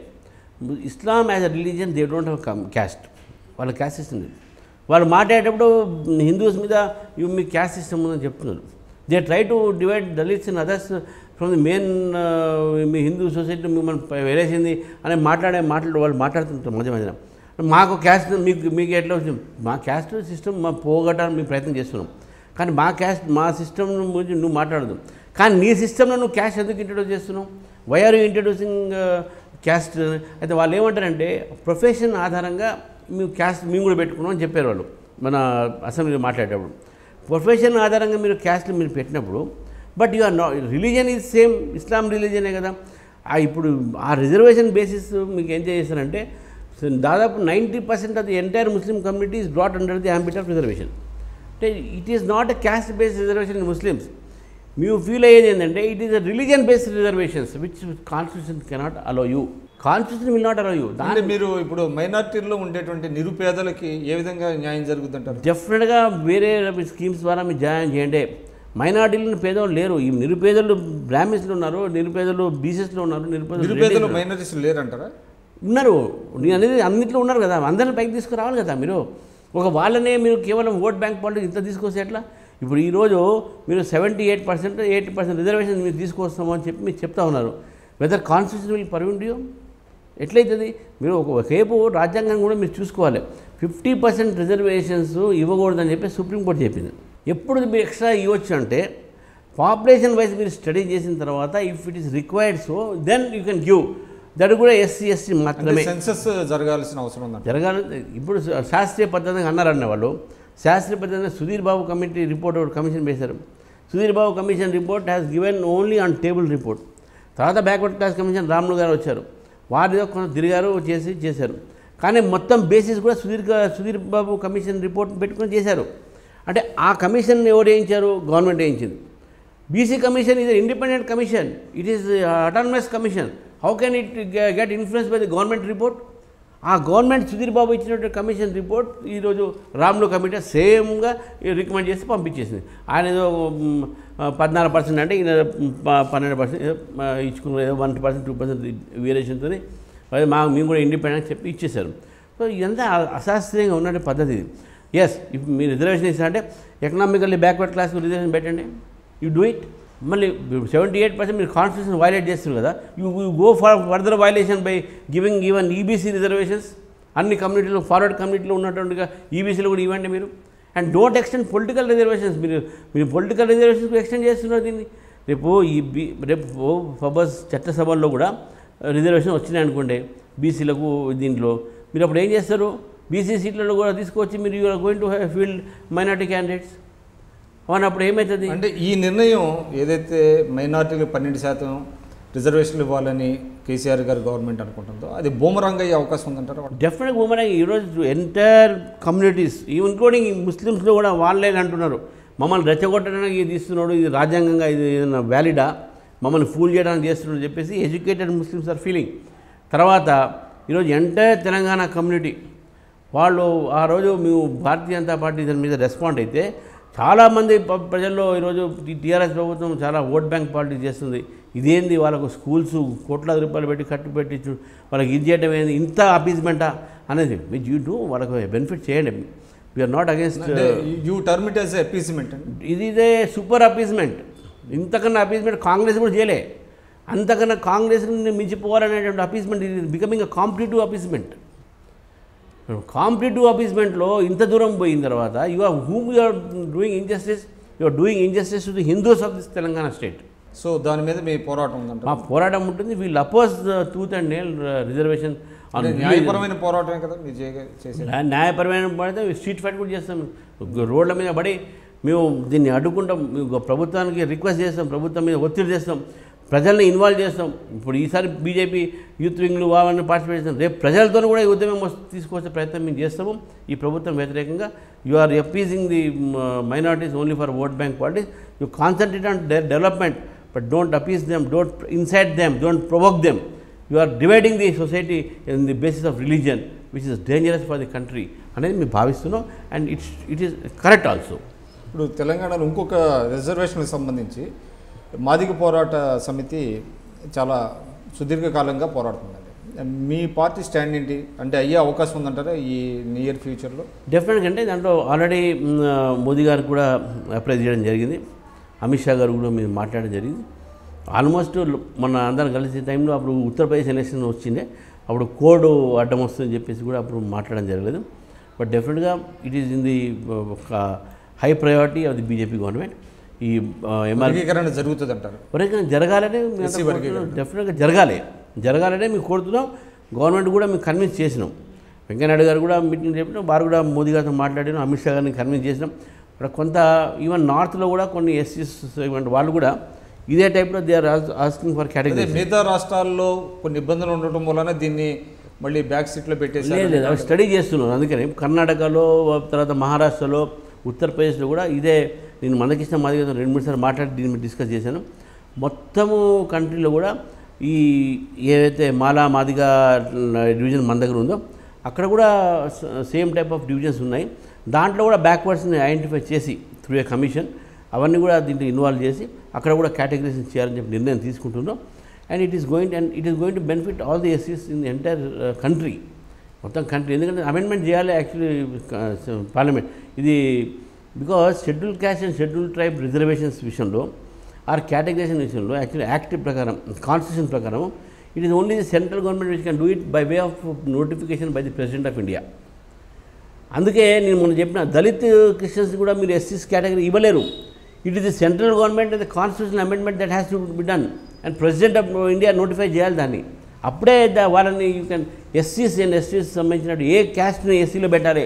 Islam as a religion they don't have caste వాళ్ళ క్యాస్ట్ సిస్టమ్ లేదు. వాళ్ళు మాట్లాడేటప్పుడు హిందూస్ మీద ఇవి మీ క్యాస్ట్ సిస్టమ్ ఉందని చెప్తున్నారు. They try to divide Dalits and others from the main me Hindu society మిమ్మల్ని వేరేసింది అని మాట్లాడే మాటలు వాళ్ళు మాట్లాడుతుంటారు మధ్య మధ్యన. మాకు క్యాస్ట్ మీకు మీకు ఎట్లా వచ్చింది? మా క్యాస్ట్ సిస్టమ్ మా పోగొట్టడానికి మేము ప్రయత్నం చేస్తున్నాం. కానీ మా క్యాస్ట్ మా సిస్టమ్ గురించి నువ్వు మాట్లాడదు కానీ నీ సిస్టంలో నువ్వు క్యాస్ట్ ఎందుకు ఇంట్రడ్యూస్ చేస్తున్నావు? Why are you introducing caste అయితే వాళ్ళు ఏమంటారంటే ప్రొఫెషన్ ఆధారంగా మేము క్యాస్ట్ మేము కూడా పెట్టుకున్నాం అని చెప్పారు వాళ్ళు. మన అసెంబ్లీలో మాట్లాడేటప్పుడు. ప్రొఫెషన్ ఆధారంగా మీరు క్యాస్ట్ మీరు పెట్టినప్పుడు but you are no religion is same Islam రిలీజనే కదా. ఆ ఇప్పుడు ఆ రిజర్వేషన్ బేసిస్ మీకు ఏం చేస్తారంటే దాదాపు ninety percent of the entire Muslim community is brought under the ambit of reservation అంటే it is not a caste based reservation in Muslims మీరు ఫీల్ అయ్యేది ఏంటంటే it is a religion based reservations which constitution cannot allow you constitution will not allow you దాని మీరు ఇప్పుడు మైనార్టీల్లో ఉండేటువంటి నిరుపేదలకి ఏ విధంగా న్యాయం జరుగుతుంటారు డెఫినెట్గా వేరే స్కీమ్స్ ద్వారా మీరు జాయిన్ చేయండి. మైనార్టీలు పేదవాళ్ళు లేరు. ఈ నిరుపేదలు బ్రాహ్మిన్స్లో ఉన్నారు నిరుపేదలు బీసెస్లో ఉన్నారు నిరుపేదలు. మైనారిటీస్ లేరంటారా? ఉన్నారు. నేను అనేది అన్నింటిలో ఉన్నారు కదా. అందరిని పైకి తీసుకురావాలి కదా మీరు. ఒక వాళ్ళనే మీరు కేవలం ఓట్ బ్యాంక్ పాలిటిక్స్ ఇంత తీసుకొస్తే ఎట్లా? ఇప్పుడు ఈరోజు మీరు seventy eight percent eighty percent reservation మీరు తీసుకొస్తాము అని చెప్పి మీరు చెప్తా ఉన్నారు. Whether constitution will permit you ఎట్లయితుంది? మీరు ఒక రేపు రాజ్యాంగం కూడా మీరు చూసుకోవాలి. ఫిఫ్టీ పర్సెంట్ రిజర్వేషన్స్ ఇవ్వకూడదని చెప్పి సుప్రీంకోర్టు చెప్పింది. ఎప్పుడు మీరు ఎక్స్ట్రా ఇవ్వచ్చు అంటే పాపులేషన్ వైజ్ మీరు స్టడీ చేసిన తర్వాత if it is required so then you can give that కూడా ఎస్సీ ఎస్టీ మాత్రమే. సెన్సస్ జరగాల్సిన అవసరం ఉందంట. జరగాలి ఇప్పుడు శాస్త్రీయ పద్ధతిగా అన్నారన్న వాళ్ళు. శాస్త్రీయ పద్ధతిగా సుధీర్ బాబు కమిటీ రిపోర్ట్ ఒకటి కమిషన్ వేశారు. Sudhir Babu commission report has given only on table report తర్వాత backward class commission Ramulu garu వచ్చారు. వారితో కొంత తిరిగారు చేసి చేశారు. కానీ మొత్తం బేసిస్ కూడా సుధీర్ సుధీర్ బాబు కమిషన్ రిపోర్ట్ పెట్టుకొని చేశారు. అంటే ఆ కమిషన్ ఎవరు వేయించారు? Government వేయించింది. BC commission is independent commission it is autonomous commission how can it get influence by the government report ఆ గవర్నమెంట్ సుధీర్ బాబు ఇచ్చినటువంటి కమిషన్ రిపోర్ట్ ఈరోజు రామ్లో కమిటీ సేమ్గా రికమెండ్ చేసి పంపించేసింది. ఆయన ఏదో పద్నాలుగు పర్సెంట్ అంటే ఈయన పన్నెండు పర్సెంట్ ఇచ్చుకున్న ఏదో వన్ పర్సెంట్ టూ పర్సెంట్ వేరియేషన్తో మాకు మా మేము కూడా ఇండిపెండెంట్ చెప్పి ఇచ్చేశారు. సో ఇదంతా అశాస్త్రీయంగా ఉన్న పద్ధతి ఇది. ఎస్ ఇప్పుడు మీరు రిజర్వేషన్ ఇస్తారంటే ఎకనామికల్లీ బ్యాక్వర్డ్ క్లాస్కి రిజర్వేషన్ పెట్టండి. యూ డూ ఇట్ మళ్ళీ సెవెంటీ ఎయిట్ పర్సెంట్ మీరు కాన్స్టిట్యూషన్ వైలేట్ చేస్తున్నారు కదా. You you go for further violation by giving even EBC reservations అన్ని కమ్యూనిటీలు ఫార్వర్డ్ కమ్యూనిటీలో ఉన్నటువంటిగా ఈబీసీలో కూడా ఇవ్వండి మీరు. And don't extend political reservations మీరు మీరు పొలిటికల్ రిజర్వేషన్స్ ఎక్స్టెండ్ చేస్తున్నారు దీన్ని. రేపు ఈ బీ రేపు ఫబస్ చట్టసభల్లో కూడా రిజర్వేషన్ వచ్చినాయి అనుకోండి బీసీలకు దీంట్లో. మీరు అప్పుడు ఏం చేస్తారు? బీసీ సీట్లలో కూడా తీసుకొచ్చి మీరు you are going to field minority candidates అవును అప్పుడు ఏమవుతుంది అంటే ఈ నిర్ణయం ఏదైతే మైనార్టీలు పన్నెండు శాతం రిజర్వేషన్లు ఇవ్వాలని కేసీఆర్ గారు గవర్నమెంట్ అనుకుంటుందో అది బూమరంగ్ అయ్యే అవకాశం ఉందంటారా? డెఫినెట్గా ఉమెన్ ఈరోజు ఎంటైర్ కమ్యూనిటీస్ ఇంక్లూడింగ్ ముస్లిమ్స్లో కూడా వాళ్ళే అంటున్నారు. మమ్మల్ని రెచ్చగొట్టడానికి ఇది ఇస్తున్నాడు ఇది రాజ్యాంగంగా ఇది ఏదైనా వ్యాలిడా మమ్మల్ని ఫూల్ చేయడానికి చేస్తున్నాడు చెప్పేసి ఎడ్యుకేటెడ్ ముస్లిమ్స్ ఆర్ ఫీలింగ్ తర్వాత ఈరోజు ఎంటైర్ తెలంగాణ కమ్యూనిటీ వాళ్ళు ఆ రోజు మేము భారతీయ జనతా పార్టీ దాని మీద రెస్పాండ్ అయితే చాలామంది ప- ప్రజల్లో ఈరోజు టీఆర్ఎస్ ప్రభుత్వం చాలా ఓట్ బ్యాంక్ పాలిటిక్స్ చేస్తుంది ఇదేంది వాళ్ళకు స్కూల్స్ కోట్లాది రూపాయలు పెట్టి కట్టు పెట్టి వాళ్ళకి ఇది చేయడం ఏంది ఇంత అపీజ్మెంటా అనేది మీ జీటు వాళ్ళకు బెనిఫిట్ చేయండి we're not against you term it as ఇది ఇదే సూపర్ అపీజ్మెంట్ ఇంతకన్నా అపీజ్మెంట్ కాంగ్రెస్ కూడా చేయలే అంతకన్నా కాంగ్రెస్ని మించిపోవాలనేటువంటి అపీజ్మెంట్ ఇది becoming a competitive appeasement competitive అపీజ్మెంట్లో ఇంత దూరం పోయిన తర్వాత you are whom you are doing injustice you are doing injustice to the Hindus of this Telangana state so దాని మీద మీ పోరాటం ఉందంట మా పోరాటం ఉంటుంది. వీళ్ళు oppose tooth and nail reservation న్యాయపరమైన పోరాటమే కదా మీరు న్యాయ- న్యాయపరమైన పడితే స్ట్రీట్ ఫైట్ కూడా చేస్తాం. రోడ్ల మీద పడి మేము దీన్ని అడ్డుకుంటాం. ప్రభుత్వానికి రిక్వెస్ట్ చేస్తాం. ప్రభుత్వం మీద ఒత్తిడి చేస్తాం. ప్రజల్ని ఇన్వాల్వ్ చేస్తాం. ఇప్పుడు ఈసారి బీజేపీ యూత్ వింగ్లు వాళ్ళని పార్టిసిపేట్ చేస్తాం రేపు ప్రజలతో కూడా ఈ ఉద్యమం తీసుకొచ్చే ప్రయత్నం మేము చేస్తాము. ఈ ప్రభుత్వం వ్యతిరేకంగా you are appeasing the minorities only for vote bank parties you concentrate on development but don't appease them don't incite them don't provoke them you are dividing the society in the basis of religion which is dangerous for the country అనేది మేము భావిస్తున్నాం. And it's it is correct also ఇప్పుడు తెలంగాణలో ఇంకొక రిజర్వేషన్కి సంబంధించి మాదిగ పోరాట సమితి చాలా సుదీర్ఘకాలంగా పోరాడుతుందండి. మీ పార్టీ స్టాండ్ ఏంటి? అంటే అయ్యే అవకాశం ఉందంటారా ఈ నియర్ ఫ్యూచర్లో? డెఫినెట్గా అంటే దాంట్లో ఆల్రెడీ మోదీ గారు కూడా అప్లై చేయడం జరిగింది. అమిత్ షా గారు కూడా మీరు మాట్లాడడం జరిగింది. ఆల్మోస్ట్ మన అందరం కలిసే టైంలో అప్పుడు ఉత్తరప్రదేశ్ ఎలక్షన్ వచ్చిండే. అప్పుడు కోడ్ అడ్డం వస్తుందని చెప్పేసి కూడా అప్పుడు మాట్లాడడం జరగలేదు. బట్ డెఫినెట్గా ఇట్ ఈస్ ఇన్ ది ఒక high priority of the BJP government ఈ వర్గీకరణ జరుగుతుంది అంటారు వర్గీకరణ. జరగాలనే. డెఫినెట్గా జరగాలి. జరగాలనే మేము కోరుతున్నాం. గవర్నమెంట్ కూడా మేము కన్విన్స్ చేసినాం. వెంకయ్యనాయుడు గారు కూడా మీటింగ్ చెప్పినాం. వారు కూడా మోదీ గారితో మాట్లాడినాం. అమిత్ షా గారిని కన్విన్స్ చేసినాం. ఇక్కడ కొంత ఈవెన్ నార్త్లో కూడా కొన్ని ఎస్సీస్ సెగ్మెంట్ వాళ్ళు కూడా ఇదే టైప్లో they are asking for category మిగతా రాష్ట్రాల్లో కొన్ని ఇబ్బందులు ఉండటం వలన దీన్ని మళ్ళీ బ్యాక్ సీట్లో పెట్టేసి లేదు స్టడీ చేస్తున్నాను అందుకని కర్ణాటకలో తర్వాత మహారాష్ట్రలో ఉత్తరప్రదేశ్లో కూడా ఇదే నేను మనకిష్టం మాది రెండు మూడు సార్లు మాట్లాడి దీని మీద డిస్కస్ చేశాను. మొత్తము కంట్రీలో కూడా ఈ ఏదైతే మాలా మాదిగా డివిజన్ మన దగ్గర ఉందో అక్కడ కూడా సేమ్ టైప్ ఆఫ్ డివిజన్స్ ఉన్నాయి. దాంట్లో కూడా బ్యాక్వర్డ్స్ని ఐడెంటిఫై చేసి త్రూ ఏ కమిషన్ అవన్నీ కూడా దీంట్లో ఇన్వాల్వ్ చేసి అక్కడ కూడా కేటగిరీస్ చేయాలని చెప్పి నిర్ణయం తీసుకుంటున్నాం. And it is going and it is going to benefit all the ఎస్సీస్ in entire country మొత్తం కంట్రీ ఎందుకంటే అమెండ్మెంట్ చేయాలి యాక్చువల్లీ పార్లమెంట్ ఇది because schedule caste and schedule tribe reservations విషయంలో ఆర్ క్యాటగరైజేషన్ విషయంలో యాక్చువల్లీ యాక్ట్ ప్రకారం కాన్స్టిట్యూషన్ ప్రకారం it is only the central government which can do it by way of notification by the president of India అందుకే నేను మొన్న చెప్పిన Dalit Christians కూడా మీరు ఎస్సీస్ కేటగిరీ ఇవ్వలేరు. It is the central government the constitution amendment that has to be done and president of India notify చేయాలి దాన్ని అప్పుడే వాళ్ళని యూ కెన్ ఎస్సీస్ అండ్ ఎస్సీస్ సంబంధించినట్టు ఏ క్యాస్ట్ని ఎస్సీలో పెట్టాలి.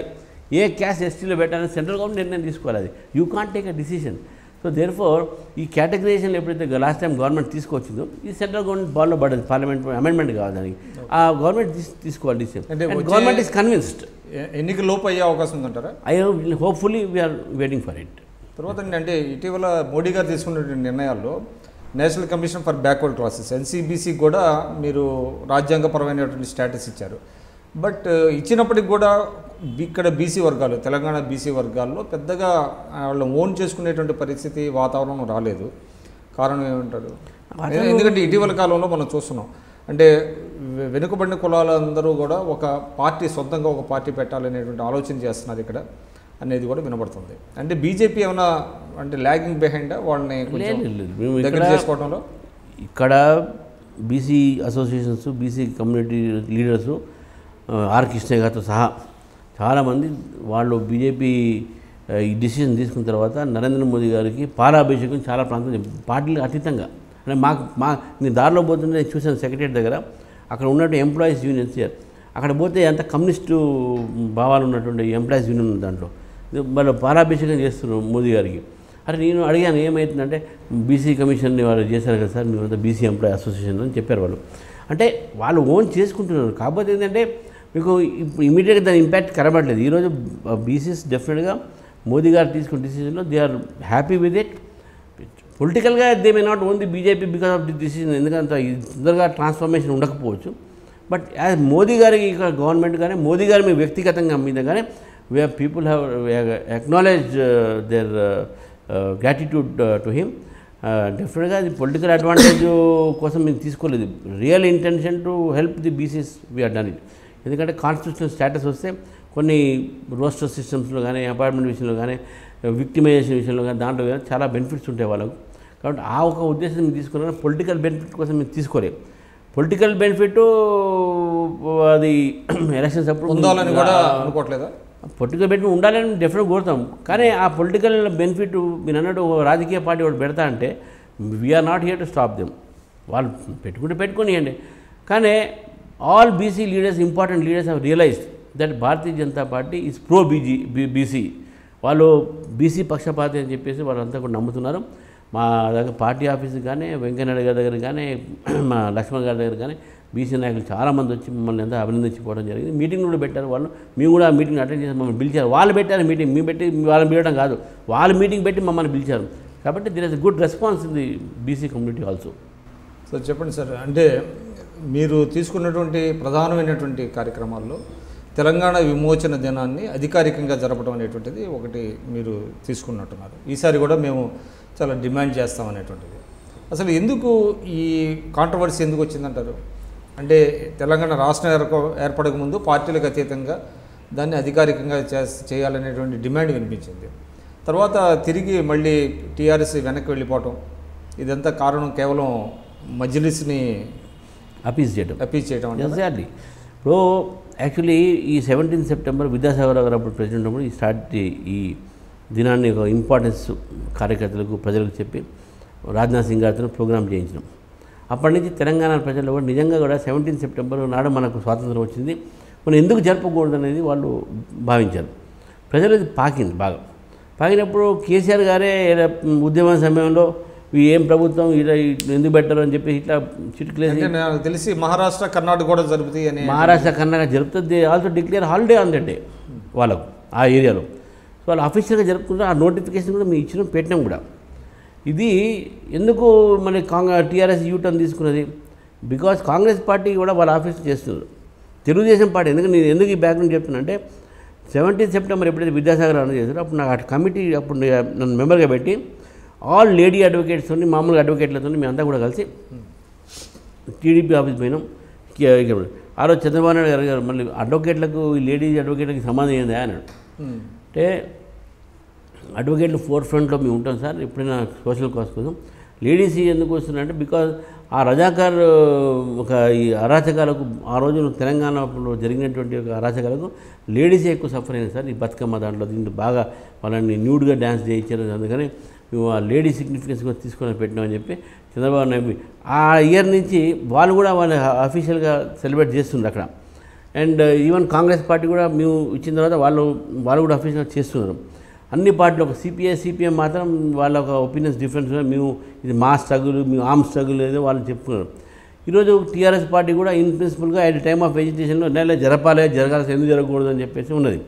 ఏ క్యాస్ట్ ఎస్టీలో పెట్టాలని సెంట్రల్ గవర్నమెంట్ నిర్ణయం తీసుకోవాలి అది. You can't take a decision so therefore ఈ కేటగరైజేషన్ ఎప్పుడైతే లాస్ట్ టైం గవర్నమెంట్ తీసుకొచ్చిందో ఈ సెంట్రల్ గవర్నమెంట్ బాల్లో పడదు పార్లమెంట్ అమెండ్మెంట్ కావాలి దానికి. ఆ గవర్నమెంట్ తీస్- తీసుకోవాలి డిసిషన్ గవర్నమెంట్ ఈస్ కన్విన్స్డ్ ఎన్నిక లోపు అయ్యే అవకాశం ఉందంటారా? I hopefully we're waiting for it తర్వాత అంటే ఇటీవల మోడీ గారు తీసుకున్నటువంటి నిర్ణయాల్లో national commission for backward classes NCBC కూడా మీరు రాజ్యాంగపరమైనటువంటి స్టేటస్ ఇచ్చారు. బట్ ఇచ్చినప్పటికి కూడా ఇక్కడ బీసీ వర్గాలు తెలంగాణ బీసీ వర్గాల్లో పెద్దగా వాళ్ళు ఓన్ చేసుకునేటువంటి పరిస్థితి వాతావరణం రాలేదు. కారణం ఏమంటారు? ఎందుకంటే ఇటీవల కాలంలో మనం చూస్తున్నాం. అంటే వెనుకబడిన కులాలందరూ కూడా ఒక పార్టీ సొంతంగా ఒక పార్టీ పెట్టాలనేటువంటి ఆలోచన చేస్తున్నారు ఇక్కడ అనేది కూడా వినబడుతుంది. అంటే బీజేపీ ఏమైనా అంటే ల్యాగింగ్ బిహైండ్ వాళ్ళని దగ్గర చేసుకోవడంలో? ఇక్కడ BC associations BC community leaders R Krishnaiah గారితో సహా చాలామంది వాళ్ళు బీజేపీ ఈ డిసిషన్ తీసుకున్న తర్వాత నరేంద్ర మోదీ గారికి పాలాభిషేకం చాలా ప్రాంతం పార్టీలు పార్టీలకు అతీతంగా. అంటే మాకు మా నేను దారిలో పోతుంటే నేను చూశాను సెక్రటరీ దగ్గర. అక్కడ ఉన్నట్టు ఎంప్లాయీస్ యూనియన్స్ అక్కడ పోతే అంత కమ్యూనిస్టు భావాలు ఉన్నటువంటి ఎంప్లాయీస్ యూనియన్ ఉంది దాంట్లో. వాళ్ళు పాలాభిషేకం చేస్తున్నారు మోదీ గారికి. అరే నేను అడిగాను ఏమవుతుందంటే బీసీ కమిషన్ని వాళ్ళు చేశారు కదా సార్ మేమంతా బీసీ ఎంప్లాయీ అసోసియేషన్ అని చెప్పారు వాళ్ళు. అంటే వాళ్ళు ఓన్ చేసుకుంటున్నారు. కాకపోతే ఏంటంటే మీకు ఇప్పుడు ఇమీడియట్గా దాని ఇంపాక్ట్ కనబడలేదు. ఈరోజు బీసీస్ డెఫినెట్గా మోదీ గారు తీసుకున్న డిసిజన్లో they are happy with it పొలిటికల్గా they may not only BJP because of the decision ఎందుకంటే ఈ తొందరగా ట్రాన్స్ఫర్మేషన్ ఉండకపోవచ్చు. బట్ యాజ్ మోదీ గారికి ఇక్కడ గవర్నమెంట్ కానీ మోదీ గారి మీ వ్యక్తిగతంగా మీద కానీ we people have acknowledge their gratitude to him డెఫినెట్గా అది పొలిటికల్ అడ్వాంటేజ్ కోసం మేము తీసుకోలేదు. Real intention to help the BCs we're done it ఎందుకంటే కాన్స్టిట్యూషనల్ స్టేటస్ వస్తే కొన్ని రోస్టర్ సిస్టమ్స్లో కానీ అపార్ట్మెంట్ విషయంలో కానీ విక్టిమైజేషన్ విషయంలో కానీ దాంట్లో కానీ చాలా బెనిఫిట్స్ ఉంటాయి వాళ్ళకు. కాబట్టి ఆ ఒక ఉద్దేశం మేము తీసుకున్నాం పొలిటికల్ బెనిఫిట్ కోసం మేము తీసుకోలేము పొలిటికల్ బెనిఫిట్ అది ఎలక్షన్స్ అప్పుడు పొందాలని కూడా అనుకోవట్లేదా? పొలిటికల్ బెనిఫిట్ ఉండాలని డెఫినెట్ కోరుతాం. కానీ ఆ పొలిటికల్ బెనిఫిట్ మీరు అన్నట్టు రాజకీయ పార్టీ ఒకటి పెడతా అంటే we're not here to stop them వాళ్ళు పెట్టుకుంటే పెట్టుకోనియండి. కానీ all BC leaders important leaders have realised that Bharatiya Janata Party is pro BC BC వాళ్ళు బీసీ పక్షపాతి అని చెప్పేసి వాళ్ళంతా కూడా నమ్ముతున్నారు. మా దగ్గర పార్టీ ఆఫీస్కి కానీ వెంకయ్యనాయుడు గారి దగ్గర కానీ మా లక్ష్మణ్ గారి దగ్గర కానీ బీసీ నాయకులు చాలామంది వచ్చి మమ్మల్ని ఎంత అభినందించిపోవడం జరిగింది. మీటింగ్ కూడా పెట్టారు వాళ్ళు. మేము కూడా ఆ మీటింగ్ అటెండ్ చేసి మమ్మల్ని పిలిచారు. వాళ్ళు పెట్టారు మీటింగ్. మేము పెట్టి వాళ్ళని పిలవడం కాదు. వాళ్ళు మీటింగ్ పెట్టి మమ్మల్ని పిలిచారు. కాబట్టి there is good response in the BC community also sir చెప్పండి సార్. అంటే మీరు తీసుకున్నటువంటి ప్రధానమైనటువంటి కార్యక్రమాల్లో తెలంగాణ విమోచన దినాన్ని అధికారికంగా జరపడం అనేటువంటిది ఒకటి మీరు తీసుకున్నట్టున్నారు. ఈసారి కూడా మేము చాలా డిమాండ్ చేస్తాం అనేటువంటిది. అసలు ఎందుకు ఈ కాంట్రవర్సీ ఎందుకు వచ్చిందంటారు? అంటే తెలంగాణ రాష్ట్రం ఏర్ప ఏర్పడక ముందు పార్టీలకు అతీతంగా దాన్ని అధికారికంగా చేస్- చేయాలనేటువంటి డిమాండ్ వినిపించింది. తర్వాత తిరిగి మళ్ళీ టీఆర్ఎస్ వెనక్కి వెళ్ళిపోవటం ఇదంతా కారణం కేవలం మజ్లిస్ని అపీస్ చేయడం అపీల్ చేయడం ఎగ్జాక్ట్లీ ఇప్పుడు యాక్చువల్లీ ఈ సెవెంటీన్ సెప్టెంబర్ విద్యాసాగర్ గారు అప్పుడు ప్రెసిడెంట్ ఉన్నప్పుడు ఈ స్టార్ట్ ఈ దినాన్ని ఒక ఇంపార్టెన్స్ కార్యకర్తలకు ప్రజలకు చెప్పి రాజ్నాథ్ సింగ్ గారితో ప్రోగ్రామ్ చేయించినాం. అప్పటి నుంచి తెలంగాణ ప్రజల్లో కూడా నిజంగా కూడా సెవెంటీన్ సెప్టెంబర్ నాడు మనకు స్వాతంత్రం వచ్చింది. మనం ఎందుకు జరపకూడదు అనేది వాళ్ళు భావించారు. ప్రజలు ఇది పాకింది బాగా. పాకినప్పుడు కేసీఆర్ గారే ఉద్యమ సమయంలో ఏం ప్రభుత్వం ఇలా ఎందుకు పెట్టరు అని చెప్పి ఇట్లా చిటికలేసి నాకు తెలిసి మహారాష్ట్ర కర్ణాటక కూడా జరుగుతాయి అని. మహారాష్ట్ర కర్ణాటక జరుపుతుంది. Also declare holiday on that day వాళ్ళకు ఆ ఏరియాలో. సో వాళ్ళు అఫీషియల్గా జరుపుకుంటారు. ఆ నోటిఫికేషన్ కూడా మేము ఇచ్చినాం పెట్టినాం కూడా. ఇది ఎందుకు మన కాంగ్రెస్ టీఆర్ఎస్ యూటర్న్ తీసుకున్నది? బికాజ్ కాంగ్రెస్ పార్టీ కూడా వాళ్ళ ఆఫీస్ చేస్తున్నారు. తెలుగుదేశం పార్టీ ఎందుకు నేను ఎందుకు ఈ బ్యాక్గ్రౌండ్ చెప్తున్నా అంటే సెవెంటీన్ సెప్టెంబర్ ఎప్పుడైతే విద్యాసాగర్ రన్ చేశారో అప్పుడు నాకు ఆ కమిటీ అప్పుడు నన్ను మెంబర్గా పెట్టి ఆల్ లేడీ అడ్వకేట్స్తో మామూలుగా అడ్వకేట్లతో మేమంతా కూడా కలిసి టీడీపీ ఆఫీస్ పోయినాం. ఆ రోజు చంద్రబాబు నాయుడు గారు గారు మళ్ళీ అడ్వకేట్లకు ఈ లేడీస్ అడ్వకేట్లకి సంబంధం ఏందా అన్నాడు. అంటే అడ్వకేట్లు ఫోర్ ఫ్రంట్లో మేము ఉంటాం సార్ ఎప్పుడైనా సోషల్ కాస్ కోసం. లేడీస్ ఎందుకు వస్తున్నారంటే బికాజ్ ఆ రజాకార్ ఒక ఈ అరాచకాలకు ఆ రోజు తెలంగాణలో జరిగినటువంటి ఒక అరాచకాలకు లేడీసే ఎక్కువ సఫర్ అయింది సార్. ఈ బతుకమ్మ దాంట్లో దీంట్లో బాగా వాళ్ళని న్యూడ్గా డ్యాన్స్ చేయించారు. అందుకని ఆ లేడీ సిగ్నిఫికెన్స్ కూడా తీసుకొని పెట్టినామని చెప్పి చంద్రబాబు నాయుడు ఆ ఇయర్ నుంచి వాళ్ళు కూడా వాళ్ళు అఫీషియల్గా సెలబ్రేట్ చేస్తున్నారు అక్కడ. And uh, even Congress party కూడా మేము ఇచ్చిన తర్వాత వాళ్ళు వాళ్ళు కూడా అఫీషియల్గా చేస్తున్నారు అన్ని పార్టీలు ఒక సిపిఐ సిపిఎం మాత్రం వాళ్ళ ఒక ఒపీనియన్స్ డిఫరెన్స్ మేము ఇది మా స్ట్రగుల్ మేము ఆమ్ స్ట్రగుల్ ఏదో వాళ్ళు చెప్పుకున్నారు. ఈరోజు టీఆర్ఎస్ పార్టీ కూడా ఇన్ ప్రిన్సిపల్గా అట్ టైమ్ ఆఫ్ ఎడ్యుకేషన్లో నెల జరపాలి జరగాల్సి ఎందుకు జరగకూడదు అని చెప్పేసి ఉన్నది.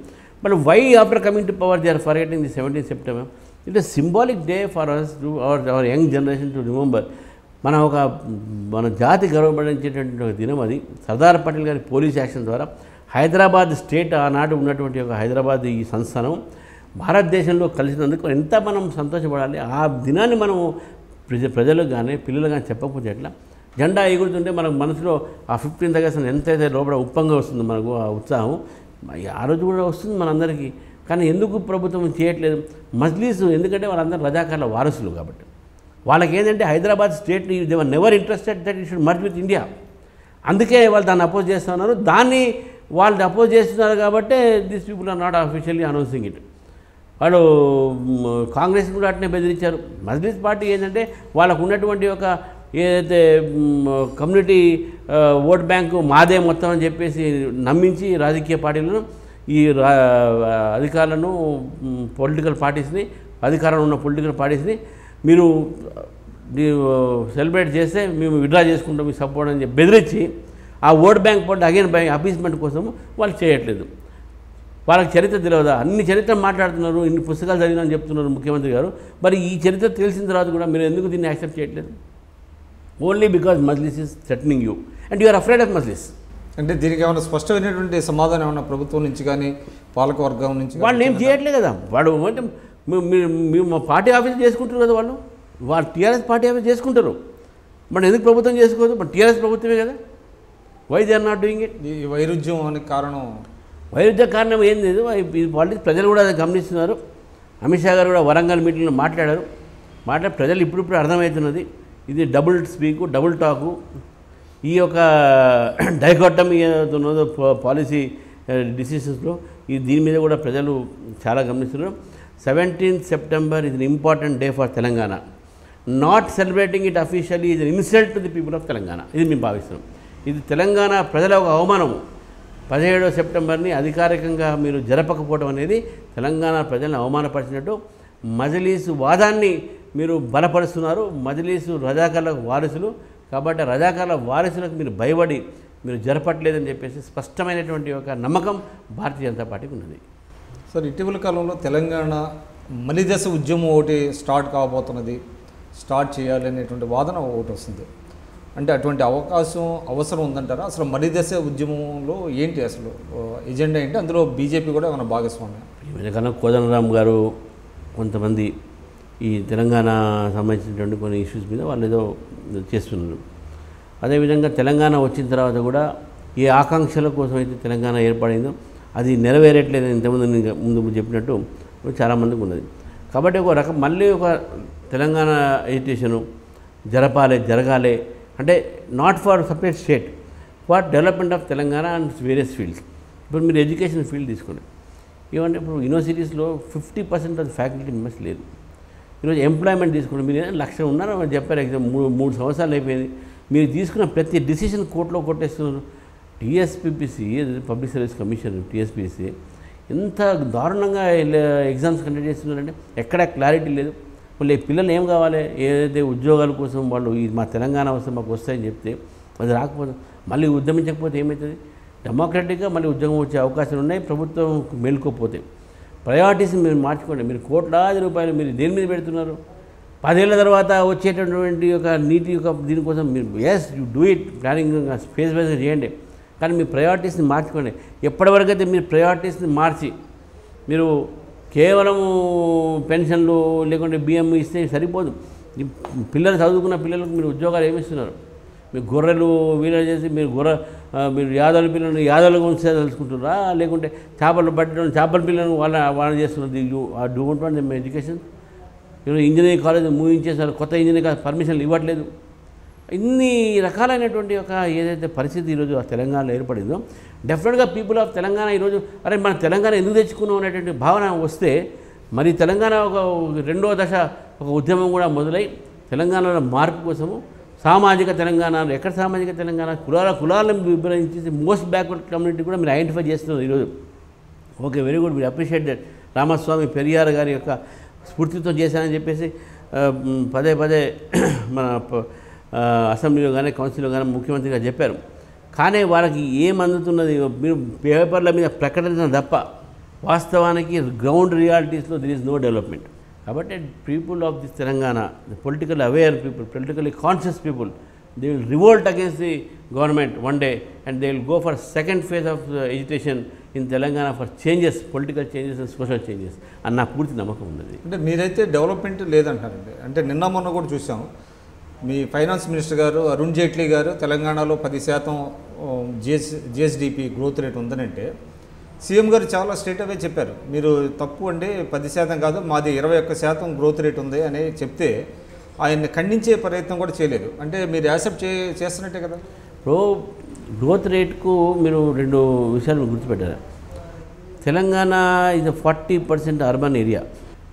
But why after coming to power they are forgetting the seventeen September it is symbolic day for us to our our young generation to remember మన ఒక మన జాతి గర్వపడించేటటువంటి ఒక దినం అది. సర్దార్ పటేల్ గారి పోలీస్ యాక్షన్ ద్వారా హైదరాబాద్ స్టేట్ ఆనాడు ఉన్నటువంటి ఒక హైదరాబాద్ ఈ సంస్థానం భారతదేశంలో కలిసినందుకు ఎంత మనం సంతోషపడాలి ఆ దినాన్ని మనం ప్రజ ప్రజలకు కానీ పిల్లలకు కానీ చెప్పకపోతే ఎట్లా? జెండా ఎగురుతుంటే మనకు మనసులో ఆ ఫిఫ్టీన్త్ ఆగస్ట్ ఎంతైతే లోపల ఉప్పంగా వస్తుందో మనకు ఆ ఉత్సాహం ఆ రోజు కూడా వస్తుంది మనందరికీ. కానీ ఎందుకు ప్రభుత్వం చేయట్లేదు మజ్లీస్ ఎందుకంటే వాళ్ళందరూ రజాకార్ల వారసులు కాబట్టి. వాళ్ళకి ఏంటంటే Hyderabad state they were never interested that he should merge with India అందుకే వాళ్ళు దాన్ని అపోజ్ చేస్తున్నారు. దాన్ని వాళ్ళు అపోజ్ చేస్తున్నారు కాబట్టి this people are not officially announcing it వాళ్ళు కాంగ్రెస్ కూడా అట్నే బెదిరించారు. మజ్లీస్ పార్టీ ఏంటంటే వాళ్ళకు ఉన్నటువంటి ఒక ఏదైతే కమ్యూనిటీ ఓట్ బ్యాంకు మాదే మొత్తం అని చెప్పేసి నమ్మించి రాజకీయ పార్టీలను ఈ రా అధికారులను పొలిటికల్ పార్టీస్ని అధికారంలో ఉన్న పొలిటికల్ పార్టీస్ని మీరు సెలబ్రేట్ చేస్తే మేము విడ్రా చేసుకుంటాం మీ సపోర్ట్ అని చెప్పి బెదిరించి ఆ ఓట్ బ్యాంక్ పోటీ అగైన్ బ్యాంక్ అపీస్మెంట్ కోసం వాళ్ళు చేయట్లేదు. వాళ్ళకి చరిత్ర తెలియదా? అన్ని చరిత్ర మాట్లాడుతున్నారు ఇన్ని పుస్తకాలు చదివినా అని చెప్తున్నారు ముఖ్యమంత్రి గారు. మరి ఈ చరిత్ర తెలిసిన తర్వాత కూడా మీరు ఎందుకు దీన్ని యాక్సెప్ట్ చేయట్లేదు? Only because Majlis is threatening you and you're afraid of Majlis అంటే దీనికి ఏమైనా స్పష్టమైనటువంటి సమాధానం ఏమైనా ప్రభుత్వం నుంచి కానీ పాలకవర్గం నుంచి వాళ్ళు ఏం చేయట్లేదు కదా. వాడు అంటే మీ- మీరు మీరు మా పార్టీ ఆఫీస్ చేసుకుంటారు కదా వాళ్ళు. వాళ్ళు టీఆర్ఎస్ పార్టీ ఆఫీస్ చేసుకుంటారు. మరి ఎందుకు ప్రభుత్వం చేసుకోదు? మరి టీఆర్ఎస్ ప్రభుత్వమే కదా. Why they are not doing it ఈ వైరుధ్యం అనే కారణం. వైరుధ్య కారణం ఏం లేదు. పాలిటిక్స్ ప్రజలు కూడా అది గమనిస్తున్నారు. అమిత్ షా గారు కూడా వరంగల్ మీటింగ్లో మాట్లాడారు. మాట్లాడి ప్రజలు ఇప్పుడిప్పుడు అర్థమవుతున్నది. ఇది డబుల్ స్పీకు డబుల్ టాకు ఈ యొక్క డైకాటమీ ఉన్నదో పాలసీ డిసిషన్స్లో ఈ దీని మీద కూడా ప్రజలు చాలా గమనిస్తున్నారు. సెవెంటీన్త్ సెప్టెంబర్ ఇది important day for Telangana. Not celebrating it officially ఇది insult to the people of Telangana. ఇది మేము భావిస్తున్నాం. ఇది తెలంగాణ ప్రజల ఒక అవమానము. పదిహేడవ సెప్టెంబర్ని అధికారికంగా మీరు జరపకపోవడం అనేది తెలంగాణ ప్రజలను అవమానపరిచినట్టు మజలీసు వాదాన్ని మీరు బలపరుస్తున్నారు. మజలీసు రజాకార్ల వారసులు. కాబట్టి రజాకార్ల వారసులకు మీరు భయపడి మీరు జరపట్లేదని చెప్పేసి స్పష్టమైనటువంటి ఒక నమ్మకం భారతీయ జనతా పార్టీకి ఉన్నది. సార్ ఇటీవల కాలంలో తెలంగాణ మలిదశ ఉద్యమం ఒకటి స్టార్ట్ కాబోతున్నది. స్టార్ట్ చేయాలి అనేటువంటి వాదన ఒకటి వస్తుంది. అంటే అటువంటి అవకాశం అవసరం ఉందంటారా? అసలు మలిదశ ఉద్యమంలో ఏంటి అసలు ఎజెండా ఏంటి? అందులో బీజేపీ కూడా ఏమైనా భాగస్వామ్యం? మధ్యకాలం కోదండరామ్ గారు కొంతమంది ఈ తెలంగాణ సంబంధించినటువంటి కొన్ని ఇష్యూస్ మీద వాళ్ళు ఏదో చేస్తున్నారు. అదేవిధంగా తెలంగాణ వచ్చిన తర్వాత కూడా ఏ ఆకాంక్షల కోసం అయితే తెలంగాణ ఏర్పడిందో అది నెరవేరట్లేదని ఇంతకుముందు నేను ముందు చెప్పినట్టు చాలామందికి ఉన్నది. కాబట్టి ఒక రకం మళ్ళీ ఒక తెలంగాణ ఎడ్యుకేషను జరపాలి జరగాలి అంటే not for separate state for development of Telangana and various fields ఇప్పుడు మీరు ఎడ్యుకేషన్ ఫీల్డ్ తీసుకోండి. ఏమంటే ఇప్పుడు యూనివర్సిటీస్లో fifty percent of faculty members లేదు ఈరోజు ఎంప్లాయ్మెంట్ తీసుకుంటే మీరు ఏదైనా లక్ష ఉన్నారో అని చెప్పారు. ఎగ్జామ్ మూడు మూడు సంవత్సరాలు అయిపోయింది. మీరు తీసుకున్న ప్రతి డిసిషన్ కోర్టులో కొట్టేస్తున్నారు. TSPPC public service commission TSPC ఎంత దారుణంగా ఎగ్జామ్స్ కండక్ట్ చేస్తున్నారంటే ఎక్కడ క్లారిటీ లేదు. మళ్ళీ పిల్లలు ఏం కావాలి? ఏదైతే ఉద్యోగాల కోసం వాళ్ళు ఇది మా తెలంగాణ వస్తే మాకు వస్తాయని చెప్తే అది రాకపోతే మళ్ళీ ఉద్యమించకపోతే ఏమవుతుంది డెమోక్రటిక్గా మళ్ళీ ఉద్యోగం వచ్చే అవకాశాలు ఉన్నాయి. ప్రభుత్వం మేల్కోపోతే ప్రయారిటీస్ మీరు మార్చుకోండి. మీరు కోట్లాది రూపాయలు మీరు దేని మీద పెడుతున్నారు? పదేళ్ళ తర్వాత వచ్చేటటువంటి యొక్క నీటి యొక్క దీనికోసం మీరు as you do it planning space వైజ్గా చేయండి. కానీ మీ ప్రయారిటీస్ని మార్చుకోండి. ఎప్పటివరకు అయితే మీరు ప్రయారిటీస్ని మార్చి మీరు కేవలము పెన్షన్లు లేకుంటే బియ్యం ఇస్తే సరిపోదు. పిల్లలు చదువుకున్న పిల్లలకు మీరు ఉద్యోగాలు ఏమిస్తున్నారు మీరు గొర్రెలు వీలు చేసి మీరు గొర్రె మీరు యాదవుల పిల్లలను యాదవులుగా గురించి తెలుసుకుంటున్నారా లేకుంటే చేపలు పట్టడం చేపల పిల్లలను వాళ్ళ వాళ్ళని చేస్తున్నది డూ వాంట్ ఎడ్యుకేషన్ ఈరోజు ఇంజనీరింగ్ కాలేజ్ మూవించేసారు కొత్త ఇంజనీరింగ్ కాలేజ్ పర్మిషన్లు ఇవ్వట్లేదు. ఇన్ని రకాలైనటువంటి ఒక ఏదైతే పరిస్థితి ఈరోజు ఆ తెలంగాణలో ఏర్పడిందో డెఫినెట్గా పీపుల్ ఆఫ్ తెలంగాణ ఈరోజు అరే మన తెలంగాణ ఎందుకు తెచ్చుకున్నాం అనేటువంటి భావన వస్తే మరి తెలంగాణ ఒక రెండో దశ ఒక ఉద్యమం కూడా మొదలై తెలంగాణలో మార్పు కోసము సామాజిక తెలంగాణలో ఎక్కడ సామాజిక తెలంగాణ? కులాల కులాలను విభజించేసి మోస్ట్ బ్యాక్వర్డ్ కమ్యూనిటీ కూడా మీరు ఐడెంటిఫై చేస్తున్నారు ఈరోజు. ఓకే వెరీ గుడ్ మీరు అప్రిషియేట్ దట్ రామస్వామి పెరియార్ గారి యొక్క స్ఫూర్తితో చేశానని చెప్పేసి పదే పదే మన అసెంబ్లీలో కానీ కౌన్సిల్లో కానీ ముఖ్యమంత్రి గారు చెప్పారు. కానీ వాళ్ళకి ఏం అందుతున్నది? మీరు పేపర్ల మీద ప్రకటించిన తప్ప వాస్తవానికి గ్రౌండ్ రియాలిటీస్లో దిర్ ఇస్ నో డెవలప్మెంట్ కాబట్టి people of this Telangana political aware people politically conscious people they will revolt against the government one day and they will go for second phase of education in Telangana for changes political changes and social changes అని నాకు పూర్తి నమ్మకం ఉన్నది. అంటే మీరైతే development లేదంటారండి. అంటే నిన్న మొన్న కూడా చూసాం. మీ ఫైనాన్స్ మినిస్టర్ గారు అరుణ్ జైట్లీ గారు తెలంగాణలో పది శాతం జిఎస్ జిఎస్డిపి గ్రోత్ రేట్ ఉందనంటే సీఎం గారు చాలా స్ట్రేట్ అవే చెప్పారు. మీరు తప్పు అండి పది శాతం కాదు మాది ఇరవై ఒక్క శాతం గ్రోత్ రేట్ ఉంది అని చెప్తే ఆయన్ని ఖండించే ప్రయత్నం కూడా చేయలేదు. అంటే మీరు యాక్సెప్ట్ చే చేస్తున్నట్టే కదా? ఇప్పుడు గ్రోత్ రేట్కు మీరు రెండు విషయాలు గుర్తుపెట్టారు. తెలంగాణ ఇది ఫార్టీ పర్సెంట్ అర్బన్ ఏరియా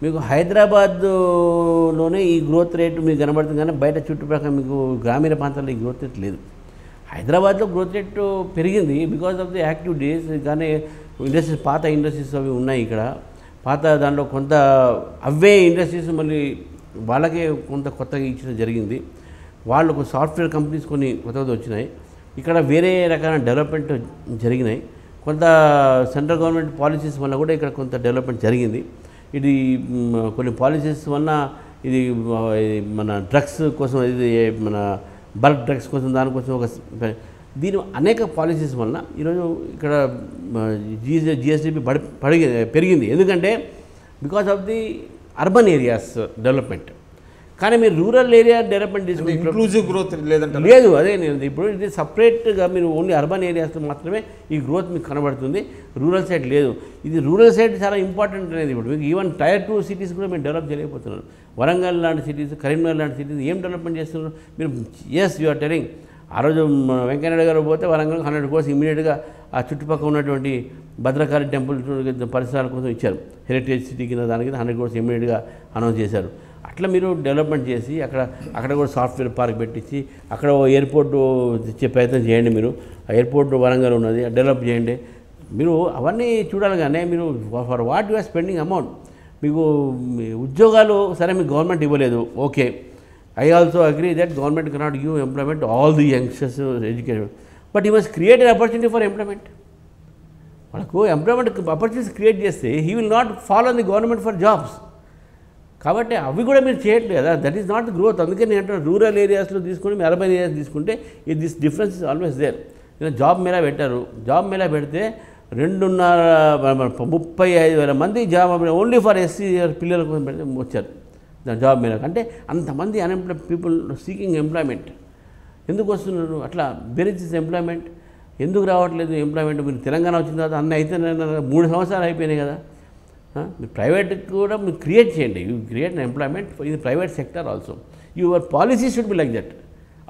మీకు హైదరాబాద్లోనే ఈ గ్రోత్ రేటు మీకు కనబడుతుంది కానీ బయట చుట్టుపక్కల మీకు గ్రామీణ ప్రాంతాల్లో ఈ గ్రోత్ రేట్ లేదు. హైదరాబాద్లో గ్రోత్ రేట్ పెరిగింది బికాస్ ఆఫ్ ది యాక్టివిటీస్ కానీ ఇండస్ట్రీస్ పాత ఇండస్ట్రీస్ అవి ఉన్నాయి ఇక్కడ. పాత దాంట్లో కొంత అవే ఇండస్ట్రీస్ మళ్ళీ వాళ్ళకే కొంత కొత్తగా ఇచ్చడం జరిగింది. వాళ్ళకు సాఫ్ట్వేర్ కంపెనీస్ కొన్ని కొత్తగా వచ్చినాయి. ఇక్కడ వేరే రకాల డెవలప్మెంట్ జరిగినాయి. కొంత సెంట్రల్ గవర్నమెంట్ పాలసీస్ వల్ల కూడా ఇక్కడ కొంత డెవలప్మెంట్ జరిగింది. ఇది కొన్ని పాలసీస్ వల్ల ఇది ఇది మన డ్రగ్స్ కోసం ఇది మన బల్క్ డ్రగ్స్ కోసం దానికోసం ఒక దీని అనేక పాలసీస్ వలన ఈరోజు ఇక్కడ జిఎస్ జిఎస్డిపి పడి పడిగి పెరిగింది. ఎందుకంటే because of the urban areas development కానీ మీరు రూరల్ ఏరియా డెవలప్మెంట్ తీసుకుంటే ఇంక్లూజివ్ గ్రోత్ లేదంటే లేదు అదే నేను ఇప్పుడు ఇది సపరేట్గా మీరు ఓన్లీ అర్బన్ ఏరియాస్లో మాత్రమే ఈ గ్రోత్ మీకు కనబడుతుంది. రూరల్ సైడ్ లేదు. ఇది రూరల్ సైడ్ చాలా ఇంపార్టెంట్ అనేది ఇప్పుడు. మీకు ఈవెన్ టైర్ టూ సిటీస్ కూడా మీరు డెవలప్ చేయలేకపోతున్నారు. వరంగల్ లాంటి సిటీస్ కరీంనగర్ లాంటి సిటీస్ ఏం డెవలప్మెంట్ చేస్తున్నారు? మీరు ఎస్ యు ఆర్ టెలింగ్ ఆ రోజు వెంకయ్యనాయుడు గారు పోతే వరంగల్ హండ్రెడ్ కోర్స్ ఇమీడియట్గా ఆ చుట్టుపక్కల ఉన్నటువంటి భద్రకాళి టెంపుల్ పరిసరాల కోసం ఇచ్చారు. హెరిటేజ్ సిటీ కింద దానికి హండ్రెడ్ కోర్స్ ఇమీడియట్గా అనౌన్స్ చేశారు. అట్లా మీరు డెవలప్మెంట్ చేసి అక్కడ అక్కడ కూడా సాఫ్ట్వేర్ పార్క్ పెట్టించి అక్కడ ఓ ఎయిర్పోర్ట్ తెచ్చే ప్రయత్నం చేయండి మీరు. ఆ ఎయిర్పోర్ట్ వరంగల్ ఉన్నది డెవలప్ చేయండి. మీరు అవన్నీ చూడాలగానే మీరు for what you are spending amount. మీకు ఉద్యోగాలు సరే మీకు గవర్నమెంట్ ఇవ్వలేదు okay. I also agree that government cannot give employment all the youngsters education but you must create an opportunity for employment వాళ్ళకు ఎంప్లాయ్మెంట్ ఆపర్చునిటీస్ క్రియేట్ చేస్తే he will not follow the government for jobs కాబట్టి అవి కూడా మీరు చేయట్లేదు కదా. That is not growth అందుకే నేను అంటే రూరల్ ఏరియాస్లో తీసుకుని అర్బన్ ఏరియాస్ తీసుకుంటే ఈ this difference is always there నేను జాబ్ మేళా పెట్టారు. జాబ్ మేళా పెడితే రెండున్నర ముప్పై ఐదు వేల మంది జాబ్ ఓన్లీ ఫర్ ఎస్సీ పిల్లల కోసం పెడితే వచ్చారు. దాని జాబ్ మీద. అంటే అంతమంది అన్ఎంప్లాయ్ పీపుల్ సీకింగ్ ఎంప్లాయ్మెంట్ ఎందుకు వస్తున్నారు? అట్లా బెరిజిస్ ఎంప్లాయ్మెంట్ ఎందుకు రావట్లేదు ఎంప్లాయ్మెంట్ మీరు తెలంగాణ వచ్చిన తర్వాత అన్నీ అయితే మూడు సంవత్సరాలు అయిపోయినాయి కదా. మీరు ప్రైవేట్ కూడా మీరు క్రియేట్ చేయండి. యూ క్రియేట్ ఎంప్లాయ్మెంట్ ఇది private sector also your policy should be like that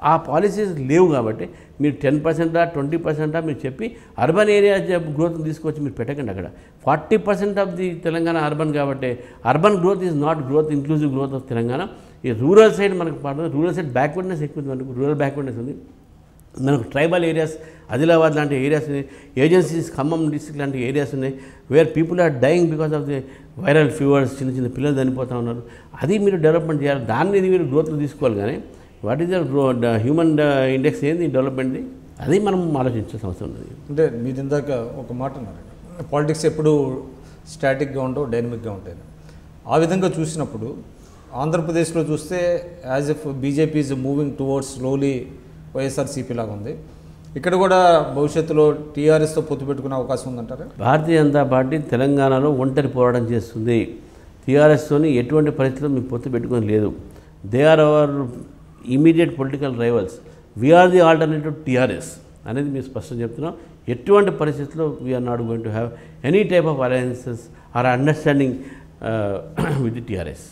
ఆ పాలసీస్ లేవు కాబట్టి మీరు టెన్ పర్సెంటా ట్వంటీ పర్సెంటా మీరు చెప్పి అర్బన్ ఏరియా గ్రోత్ తీసుకొచ్చి మీరు పెట్టకండి అక్కడ. Forty percent of the Telangana urban కాబట్టి urban growth is not growth inclusive growth of Telangana. ఈ రూరల్ సైడ్ మనకు పడుతుంది రూరల్ సైడ్ బ్యాక్వర్డ్నెస్ ఎక్కువ ఉంది మనకు. రూరల్ బ్యాక్వర్డ్నెస్ ఉంది. మనకు ట్రైబల్ ఏరియాస్ ఆదిలాబాద్ లాంటి ఏరియాస్ ఉన్నాయి. ఏజెన్సీస్ ఖమ్మం డిస్ట్రిక్ట్ లాంటి ఏరియాస్ ఉన్నాయి. Where people are dying because of the viral fevers చిన్న చిన్న పిల్లలు చనిపోతూ ఉన్నారు. అది మీరు డెవలప్మెంట్ చేయాలి. దాన్ని మీరు గ్రోత్లో తీసుకోవాలి కానీ what is the human index ఏంది డెవలప్మెంట్ది అది మనం ఆలోచించాల్సిన అవసరం ఉన్నది. అంటే మీరు ఇందాక ఒక మాట అన్నారు. పాలిటిక్స్ ఎప్పుడు స్టాటిక్గా ఉండవు డైనమిక్గా ఉంటాయి. ఆ విధంగా చూసినప్పుడు ఆంధ్రప్రదేశ్లో చూస్తే as if BJP is moving towards slowly YSRCP లాగా ఉంది. ఇక్కడ కూడా భవిష్యత్తులో టీఆర్ఎస్తో పొత్తు పెట్టుకునే అవకాశం ఉందంటారా? భారతీయ జనతా పార్టీ తెలంగాణలో ఒంటరి పోరాటం చేస్తుంది. టీఆర్ఎస్తోని ఎటువంటి పరిస్థితుల్లో మీకు పొత్తు పెట్టుకొని లేదు. They are our immediate political rivals we're the alternative TRS అనేది మేము స్పష్టం చెప్తున్నాం. ఎటువంటి పరిస్థితుల్లో we're not going to have any type of alliances or understanding with the TRS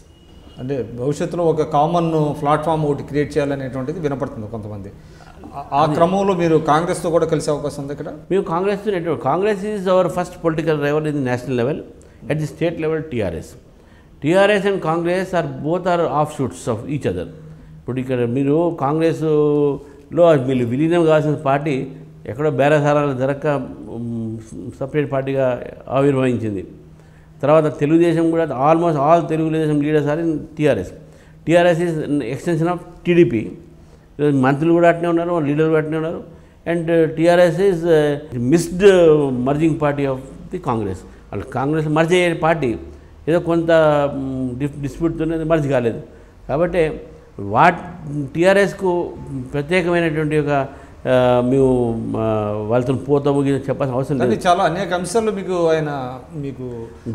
అంటే భవిష్యత్తులో ఒక కామన్ ప్లాట్ఫామ్ ఒకటి క్రియేట్ చేయాలనేటువంటిది వినపడుతుంది కొంతమంది. ఆ- ఆ క్రమంలో మీరు కాంగ్రెస్తో కూడా కలిసే అవకాశం ఉంది ఇక్కడ? మేము Congress Congress is our first political rival in the national level at the state level TRS TRS and Congress are both are offshoots of each other ఇప్పుడు ఇక్కడ మీరు కాంగ్రెస్లో మీరు విలీనం కావాల్సిన పార్టీ ఎక్కడో బేరసారాలు జరగక సపరేట్ పార్టీగా ఆవిర్భవించింది. తర్వాత తెలుగుదేశం కూడా almost all Telugu Desam leaders are in TRS. TRS is extension of TDP. ఈరోజు మంత్రులు కూడా అట్నే ఉన్నారు లీడర్లు కూడా అట్నే ఉన్నారు. And TRS is missed merging party of the Congress. వాళ్ళు కాంగ్రెస్ మర్జ్ అయ్యే పార్టీ ఏదో కొంత డిస్ప్యూట్తోనే మర్జ్ కాలేదు. కాబట్టి వాట్ టీఆర్ఎస్కు ప్రత్యేకమైనటువంటి ఒక మేము వాళ్ళతో పోతాము చెప్పాల్సిన అవసరం లేదు. చాలా అనేక అంశాల్లో మీకు ఆయన మీకు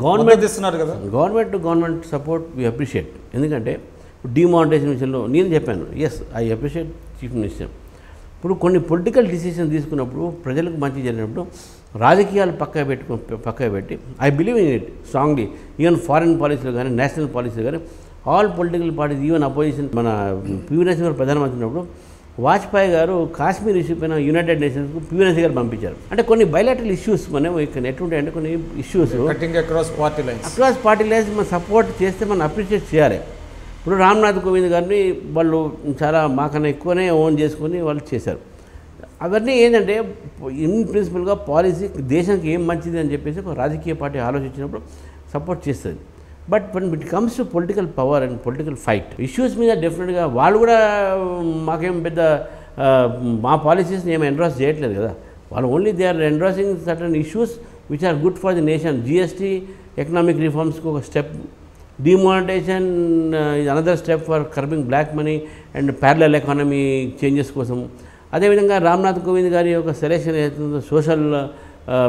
గవర్నమెంట్ ఇస్తున్నారు కదా. Government to government support we appreciate ఎందుకంటే డిమానిటైజేషన్ విషయంలో నేను చెప్పాను yes I appreciate chief minister ఇప్పుడు కొన్ని పొలిటికల్ డిసిషన్ తీసుకున్నప్పుడు ప్రజలకు మంచి జరిగినప్పుడు రాజకీయాలు పక్క పెట్టుకో పక్క పెట్టి I believe in it strongly even foreign పాలసీలో కానీ నేషనల్ పాలసీలో కానీ all political parties even opposition మన పివి నరసింహ గారు ప్రధానమంత్రి ఉన్నప్పుడు వాజ్పేయి గారు కాశ్మీర్ ఇష్యూ పైన యునైటెడ్ నేషన్స్కు పివి నరసింహ గారు పంపించారు. అంటే కొన్ని బయలాటరల్ ఇష్యూస్ మనం ఇక్కడ ఎట్లుంటాయంటే కొన్ని issues across party lines across party lines మనం సపోర్ట్ చేస్తే మనం అప్రిషియేట్ చేయాలి. ఇప్పుడు రామ్నాథ్ కోవింద్ గారిని వాళ్ళు చాలా మాకన్నా ఎక్కువనే ఓన్ చేసుకొని వాళ్ళు చేశారు. అవన్నీ ఏంటంటే ఇన్ ప్రిన్సిపల్గా పాలసీ దేశానికి ఏం మంచిది అని చెప్పేసి ఒక రాజకీయ పార్టీ ఆలోచించినప్పుడు సపోర్ట్ చేస్తుంది. But when it comes to political power and political fight issues మీద డెఫినెట్గా వాళ్ళు కూడా మాకేం పెద్ద మా పాలసీస్ని ఏమి ఎండ్రాస్ చేయట్లేదు కదా. వాళ్ళు only they are endorsing certain issues which are good for the nation GST economic రిఫార్మ్స్కి ఒక స్టెప్ డిమానిటైజేషన్ ఇది another step for curbing black money and parallel economy changes కోసం. అదేవిధంగా రామ్నాథ్ కోవింద్ గారి యొక్క సెలెక్షన్ ఏదైతుందో సోషల్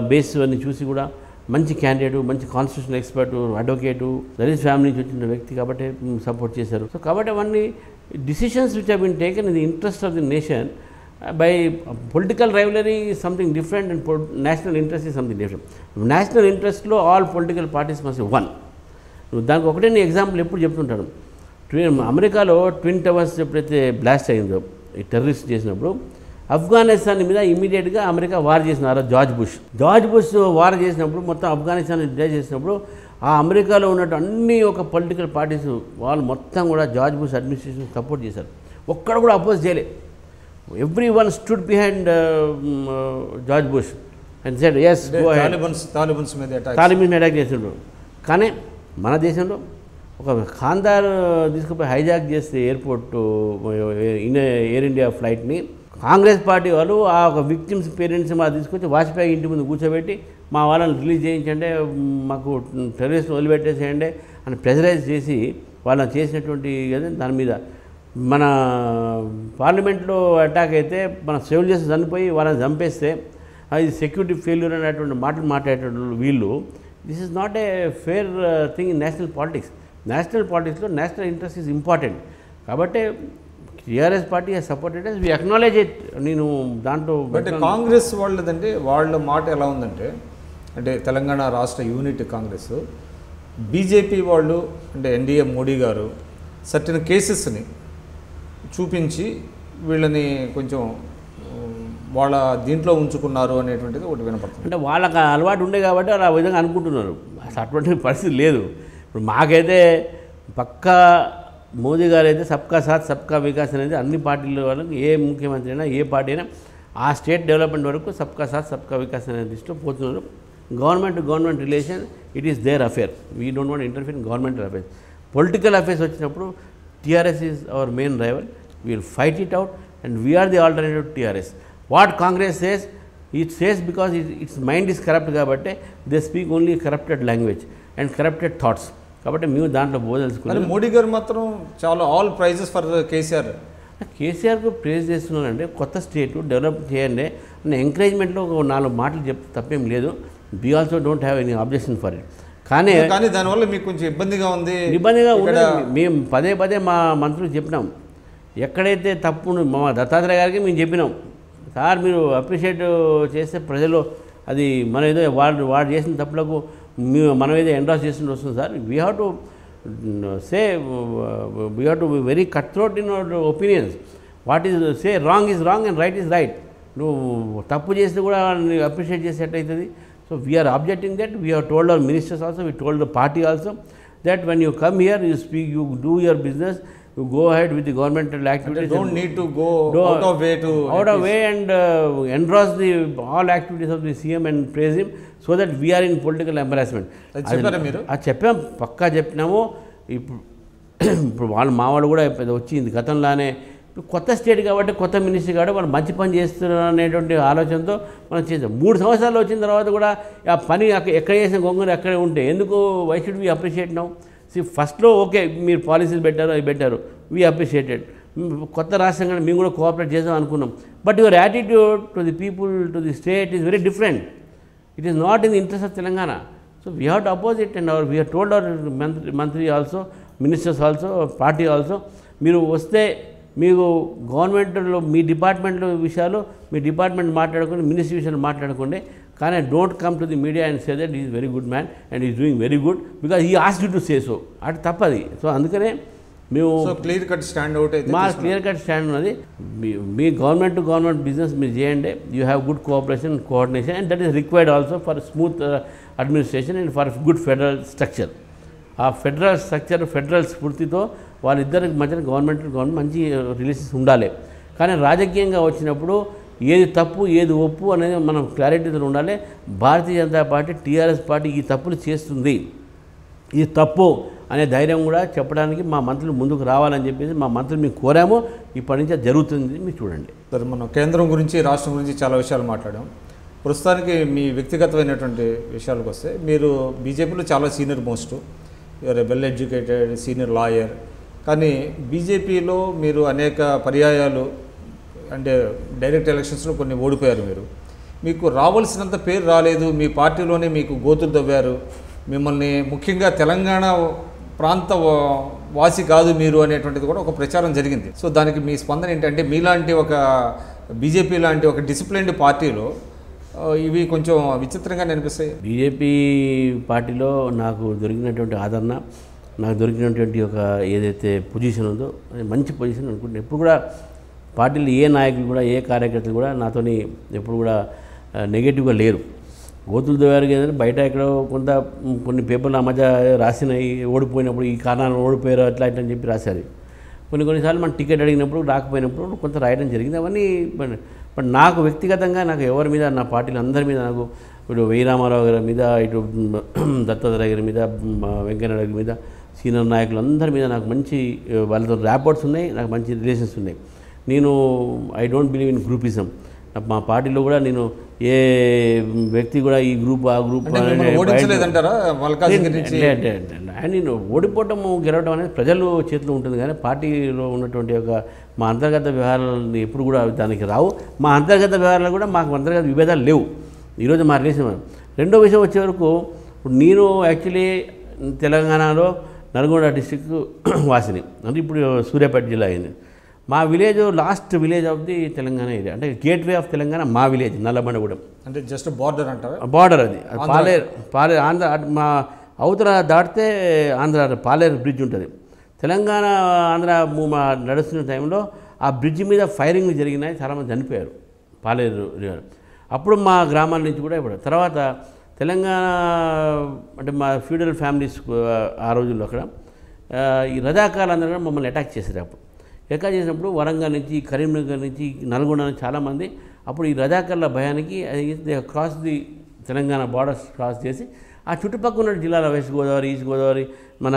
బేస్ అన్ని చూసి కూడా మంచి క్యాండిడేటు మంచి కాన్స్టిట్యూషన్ ఎక్స్పర్టు అడ్వకేటు దళిత ఫ్యామిలీ నుంచి వచ్చిన వ్యక్తి కాబట్టి సపోర్ట్ చేశారు. సో కాబట్టి అవన్నీ decisions which been taken in the interest of the nation by political rivalry something different and national interest is something different national ఇంట్రెస్ట్లో all political parties must one దానికి ఒకటే నేను ఎగ్జాంపుల్ ఎప్పుడు చెప్తుంటాను. ట్విన్ అమెరికాలో twin towers ఎప్పుడైతే blast అయిందో ఈ terrorist చేసినప్పుడు ఆఫ్ఘనిస్తాన్ మీద ఇమీడియట్గా అమెరికా వార్ చేసినారు George Bush. George Bush war చేసినప్పుడు మొత్తం ఆఫ్ఘనిస్తాన్ యుద్ధం చేసినప్పుడు ఆ అమెరికాలో ఉన్నట్టు అన్ని ఒక పొలిటికల్ పార్టీస్ వాళ్ళు మొత్తం కూడా జార్జ్ బుష్ అడ్మినిస్ట్రేషన్ సపోర్ట్ చేశారు. ఒక్కడ కూడా అపోజ్ చేయలే. Every one stood behind George Bush and said yes Talibans Talibans మీద అటాక్ చేసిండ్రు. కానీ మన దేశంలో ఒక ఖాందార్ తీసుకుపోయి హైజాక్ చేస్తే ఎయిర్పోర్ట్ ఇన్ ఎయిర్ ఇండియా ఫ్లైట్ని కాంగ్రెస్ పార్టీ వాళ్ళు ఆ ఒక విక్టిమ్స్ పేరెంట్స్ మా తీసుకొచ్చి వాజ్పేయి ఇంటి ముందు కూర్చోబెట్టి మా వాళ్ళని రిలీజ్ చేయించండి మాకు టెర్రరిస్ట్ వదిలిపెట్టేసేయండి అని ప్రెజరైజ్ చేసి వాళ్ళని చేసినటువంటి అదే దాని మీద మన పార్లమెంట్లో అటాక్ అయితే మన సోల్జర్స్ చనిపోయి వాళ్ళని చంపేస్తే అది సెక్యూరిటీ ఫెయిల్యూర్ అనేటువంటి మాటలు మాట్లాడేటటువంటి వీళ్ళు. This is not a fair thing in national politics national పాలిటిక్స్లో నేషనల్ ఇంట్రెస్ట్ ఈజ్ ఇంపార్టెంట్ కాబట్టి TRS party supported we acknowledge it నేను దాంట్లో బట్ కాంగ్రెస్ వాళ్ళదంటే వాళ్ళ మాట ఎలా ఉందంటే అంటే తెలంగాణ రాష్ట్ర యూనిట్ కాంగ్రెస్ బీజేపీ వాళ్ళు అంటే ఎన్డీఏ మోడీ గారు సర్టిన కేసెస్ని చూపించి వీళ్ళని కొంచెం వాళ్ళ దీంట్లో ఉంచుకున్నారు అనేటువంటిది ఒకటి వినపడుతుంది. అంటే వాళ్ళకి అలవాటు ఉండే కాబట్టి వాళ్ళు ఆ విధంగా అనుకుంటున్నారు. అసలు అటువంటి పరిస్థితి లేదు. ఇప్పుడు మాకైతే పక్కా మోదీ గారు అయితే సబ్కా సాత్ సబ్కా వికాస్ అనేది అన్ని పార్టీల వాళ్ళకి ఏ ముఖ్యమంత్రి అయినా ఏ పార్టీ అయినా ఆ స్టేట్ డెవలప్మెంట్ వరకు సబ్కా సాత్ సబ్కా వికాస్ అనే దృష్టిలో పోతున్నారు. Government to government relation it is their affair. We don't want interfere in government affairs. Political affairs వచ్చినప్పుడు TRS is our main rival. We'll fight it out and we're the alternative TRS. What Congress says it says because it its mind is corrupt కాబట్టి they speak only corrupted language and corrupted thoughts. కాబట్టి మేము దాంట్లో కానీ బోదలుచుకున్నాం మోడీ గారు మాత్రం చాలా all praises for KCR. కేసీఆర్కు praise చేస్తున్నానంటే కొత్త స్టేట్ డెవలప్ చేయండి అన్న ఎంకరేజ్మెంట్లో ఒక నాలుగు మాటలు చెప్తే తప్పేం లేదు. We also don't have any objection for it కానీ కానీ దానివల్ల మీకు కొంచెం ఇబ్బందిగా ఉంది. ఇబ్బందిగా ఉండదు మేము పదే పదే మా మంత్రులకు చెప్పినాం. ఎక్కడైతే తప్పు మా దత్తాత్రేయ గారికి మేము చెప్పినాం. సార్ మీరు అప్రిషియేట్ చేస్తే ప్రజలు అది మనం ఏదో వాడు వాడు చేసిన తప్పులకు మనం ఏదో ఎండ్రాస్ చేస్తుంటే వస్తుంది sir. We have to say we have to be very cut throat in our opinions what is say wrong is wrong and right is right నువ్వు తప్పు చేస్తే కూడా అప్రిషియేట్ చేసేట్ అవుతుంది so we're objecting that we have told our ministers also we told the party also that when you come here you speak you do your business you go head with the governmental activities don't need to go Do- out of way to out of way and uh, endorse the all activities of the CM and praise him so that we are in political embarrassment. అది చెప్పారా మీరు? అది చెప్పాం పక్కా చెప్పినాము ఇప్పుడు ఇప్పుడు వాళ్ళు మా వాళ్ళు కూడా పెద్ద వచ్చింది గతంలోనే ఇప్పుడు కొత్త స్టేట్ కాబట్టి కొత్త మినిస్టర్ కాబట్టి వాళ్ళు మంచి పని చేస్తున్నారు అనేటువంటి ఆలోచనతో మనం చేసాం మూడు సంవత్సరాలు వచ్చిన తర్వాత కూడా ఆ పని అక్క- ఎక్కడ చేసిన గొంగలు ఎక్కడే ఉంటే ఎందుకు why should we appreciate now see ఫస్ట్లో ఓకే మీరు పాలసీలు పెట్టారు అవి పెట్టారు. వీ అప్రిషియేటెడ్ కొత్త రాష్ట్రం కానీ మేము కూడా కోఆపరేట్ చేద్దాం అనుకున్నాం. But your attitude to the people to the state is very different it is not in the interest of Telangana so we have to oppose it and our we have told our మంత్రి మంత్రి also ministers also party also మీరు వస్తే మీకు గవర్నమెంట్లో మీ డిపార్ట్మెంట్లో విషయాలు మీ department మాట్లాడుకోండి మినిస్ట్రీ విషయాలు మాట్లాడుకోండి. కానీ don't come to the media and say that is very good man and is doing very good because he ask you to say so. అటు తప్పది. సో అందుకనే మేము క్లియర్ కట్ స్టాండ్ అవుట్ అయితే మా. క్లియర్ కట్ స్టాండ్ ఉన్నది. మీ- మీ government to government business మీరు చేయండి. You have good cooperation coordination and that is required also for smooth administration and for good federal structure. ఆ ఫెడరల్ స్ట్రక్చర్ ఫెడరల్ స్ఫూర్తితో వాళ్ళిద్దరికి మధ్యన గవర్నమెంట్ గవర్నమెంట్ మంచి రిలేషన్స్ ఉండాలి. కానీ రాజకీయంగా వచ్చినప్పుడు ఏది తప్పు ఏది ఒప్పు అనేది మనం క్లారిటీతో ఉండాలి. Bharatiya Janata party TRS party ఈ తప్పులు చేస్తుంది. ఇది తప్పు అనే ధైర్యం కూడా చెప్పడానికి మా మంత్రులు ముందుకు రావాలని చెప్పేసి మా మంత్రులు మేము కోరాము. ఇప్పటి నుంచి జరుగుతుంది. మీరు చూడండి. సరే మనం కేంద్రం గురించి రాష్ట్రం గురించి చాలా విషయాలు మాట్లాడాం. ప్రస్తుతానికి మీ వ్యక్తిగతమైనటువంటి విషయాలకు వస్తే మీరు బీజేపీలో చాలా senior most. You're well educated senior lawyer. కానీ బీజేపీలో మీరు అనేక పర్యాయాలు అంటే డైరెక్ట్ ఎలక్షన్స్లో కొన్ని ఓడిపోయారు మీరు. మీకు రావాల్సినంత పేరు రాలేదు మీ పార్టీలోనే మీకు గోతులు తవ్వారు. మిమ్మల్ని ముఖ్యంగా తెలంగాణ ప్రాంత వాసి కాదు మీరు అనేటువంటిది కూడా ఒక ప్రచారం జరిగింది. సో దానికి మీ స్పందన ఏంటంటే మీలాంటి ఒక బీజేపీ లాంటి ఒక డిసిప్లైన్డ్ పార్టీలో ఇవి కొంచెం విచిత్రంగా అనిపిస్తాయి. బీజేపీ పార్టీలో నాకు దొరికినటువంటి ఆదరణ నాకు దొరికినటువంటి ఒక ఏదైతే పొజిషన్ ఉందో మంచి పొజిషన్ అనుకుంటున్నాను ఎప్పుడు కూడా పార్టీలు ఏ నాయకులు కూడా ఏ కార్యకర్తలు కూడా నాతోని ఎప్పుడు కూడా నెగిటివ్గా లేరు. గోతులు దోయారు ఏదంటే బయట ఎక్కడో కొంత కొన్ని పేపర్లు ఆ మధ్య రాసినాయి ఓడిపోయినప్పుడు ఈ కారణాలు ఓడిపోయారు అట్లా ఇట్లా అని చెప్పి రాశారు. కొన్ని కొన్నిసార్లు మనం టికెట్ అడిగినప్పుడు రాకపోయినప్పుడు కొంత రాయడం జరిగింది. అవన్నీ బట్ నాకు వ్యక్తిగతంగా నాకు ఎవరి మీద నా పార్టీలు అందరి మీద నాకు ఇటు వెయ్యి రామారావు గారి మీద ఇటు దత్తాత్రేయ గారి మీద వెంకయ్యనాయుడు గారి మీద సీనియర్ నాయకులు అందరి మీద నాకు మంచి వాళ్ళతో ర్యాపోర్ట్స్ ఉన్నాయి నాకు మంచి రిలేషన్స్ ఉన్నాయి. నేను I don't believe in groupism మా పార్టీలో కూడా నేను ఏ వ్యక్తి కూడా ఈ గ్రూప్ ఆ గ్రూప్ నేను ఓడిపోవటం గెలవడం అనేది ప్రజలు చేతిలో ఉంటుంది కానీ పార్టీలో ఉన్నటువంటి ఒక మా అంతర్గత వ్యవహారాలని ఎప్పుడు కూడా దానికి రావు. మా అంతర్గత వ్యవహారాలు కూడా మాకు అంతర్గత విభేదాలు లేవు. ఈరోజు మా రిలేషన్ రెండో విషయం వచ్చే వరకు ఇప్పుడు నేను యాక్చువల్లీ తెలంగాణలో నల్గొండ డిస్టిక్ వాసిని. అంటే ఇప్పుడు సూర్యాపేట జిల్లా అయింది. మా village last village of the Telangana area. అంటే గేట్వే ఆఫ్ తెలంగాణ మా విలేజ్ నల్లబండగూడెం. అంటే జస్ట్ బార్డర్ అంటారా? బార్డర్ అది. పాలేరు పాలేరు ఆంధ్ర మా అవతల దాటితే ఆంధ్ర పాలేరు బ్రిడ్జ్ ఉంటుంది. తెలంగాణ ఆంధ్ర ము- నడుస్తున్న టైంలో ఆ బ్రిడ్జ్ మీద ఫైరింగ్ జరిగినాయి చాలామంది చనిపోయారు పాలేరు రివర్. అప్పుడు మా గ్రామాల నుంచి కూడా ఇప్పుడు తర్వాత తెలంగాణ అంటే మా ఫ్యూడల్ ఫ్యామిలీస్ ఆ రోజుల్లో అక్కడ ఈ రజాకాలు అందరూ కూడా మమ్మల్ని అటాక్ చేశారు అప్పుడు. అటాక్ చేసినప్పుడు వరంగల్ నుంచి కరీంనగర్ నుంచి నల్గొండ నుంచి చాలామంది అప్పుడు ఈ రజాకర్ల భయానికి cross the Telangana borders cross చేసి ఆ చుట్టుపక్కల ఉన్న జిల్లాల వెస్ట్ గోదావరి ఈస్ట్ గోదావరి మన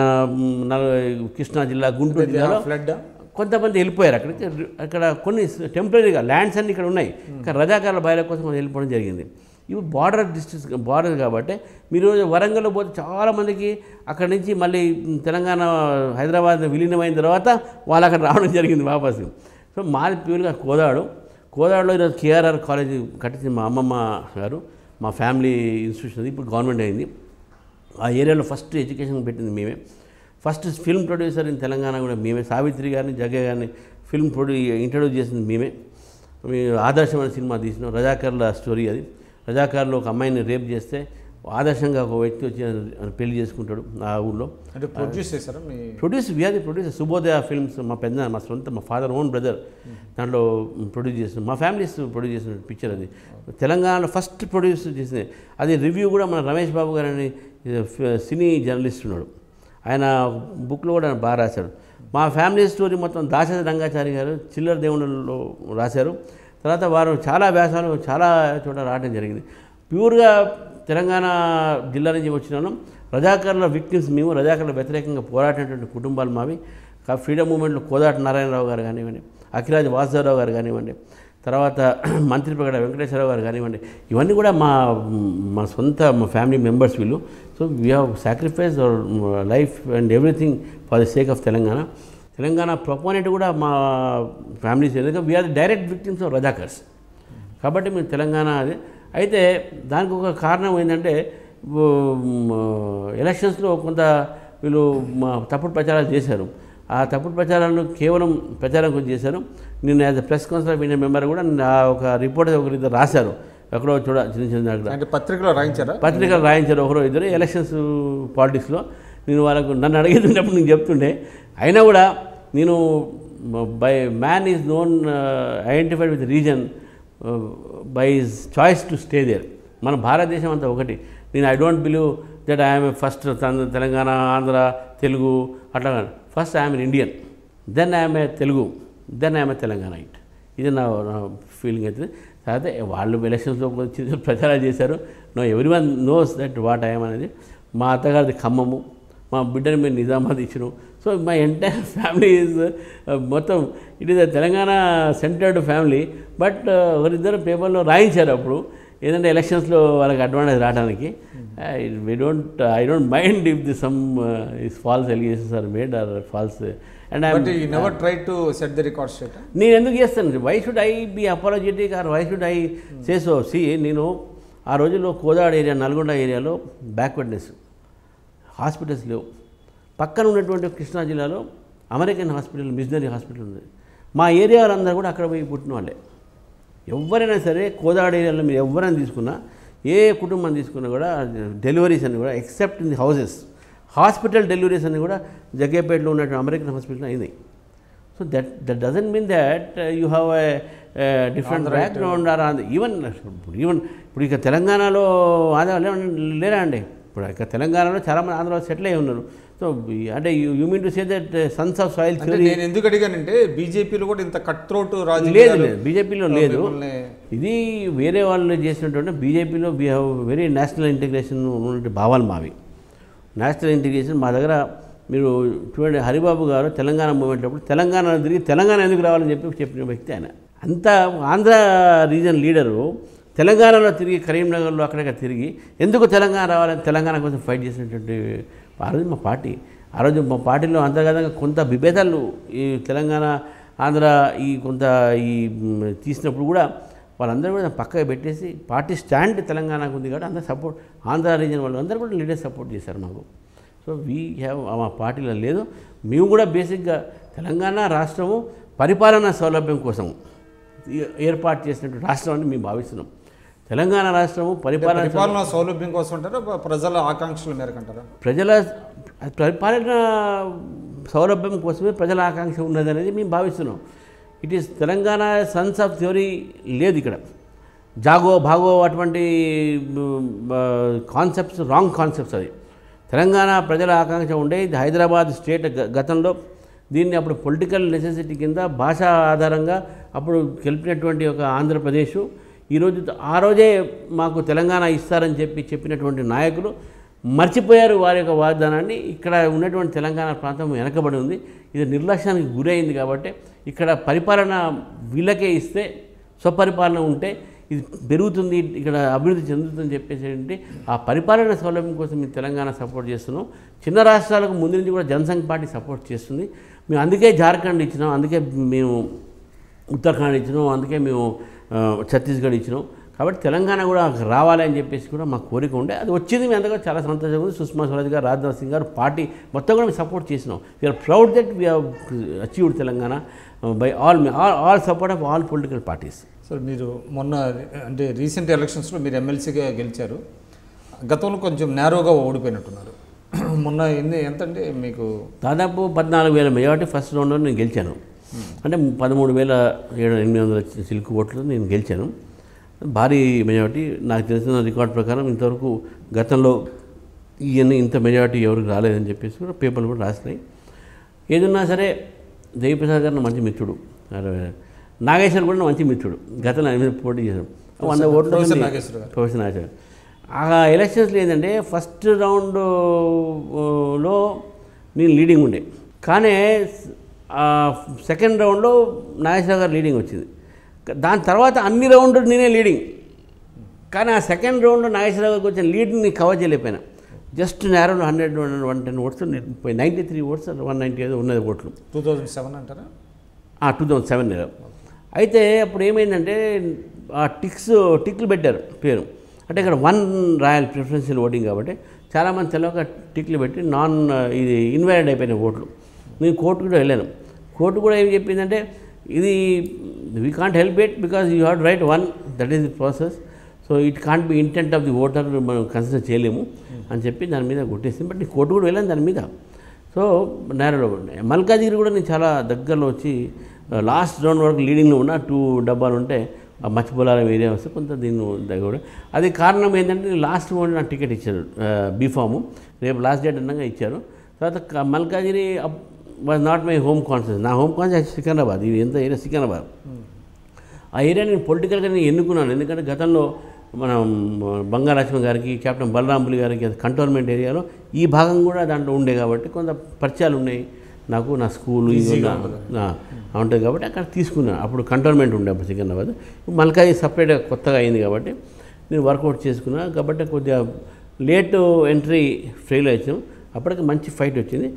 కృష్ణా జిల్లా గుంటూరు జిల్లాలో ఫ్లడ్ కొంతమంది వెళ్ళిపోయారు. అక్కడికి అక్కడ కొన్ని టెంపరీగా ల్యాండ్స్ అన్ని ఇక్కడ ఉన్నాయి. కానీ రజాకారుల బయల కోసం వాళ్ళు వెళ్ళిపోవడం జరిగింది. ఇవి బార్డర్ డిస్ట్రిక్ట్స్ బార్డర్ కాబట్టి మీరు వరంగల్లో పోతే చాలామందికి అక్కడి నుంచి మళ్ళీ తెలంగాణ హైదరాబాద్ విలీనమైన తర్వాత వాళ్ళు అక్కడ రావడం జరిగింది వాపసు. సో మాది ప్యూర్గా కోదాడు. కోదాడులో ఈరోజు కేఆర్ఆర్ కాలేజ్ కట్టించిన మా అమ్మమ్మ గారు మా ఫ్యామిలీ ఇన్స్టిట్యూషన్ అది ఇప్పుడు గవర్నమెంట్ అయింది. ఆ ఏరియాలో ఫస్ట్ ఎడ్యుకేషన్ పెట్టింది మేమే. First film producer in Telangana కూడా మేమే. సావిత్రి గారిని జగ్గ గారిని ఫిల్మ్ ప్రొడ్యూ ఇంట్రడ్యూస్ చేసింది మేమే ఆదర్శమైన సినిమా తీసినాం రజాకర్ల స్టోరీ అది. రజాకర్లో ఒక అమ్మాయిని రేప్ చేస్తే ఆదర్శంగా ఒక వ్యక్తి వచ్చి ఆయన పెళ్ళి చేసుకుంటాడు ఆ ఊళ్ళో. అంటే ప్రొడ్యూస్ చేశారా ప్రొడ్యూస్ వ్యాధి ప్రొడ్యూసర్ శుభోదయ ఫిల్మ్స్ మా పెద్ద మా సొంత మా ఫాదర్ ఓన్ బ్రదర్ దాంట్లో ప్రొడ్యూస్ చేసిన మా ఫ్యామిలీస్ ప్రొడ్యూస్ చేసిన పిక్చర్ అది. తెలంగాణలో ఫస్ట్ ప్రొడ్యూస్ చేసింది. అది రివ్యూ కూడా మన రమేష్ బాబు గారు అని సినీ జర్నలిస్ట్ ఉన్నాడు. ఆయన బుక్లో కూడా బాగా రాశాడు. మా ఫ్యామిలీ స్టోరీ మొత్తం దాశరథ రంగాచారి గారు చిల్లర దేవుళ్ళలో రాశారు. తర్వాత వారు చాలా వ్యాసాలు చాలా చోట రావడం జరిగింది. ప్యూర్గా తెలంగాణ జిల్లా నుంచి వచ్చినాను. రజాకర్ల విక్టిమ్స్ మేము రజాకర్ల వ్యతిరేకంగా పోరాడినటువంటి కుటుంబాలు మావి. ఫ్రీడమ్ మూమెంట్లో కోదాట నారాయణరావు గారు కానివ్వండి అఖిరాజ్ వాసుదేవరావు గారు కానివ్వండి తర్వాత మంత్రి ప్రగడ వెంకటేశ్వరరావు గారు కానివ్వండి ఇవన్నీ కూడా మా మా సొంత మా ఫ్యామిలీ మెంబర్స్ వీళ్ళు. So we have sacrifice our life and everything for the sake of Telangana. Telangana proponent కూడా మా ఫ్యామిలీస్ ఎందుకంటే we're direct victims of Razakars కాబట్టి మేము తెలంగాణ అది. అయితే దానికి ఒక కారణం ఏంటంటే ఎలక్షన్స్లో కొంత వీళ్ళు మా తప్పుడు ప్రచారాలు చేశారు. ఆ తప్పుడు ప్రచారాలను కేవలం ప్రచారం కొంచెం చేశారు. నేను as a press council of India member కూడా నా ఒక రిపోర్ట్ ఒకరిద్దరు రాశారు. ఎక్కడో చూడ చిన్న చిన్న అంటే పత్రికలో రాయించారా? పత్రికలు రాయించారు ఒకరో ఇద్దరు ఎలక్షన్స్ పాలిటిక్స్లో. నేను వాళ్ళకు నన్ను అడిగేటప్పుడు నేను చెప్తుండే. అయినా కూడా నేను by man is known identified with region by is choice to stay there మన భారతదేశం అంతా ఒకటి. నేను I don't believe that I'm first Telangana Andhra Telugu అట్లా first I'm Indian then I'm a Telugu. Then I'm a Telangana it ఇది నా నా feeling అవుతుంది తర్వాత వాళ్ళు ఎలక్షన్స్లో వచ్చి ప్రచారం చేశారు. No every one knows that what I'm అనేది. మా అత్తగారిది ఖమ్మము. మా బిడ్డని మేము నిజామాబాద్ ఇచ్చినాం so my entire family is మొత్తం it is Telangana centred family but ఒకరిద్దరు పేపర్లో రాయించారు అప్పుడు. ఏదంటే ఎలక్షన్స్లో వాళ్ళకి అడ్వాంటేజ్ రావడానికి we don't I don't mind if the some is false allegations are made are false and I never try to set the record నేను ఎందుకు చేస్తాను? Why should I be apologetic or why should I చేసో సి నేను ఆ రోజుల్లో Kodad area Nalgonda ఏరియాలో backwardness hospitals లేవు. పక్కన ఉన్నటువంటి కృష్ణా జిల్లాలో అమెరికన్ హాస్పిటల్ మిషనరీ హాస్పిటల్ ఉంది. మా ఏరియా వాళ్ళందరూ కూడా అక్కడ పోయి పుట్టిన వాళ్ళే. ఎవరైనా సరే కోదాడ ఏరియాలో మీరు ఎవరైనా తీసుకున్నా ఏ కుటుంబం తీసుకున్నా కూడా డెలివరీస్ అని కూడా except in the houses hospital deliveries అని కూడా జగ్గేపేటలో ఉన్నటువంటి అమెరికన్ హాస్పిటల్ అయినాయి. So that that doesn't mean that you have a different background or even ఇప్పుడు ఈవెన్ ఇప్పుడు ఇక తెలంగాణలో ఆంధ్ర లేరా అండి? ఇప్పుడు ఇక తెలంగాణలో చాలామంది ఆంధ్రలో సెటిల్ అయి ఉన్నారు. సో అంటే you mean to say that sons of soil నేను ఎందుకు అడిగానంటే బీజేపీలో కూడా ఇంత కట్ త్రోట్ లేదు రాజకీయాలు లేదు. బీజేపీలో లేదు. ఇది వేరే వాళ్ళు చేసినటువంటి బీజేపీలో we have very national integration ఉన్నటువంటి భావాలు మావి. నేషనల్ ఇంటిగ్రేషన్ మా దగ్గర మీరు చూడండి హరిబాబు గారు తెలంగాణ మూమెంట్ అప్పుడు తెలంగాణ తిరిగి తెలంగాణ ఎందుకు రావాలని చెప్పి చెప్పిన వ్యక్తి ఆయన. అంత ఆంధ్ర రీజన్ లీడరు తెలంగాణలో తిరిగి కరీంనగర్లో అక్కడక్కడ తిరిగి ఎందుకు తెలంగాణ రావాలని తెలంగాణ కోసం ఫైట్ చేసినటువంటి ఆ రోజు మా పార్టీ. ఆ రోజు మా పార్టీలో అంతర్గతంగా కొంత విభేదాలు ఈ తెలంగాణ ఆంధ్ర ఈ కొంత ఈ తీసినప్పుడు కూడా వాళ్ళందరూ కూడా పక్కగా పెట్టేసి పార్టీ స్టాండ్ తెలంగాణకు ఉంది కాబట్టి అందరూ సపోర్ట్ ఆంధ్ర రీజన్ వాళ్ళు అందరూ కూడా లీడర్స్ సపోర్ట్ చేశారు మాకు. సో వీ హ్యావ్ మా పార్టీలో లేదు. మేము కూడా బేసిక్గా తెలంగాణ రాష్ట్రము పరిపాలనా సౌలభ్యం కోసం ఏర్పాటు చేసినటువంటి రాష్ట్రం అని మేము భావిస్తున్నాం. తెలంగాణ రాష్ట్రము పరిపాలన పరిపాలన సౌలభ్యం కోసం అంటారా? ప్రజల ఆకాంక్షల మేరకు అంటారా? ప్రజల పరిపాలన సౌలభ్యం కోసమే ప్రజల ఆకాంక్ష ఉన్నది అనేది మేము భావిస్తున్నాం. It is Telangana sons of theory లేదు ఇక్కడ. జాగో భాగో అటువంటి కాన్సెప్ట్స్ రాంగ్ కాన్సెప్ట్స్ అది. తెలంగాణ ప్రజల ఆకాంక్ష ఉండే ఇది హైదరాబాద్ స్టేట్ గతంలో. దీన్ని అప్పుడు పొలిటికల్ నెసెసిటీ కింద భాష ఆధారంగా అప్పుడు గెలిపినటువంటి ఒక ఆంధ్రప్రదేశ్. ఈరోజు ఆ రోజే మాకు తెలంగాణ ఇస్తారని చెప్పి చెప్పినటువంటి నాయకులు మర్చిపోయారు వారి యొక్క వాగ్దానాన్ని. ఇక్కడ ఉన్నటువంటి తెలంగాణ ప్రాంతం వెనకబడి ఉంది. ఇది నిర్లక్ష్యానికి గురైంది కాబట్టి ఇక్కడ పరిపాలన వీళ్ళకే ఇస్తే స్వపరిపాలన ఉంటే ఇది పెరుగుతుంది ఇక్కడ అభివృద్ధి చెందుతుందని చెప్పేసి ఆ పరిపాలన సౌలభ్యం కోసం మేము తెలంగాణ సపోర్ట్ చేస్తున్నాం. చిన్న రాష్ట్రాలకు ముందు నుంచి కూడా జనసంఘ్ పార్టీ సపోర్ట్ చేస్తుంది. మేము అందుకే జార్ఖండ్ ఇచ్చినాం అందుకే మేము ఉత్తరాఖండ్ ఇచ్చినాం అందుకే మేము ఛత్తీస్గఢ్ ఇచ్చినాం. కాబట్టి తెలంగాణ కూడా రావాలి అని చెప్పేసి కూడా మా కోరిక ఉండే. అది వచ్చింది మేము అంతగా చాలా సంతోషంగా ఉంది. సుష్మా స్వరాజ్ గారు రాజ్నాథ్ సింగ్ గారు పార్టీ మొత్తం కూడా మేము సపోర్ట్ చేసినాం. We're proud that we achieved Telangana by all all all support of all political parties sir మీరు మొన్న అంటే రీసెంట్ ఎలక్షన్స్లో మీరు ఎమ్మెల్సీగా గెలిచారు. గతంలో కొంచెం నేరోగా ఓడిపోయినట్టున్నారు. మొన్న ఎన్ని ఎంత అంటే మీకు? దాదాపు పద్నాలుగు వేల మెజార్టీ ఫస్ట్ రౌండ్లో నేను గెలిచాను. అంటే పదమూడు వేల ఏడు ఎనిమిది వందల సిల్క్ ఓట్లు నేను గెలిచాను. భారీ మెజార్టీ నాకు తెలిసిన రికార్డ్ ప్రకారం ఇంతవరకు గతంలో ఇవన్నీ ఇంత మెజార్టీ ఎవరికి రాలేదని చెప్పేసి కూడా పేపర్లు కూడా రాసినాయి. ఏదున్నా సరే జయప్రసాద్ గారు నా మంచి మిత్రుడు. నాగేశ్వర్ కూడా నా మంచి మిత్రుడు. గతంలో ఆయన మీద పోటీ చేశాను వంద ఓట్లు ప్రొఫెసర్ నాగేశ్వర ఆ ఎలక్షన్స్లో ఏంటంటే ఫస్ట్ రౌండ్లో నేను లీడింగ్ ఉండే. కానీ సెకండ్ రౌండ్లో నాగేశ్వర గారు లీడింగ్ వచ్చింది. దాని తర్వాత అన్ని రౌండ్ నేనే లీడింగ్. కానీ ఆ సెకండ్ రౌండ్లో నాగేశ్వరరావు గారికి వచ్చిన లీడ్ని కవర్ చేయలేకపోయినా. Just narrow hundred one ten votes ninety three votes one ninety ఏదో ఉన్నది ఓట్లు. టూ థౌజండ్ సెవెన్ అంటారా? టూ థౌజండ్ సెవెన్ అయితే అప్పుడు ఏమైందంటే ఆ టిక్స్ టిక్లు పెట్టారు పేరు. అంటే ఇక్కడ వన్ రాయల్ ప్రిఫరెన్షియల్ ఓటింగ్ కాబట్టి చాలామంది తెలవక టిక్లు పెట్టి నాన్ ఇది ఇన్వాలిడ్ అయిపోయిన ఓట్లు. నేను కోర్టు కూడా వెళ్ళాను. కోర్టు కూడా ఏం చెప్పిందంటే ఇది we can't help it because you have right one that is the process so it can't be intent of the voter మనం కన్సిడర్ చేయలేము అని చెప్పి దాని మీద కొట్టేసింది. బట్ నేను కోర్టు కూడా వెళ్ళాను దాని మీద. సో నేరలో మల్కాజిగిరి కూడా నేను చాలా దగ్గరలో వచ్చి లాస్ట్ రౌండ్ వరకు లీడింగ్లో ఉన్న టూ డబ్బాలు ఉంటే ఆ మచ్చిపోలారం ఏరియా వస్తే కొంత దీన్ని దగ్గర. అది కారణం ఏంటంటే లాస్ట్ రౌండ్ నాకు టికెట్ ఇచ్చారు బీఫాము రేపు లాస్ట్ డేట్ అన్నగా ఇచ్చారు. తర్వాత Malkajgiri was not my home conscious నా హోమ్ కాన్షియస్ సికింద్రాబాద్ ఇది ఎంత ఏరియా సికింద్రాబాద్ ఆ ఏరియా నేను పొలిటికల్గా నేను ఎన్నుకున్నాను. ఎందుకంటే గతంలో మనం బంగారాచమ గారికి కెప్టెన్ బలరాంపులి గారికి అది కంటోన్మెంట్ ఏరియాలో ఈ భాగం కూడా దాంట్లో ఉండే కాబట్టి కొంత పరిచయాలు ఉన్నాయి. నాకు నా స్కూలు ఇది ఉంటుంది. కాబట్టి అక్కడ తీసుకున్నాను. అప్పుడు కంటోన్మెంట్ ఉండే అప్పుడు సికింద్రాబాద్ మల్కాయి సపరేట్గా కొత్తగా అయింది కాబట్టి నేను వర్కౌట్ చేసుకున్నా కాబట్టి కొద్దిగా లేట్ ఎంట్రీ ఫెయిల్ వచ్చాం అప్పటికి మంచి ఫైట్ వచ్చింది.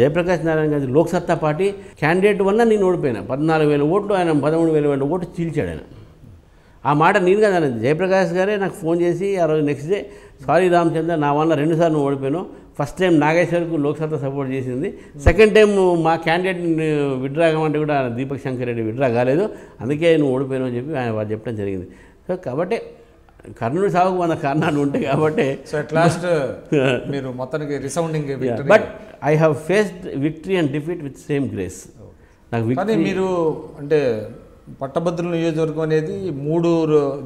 జయప్రకాష్ నారాయణ గారి లోక్సత్తా పార్టీ క్యాండిడేట్ వల్ల నేను ఓడిపోయాను. పద్నాలుగు వేల ఓట్లు ఆయన పదమూడు వేల వేల ఓట్లు చీల్చాడు ఆయన. ఆ మాట నేను కదా జయప్రకాష్ గారే నాకు ఫోన్ చేసి ఆ రోజు నెక్స్ట్ డే సారీ రామచంద్ర నా వల్ల రెండుసార్లు నువ్వు ఓడిపోయాను ఫస్ట్ టైం నాగేశ్వర్కు లోక్సత్తా సపోర్ట్ చేసింది. సెకండ్ టైం మా క్యాండిడేట్ విడ్రా కామంటే కూడా దీపక్ శంకర్ రెడ్డి విడ్రా కాలేదు. అందుకే నువ్వు ఓడిపోయాను అని చెప్పి ఆయన వాళ్ళు చెప్పడం జరిగింది. సో కాబట్టి కర్ణుడి సాగుకు వంద కారణాలు ఉంటాయి కాబట్టి సో అట్ లాస్ట్ మీరు మొత్తానికి resounding but I have faced victory and defeat with same grace నాకు కానీ మీరు అంటే పట్టభద్రుల నియోజకవర్గం అనేది మూడు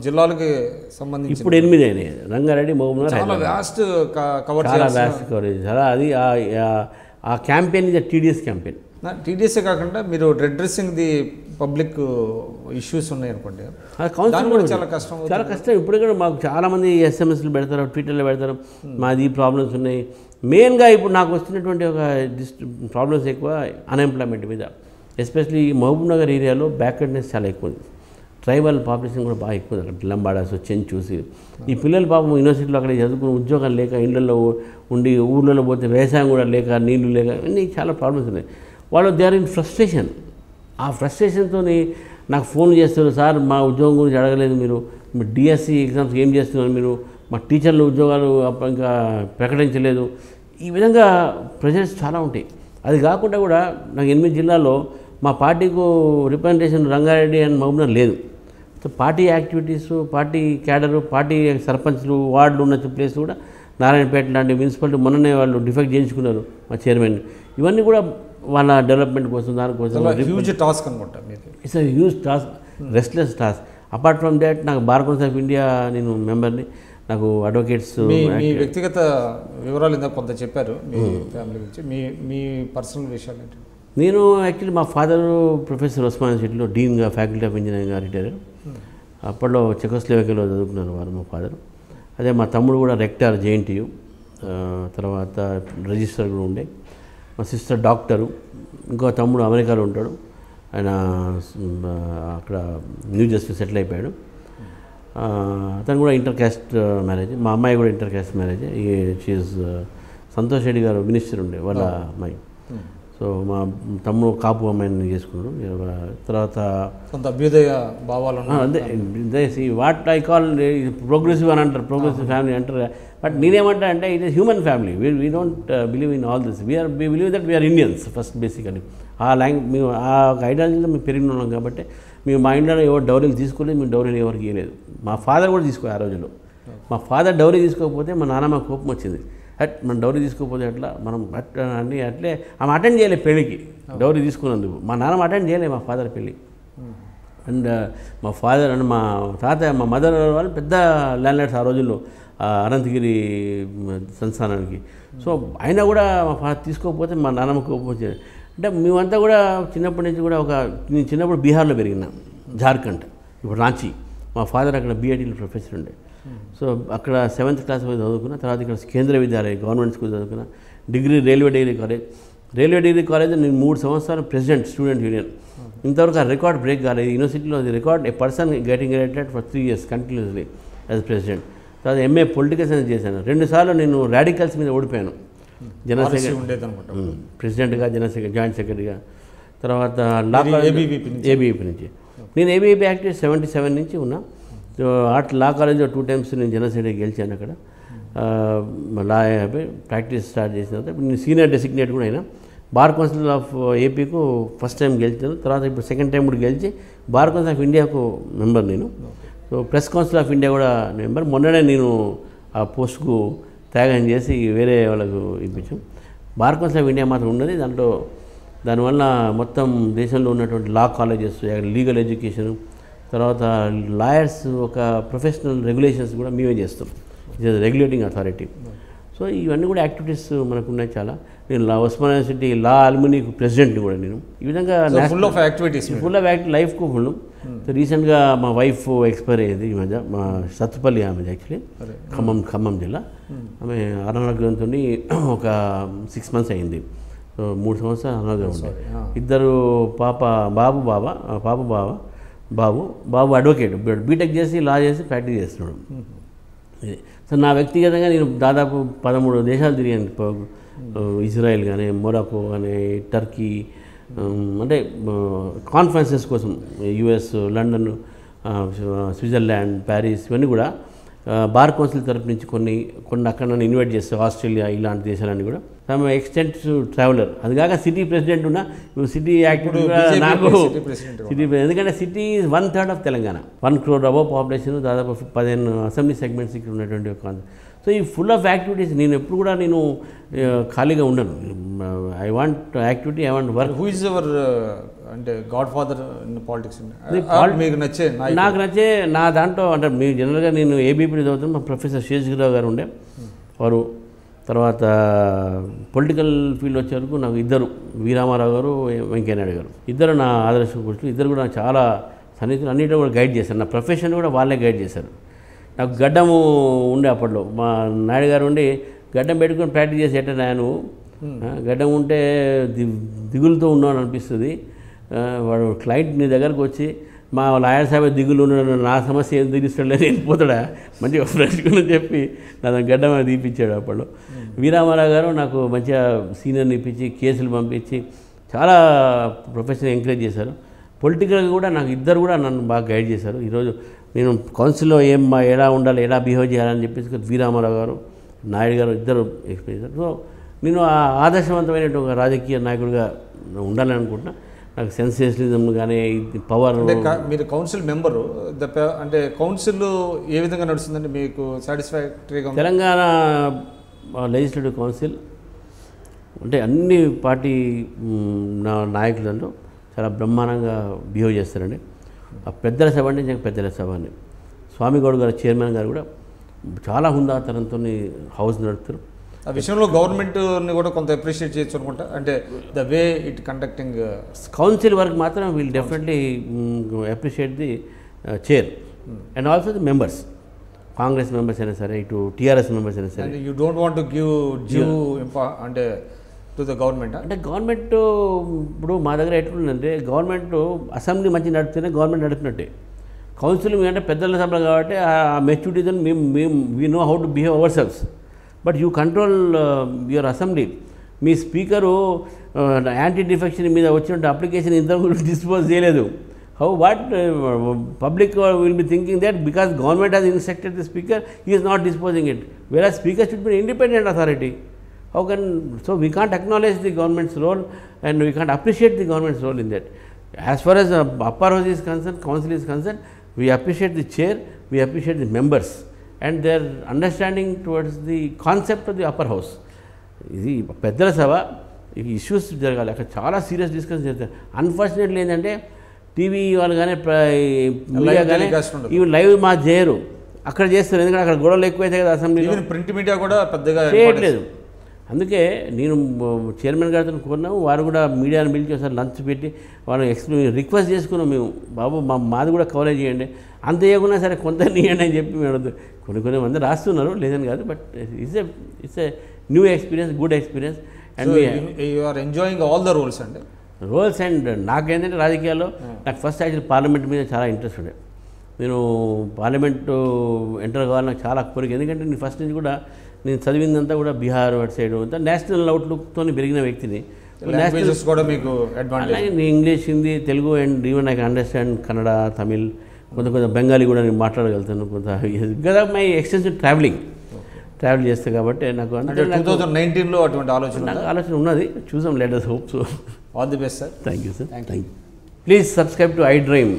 జిల్లాలకి సంబంధించి ఇప్పుడు ఎనిమిది అయినాయి. రంగారెడ్డి మహబూబ్నగర్ చాలా వ్యాస్ట్ కవర్ చాలా వ్యాస్ట్ కవరేజ్ చాలా అది ఆ- క్యాంపెయిన్ ఇది టీడీఎస్ క్యాంపెయిన్ టీడీఎస్ కాకుండా మీరు addressing the public issues ఉన్నాయి అనుకోండి ఆ దాని కౌన్సిల్ కూడా చాలా కష్టం. చాలా కష్టం. ఇప్పుడు కూడా మాకు చాలామంది ఎస్ఎంఎస్లు పెడతారు ట్విట్టర్లో పెడతారు. మాది ప్రాబ్లమ్స్ ఉన్నాయి. మెయిన్గా ఇప్పుడు నాకు వస్తున్నటువంటి ఒక ప్రాబ్లమ్స్ ఎక్కువ అన్ఎంప్లాయ్మెంట్ మీద. ఎస్పెషలీ మహబూబ్ నగర్ ఏరియాలో బ్యాక్వర్డ్నెస్ చాలా ఎక్కువ ఉంది. ట్రైబల్ పాపులేషన్ కూడా బాగా ఎక్కువ ఉంది. అక్కడ లంబాడాస్ చెంచి చూసి. ఈ పిల్లలు పాపం యూనివర్సిటీలో అక్కడ చదువుకుని ఉద్యోగాలు లేక ఇళ్ళలో ఉండి ఊళ్ళలో పోతే వ్యవసాయం కూడా లేక నీళ్ళు లేక అన్నీ చాలా ప్రాబ్లమ్స్ ఉన్నాయి. వాళ్ళు దే ఆర్ ఇన్ ఫ్రస్ట్రేషన్ ఆ ఫ్రస్ట్రేషన్తో నాకు ఫోన్ చేస్తారు సార్ మా ఉద్యోగం గురించి అడగలేదు మీరు. మీ డిఎస్సి ఎగ్జామ్స్ ఏం చేస్తున్నారు మీరు? మా టీచర్ల ఉద్యోగాలు ఇంకా ప్రకటించలేదు. ఈ విధంగా ప్రెజర్స్ చాలా ఉంటాయి. అది కాకుండా కూడా నాకు ఎనిమిది జిల్లాల్లో మా పార్టీకు రిప్రజెంటేషన్ రంగారెడ్డి అండ్ మహబూబ్నగర్ లేదు. So party activities party cadre party సర్పంచ్లు వార్డులు ఉన్న ప్లేస్ కూడా నారాయణపేట లాంటి మున్సిపాలిటీ మొన్ననే వాళ్ళు డిఫెక్ట్ చేయించుకున్నారు మా చైర్మన్. ఇవన్నీ కూడా వాళ్ళ డెవలప్మెంట్ కోసం దానికోసం హ్యూజ్ టాస్క్ అనుకుంటా it's huge task restless task apart from that నాకు బార్ కౌన్సిల్ ఆఫ్ ఇండియా నేను మెంబర్ని నాకు అడ్వకేట్స్ మీ వ్యక్తిగత వివరాలు ఇందాక కొంత చెప్పారు మీ ఫ్యామిలీ గురించి. మీ మీ పర్సనల్ విషయాలు ఏంటి? నేను యాక్చువల్లీ మా ఫాదర్ ప్రొఫెసర్ ఉస్మాన్ యూనివర్సిటీలో డీన్గా ఫ్యాకల్టీ ఆఫ్ ఇంజనీరింగ్గా రిటైర్ అప్పట్లో చెకోస్లోవేకియాలో చదువుకున్నారు వారు మా ఫాదర్ అదే మా తమ్ముడు కూడా రెక్టార్ జేఎన్టీయు తర్వాత రిజిస్టర్ కూడా ఉండే. మా సిస్టర్ డాక్టరు ఇంకో తమ్ముడు అమెరికాలో ఉంటాడు. ఆయన అక్కడ న్యూ జెర్సీ సెటిల్ అయిపోయాడు. ఆ, అతను కూడా ఇంటర్ క్యాస్ట్ మ్యారేజ్. మా అమ్మాయి కూడా ఇంటర్ క్యాస్ట్ మ్యారేజ్. షీఈ్ సంతోష్ రెడ్డి గారు మినిస్టర్ ఉండే వాళ్ళ అమ్మాయి. సో మా తమ్ముడు కాపు అమ్మాయిని చేసుకున్నాడు. తర్వాత కొంత అభ్యుదయ భావాలు అదే వాట్ ఐ కాల్ ప్రోగ్రెసివ్ అని అంటారు. ప్రోగ్రెసివ్ ఫ్యామిలీ అంటారు. బట్ నేనేమంటా అంటే it is human family. We we don't believe in all this we're we believe that we're Indians first basically ఆ లాంగ్వేజ్ మేము ఆ ఐడియాలజీలో మేము పెరిగిన ఉన్నాం కాబట్టి మేము మా ఇంట్లో ఎవరు డౌరీలు తీసుకోలేదు మేము డౌరీలు ఎవరికి ఇవ్వలేదు మా ఫాదర్ కూడా తీసుకో ఆ రోజుల్లో. మా ఫాదర్ డౌరీ తీసుకోకపోతే మా నాన్నమ్మ కోపం వచ్చింది. అట్ మనం డౌరీ తీసుకోకపోతే అట్లా మనం అట్ అన్నీ అట్లే ఆమె అటెండ్ చేయలేదు పెళ్ళికి. డౌరీ తీసుకున్నందుకు. మా నాన్నమ్మ అటెండ్ చేయలేదు మా ఫాదర్ పెళ్ళి. అండ్ మా ఫాదర్ అండ్ మా తాతయ్య మా మదర్ వాళ్ళు పెద్ద ల్యాండ్ లార్డ్స్ ఆ రోజుల్లో అనంతగిరి సంస్థానానికి. సో అయినా కూడా మా ఫాదర్ తీసుకోకపోతే మా నాన్నమ్మ కోపం వచ్చేది. అంటే మేమంతా కూడా చిన్నప్పటి నుంచి కూడా ఒక నేను చిన్నప్పుడు బీహార్లో పెరిగినా. జార్ఖండ్. ఇప్పుడు రాంచీ. మా ఫాదర్ అక్కడ బీఐటీలో ప్రొఫెసర్ ఉండే. సో అక్కడ సెవెంత్ క్లాస్ వరకు చదువుకున్నా తర్వాత ఇక్కడ కేంద్ర విద్యాలయం గవర్నమెంట్ స్కూల్ చదువుకున్నా. Degree railway degree college railway degree college నేను మూడు సంవత్సరాలు ప్రెసిడెంట్ స్టూడెంట్ యూనియన్ ఇంతవరకు ఆ రికార్డ్ బ్రేక్ కాలేదు. యూనివర్సిటీలో అది record a person getting related for three years continuously as president తర్వాత ఎంఏ పొలిటికల్ సైన్స్ చేశాను. రెండుసార్లు నేను రాడికల్స్ మీద ఓడిపోయాను. జనసేన ప్రెసిడెంట్గా జనసేన జాయింట్ సెక్రటరీగా తర్వాత ABVP నుంచి. నేను ఏబీవీపీ యాక్టివ్ సెవెంటీ సెవెన్ నుంచి ఉన్నా. సో అట్ లా కాలేజ్లో టూ టైమ్స్ నేను జనసేన గెలిచాను అక్కడ. లా ప్రాక్టీస్ స్టార్ట్ చేసిన తర్వాత ఇప్పుడు నేను సీనియర్ డెసిగ్నేట్ కూడా అయినా. బార్ కౌన్సిల్ ఆఫ్ ఏపీకు ఫస్ట్ టైం గెలిచాను. తర్వాత ఇప్పుడు సెకండ్ టైం కూడా గెలిచి బార్ కౌన్సిల్ ఆఫ్ ఇండియాకు మెంబర్ నేను. So press council of India కూడా మెంబర్. మొన్ననే నేను ఆ పోస్ట్కు త్యాగం చేసి వేరే వాళ్ళకు ఇప్పించాం బార్ కౌన్సిల్ ఆఫ్ ఇండియా మాత్రం ఉన్నది. దాంట్లో దానివల్ల మొత్తం దేశంలో ఉన్నటువంటి లా కాలేజెస్ లీగల్ ఎడ్యుకేషన్ తర్వాత లాయర్స్ ఒక ప్రొఫెషనల్ రెగ్యులేషన్స్ కూడా మేమే చేస్తాం. ఇట్ రెగ్యులేటింగ్ అథారిటీ సో ఇవన్నీ కూడా యాక్టివిటీస్ మనకు ఉన్నాయి చాలా. నేను లా ఉస్మాన్ యూనివర్సిటీ లా అల్మినీ ప్రెసిడెంట్ని కూడా నేను. ఈ విధంగా full of activities full of act లైఫ్కు full so రీసెంట్గా మా వైఫ్ ఎక్స్పైర్ అయ్యేది ఈ మధ్య. మా సత్తుపల్లి ఆమె యాక్చువల్లీ. ఖమ్మం ఖమ్మం జిల్లా. ఆమె అనారోగ్యంతో ఒక సిక్స్ మంత్స్ అయింది సో మూడు సంవత్సరాలు అనారోగ్యం ఉండే. Sorry, ఆ. ఇద్దరు పాప బాబు బాబా పాప బాబా బాబు బాబు అడ్వకేట్ బీటెక్ చేసి లా చేసి ప్రాక్టీస్ చేస్తున్నాడు. సో నా వ్యక్తిగతంగా నేను దాదాపు పదమూడు దేశాలు తిరిగాను. ప- ఇజ్రాయెల్ కానీ మొరాకో కానీ టర్కీ అంటే కాన్ఫరెన్సెస్ కోసం యుఎస్ లండన్ స్విట్జర్లాండ్ ప్యారిస్ ఇవన్నీ కూడా బార్ కౌన్సిల్ తరపు నుంచి కొన్ని కొన్ని అక్కడ నన్ను ఇన్వైట్ చేస్తాను ఆస్ట్రేలియా ఇలాంటి దేశాలన్నీ కూడా. Some extent traveller. అది కాక సిటీ ప్రెసిడెంట్ ఉన్నా సిటీ యాక్టివ్ నాకు సిటీ ఎందుకంటే city is one third of Telangana. One crore above population దాదాపు పదిహేను అసెంబ్లీ సెగ్మెంట్స్ ఇక్కడ ఉన్నటువంటి ఒక సో ఈ ఫుల్ ఆఫ్ యాక్టివిటీస్ నేను ఎప్పుడు కూడా నేను ఖాళీగా ఉండను. I want activity I want work who is our అంటే గాడ్ ఫాదర్ ఇన్ పాలిటిక్స్ మీకు నచ్చే? నాకు నచ్చే నా దాంట్లో అంటే మీ జనరల్గా నేను ఏబీపీ చదువుతాను మా ప్రొఫెసర్ శేషగిరిరావు గారు ఉండే. వారు తర్వాత పొలిటికల్ ఫీల్డ్ వచ్చే వరకు నాకు ఇద్దరు వీరామారావు గారు వెంకయ్యనాయుడు గారు. ఇద్దరు నా ఆదర్శ పురుషులు ఇద్దరు కూడా నాకు చాలా సన్నిహితులు. అన్నింటిలో కూడా గైడ్ చేశారు. నా ప్రొఫెషన్ కూడా వాళ్ళే గైడ్ చేశారు. నాకు గడ్డము ఉండే అప్పట్లో. మా నాయుడు గారు ఉండి గడ్డం పెట్టుకొని ప్రాక్టీస్ చేసేట నేను గడ్డం ఉంటే ది దిగులుతో ఉన్నాను అనిపిస్తుంది. వాడు క్లయింట్ నీ దగ్గరకు వచ్చి మా లాయర్ సాహెబ్ దిగులు ఉన్నాడు నా సమస్య ఏం తీరుస్తాడు వెళ్ళిపోతాడా మంచిగా ఫ్రెష్గా చెప్పి నా గడ్డం తీపిచ్చాడు అప్పుడు వీరామారావు గారు నాకు మంచిగా సీనియర్ని ఇప్పించి కేసులు పంపించి చాలా ప్రొఫెషన్ ఎంకరేజ్ చేశారు. పొలిటికల్గా కూడా నాకు ఇద్దరు కూడా నన్ను బాగా గైడ్ చేశారు. ఈరోజు నేను కౌన్సిల్లో ఏం మా ఎలా ఉండాలి ఎలా బిహేవ్ చేయాలని చెప్పేసి వీరామారావు గారు నాయుడు గారు ఇద్దరు ఎక్స్పీరియన్స్ సో నేను ఆ ఆదర్శవంతమైన ఒక రాజకీయ నాయకుడిగా ఉండాలని అనుకుంటున్నా. నాకు సెన్సేషనిజం కానీ పవర్ మీరు కౌన్సిల్ మెంబరు అంటే కౌన్సిల్ ఏ విధంగా నడుస్తుందండి మీకు సాటిస్ఫాక్టరీగా? తెలంగాణ లెజిస్లేటివ్ కౌన్సిల్ అంటే అన్ని పార్టీ మ్, నా నాయకులలో చాలా బ్రహ్మాండంగా బిహేవ్ చేస్తారండి. ఆ పెద్దల సభ అంటే నాకు పెద్దల సభ అని స్వామిగౌడ్ గారు చైర్మన్ గారు కూడా చాలా హుందాతనంతో హౌస్ నడుపుతారు. ఆ విషయంలో గవర్నమెంట్ని కూడా కొంత అప్రిషియేట్ చేయొచ్చు అనుకుంటా. అంటే the way it conducting council work మాత్రం we'll definitely appreciate the chair and also the members Congress members అయినా సరే ఇటు టీఆర్ఎస్ మెంబర్స్ అయినా సరే. You don't want to give give అంటే టు ద గవర్నమెంట్? అంటే గవర్నమెంట్ ఇప్పుడు మా దగ్గర ఎట్లుందంటే గవర్నమెంట్ అసెంబ్లీ మంచి నడిపితేనే గవర్నమెంట్ నడిపినట్టే. కౌన్సిల్ అంటే పెద్దల సభ కాబట్టి ఆ మెచ్యూరిటీతో మేము మేము we know how to behave our selves but you control your assembly me speaker uh, anti defection మీద వచ్చినట్టు అప్లికేషన్ ఇంతకు డిస్పోజ్ చేయలేదు. How what public will be thinking that because government has instructed the speaker is not disposing it where speaker should be independent authority how can so we can't acknowledge the government's role and we can't appreciate the government's role in that as far as uh, upper house is concerned council is concerned we appreciate the chair we appreciate the members and their understanding towards the concept of the upper house ఇది పెద్దల సభ ఈ issues జరగాలి అక్కడ చాలా serious discussion జరుగుతాయి unfortunately ఏంటంటే TV వాళ్ళు కానీ మీడియా కానీ telecast ఉండదు. ఇవి లైవ్ మా చేయరు అక్కడ చేస్తారు ఎందుకంటే అక్కడ గొడవలు ఎక్కువైతే కదా అసెంబ్లీలో ఈవెన్ ప్రింట్ మీడియా కూడా పెద్దగా చేయట్లేదు అందుకే నేను చైర్మన్ గారితో కోరినాము. వారు కూడా మీడియాని పిలిచి ఒకసారి లంచ్ పెట్టి వాళ్ళు ఎక్స్ప్లె రిక్వెస్ట్ చేసుకున్నాం మేము. బాబు మా మాది కూడా కవరేజ్ చేయండి. అంత చేయకుండా సరే కొంత నీయండి అని చెప్పి మేము కొన్ని కొన్ని మంది రాస్తున్నారు లేదని కాదు but it's a it's a new experience good experience. And you are enjoying all the rules అండి రోల్స్ అండ్ నాకేంటంటే రాజకీయాల్లో నాకు ఫస్ట్ యాక్చువల్ పార్లమెంట్ మీద చాలా ఇంట్రెస్ట్ ఉండే. నేను పార్లమెంటు ఎంటర్ కావాలని నాకు చాలా కోరిక. ఎందుకంటే నేను ఫస్ట్ నుంచి కూడా నేను చదివిందంతా కూడా బీహార్ అటు సైడ్ అంతా నేషనల్ అవుట్లుక్తో పెరిగిన వ్యక్తిని. లాంగ్వేజెస్ కూడా మీకు అడ్వాంటేజ్ నేను English Hindi Telugu and even I understand Kannada Tamil కొంత కొంత బెంగాలీ కూడా నేను మాట్లాడగలుగుతాను కొంత. కదా మై ఎక్స్టెన్సివ్ ట్రావెలింగ్ ట్రావెల్ చేస్తే కాబట్టి నాకు అంటే అంటే టూ థౌజండ్ నైన్టీన్లో అటువంటి ఆలోచన నాకు ఆలోచన ఉన్నది. చూసాం letters hope so all the best sir thank you sir thank you please subscribe to I dream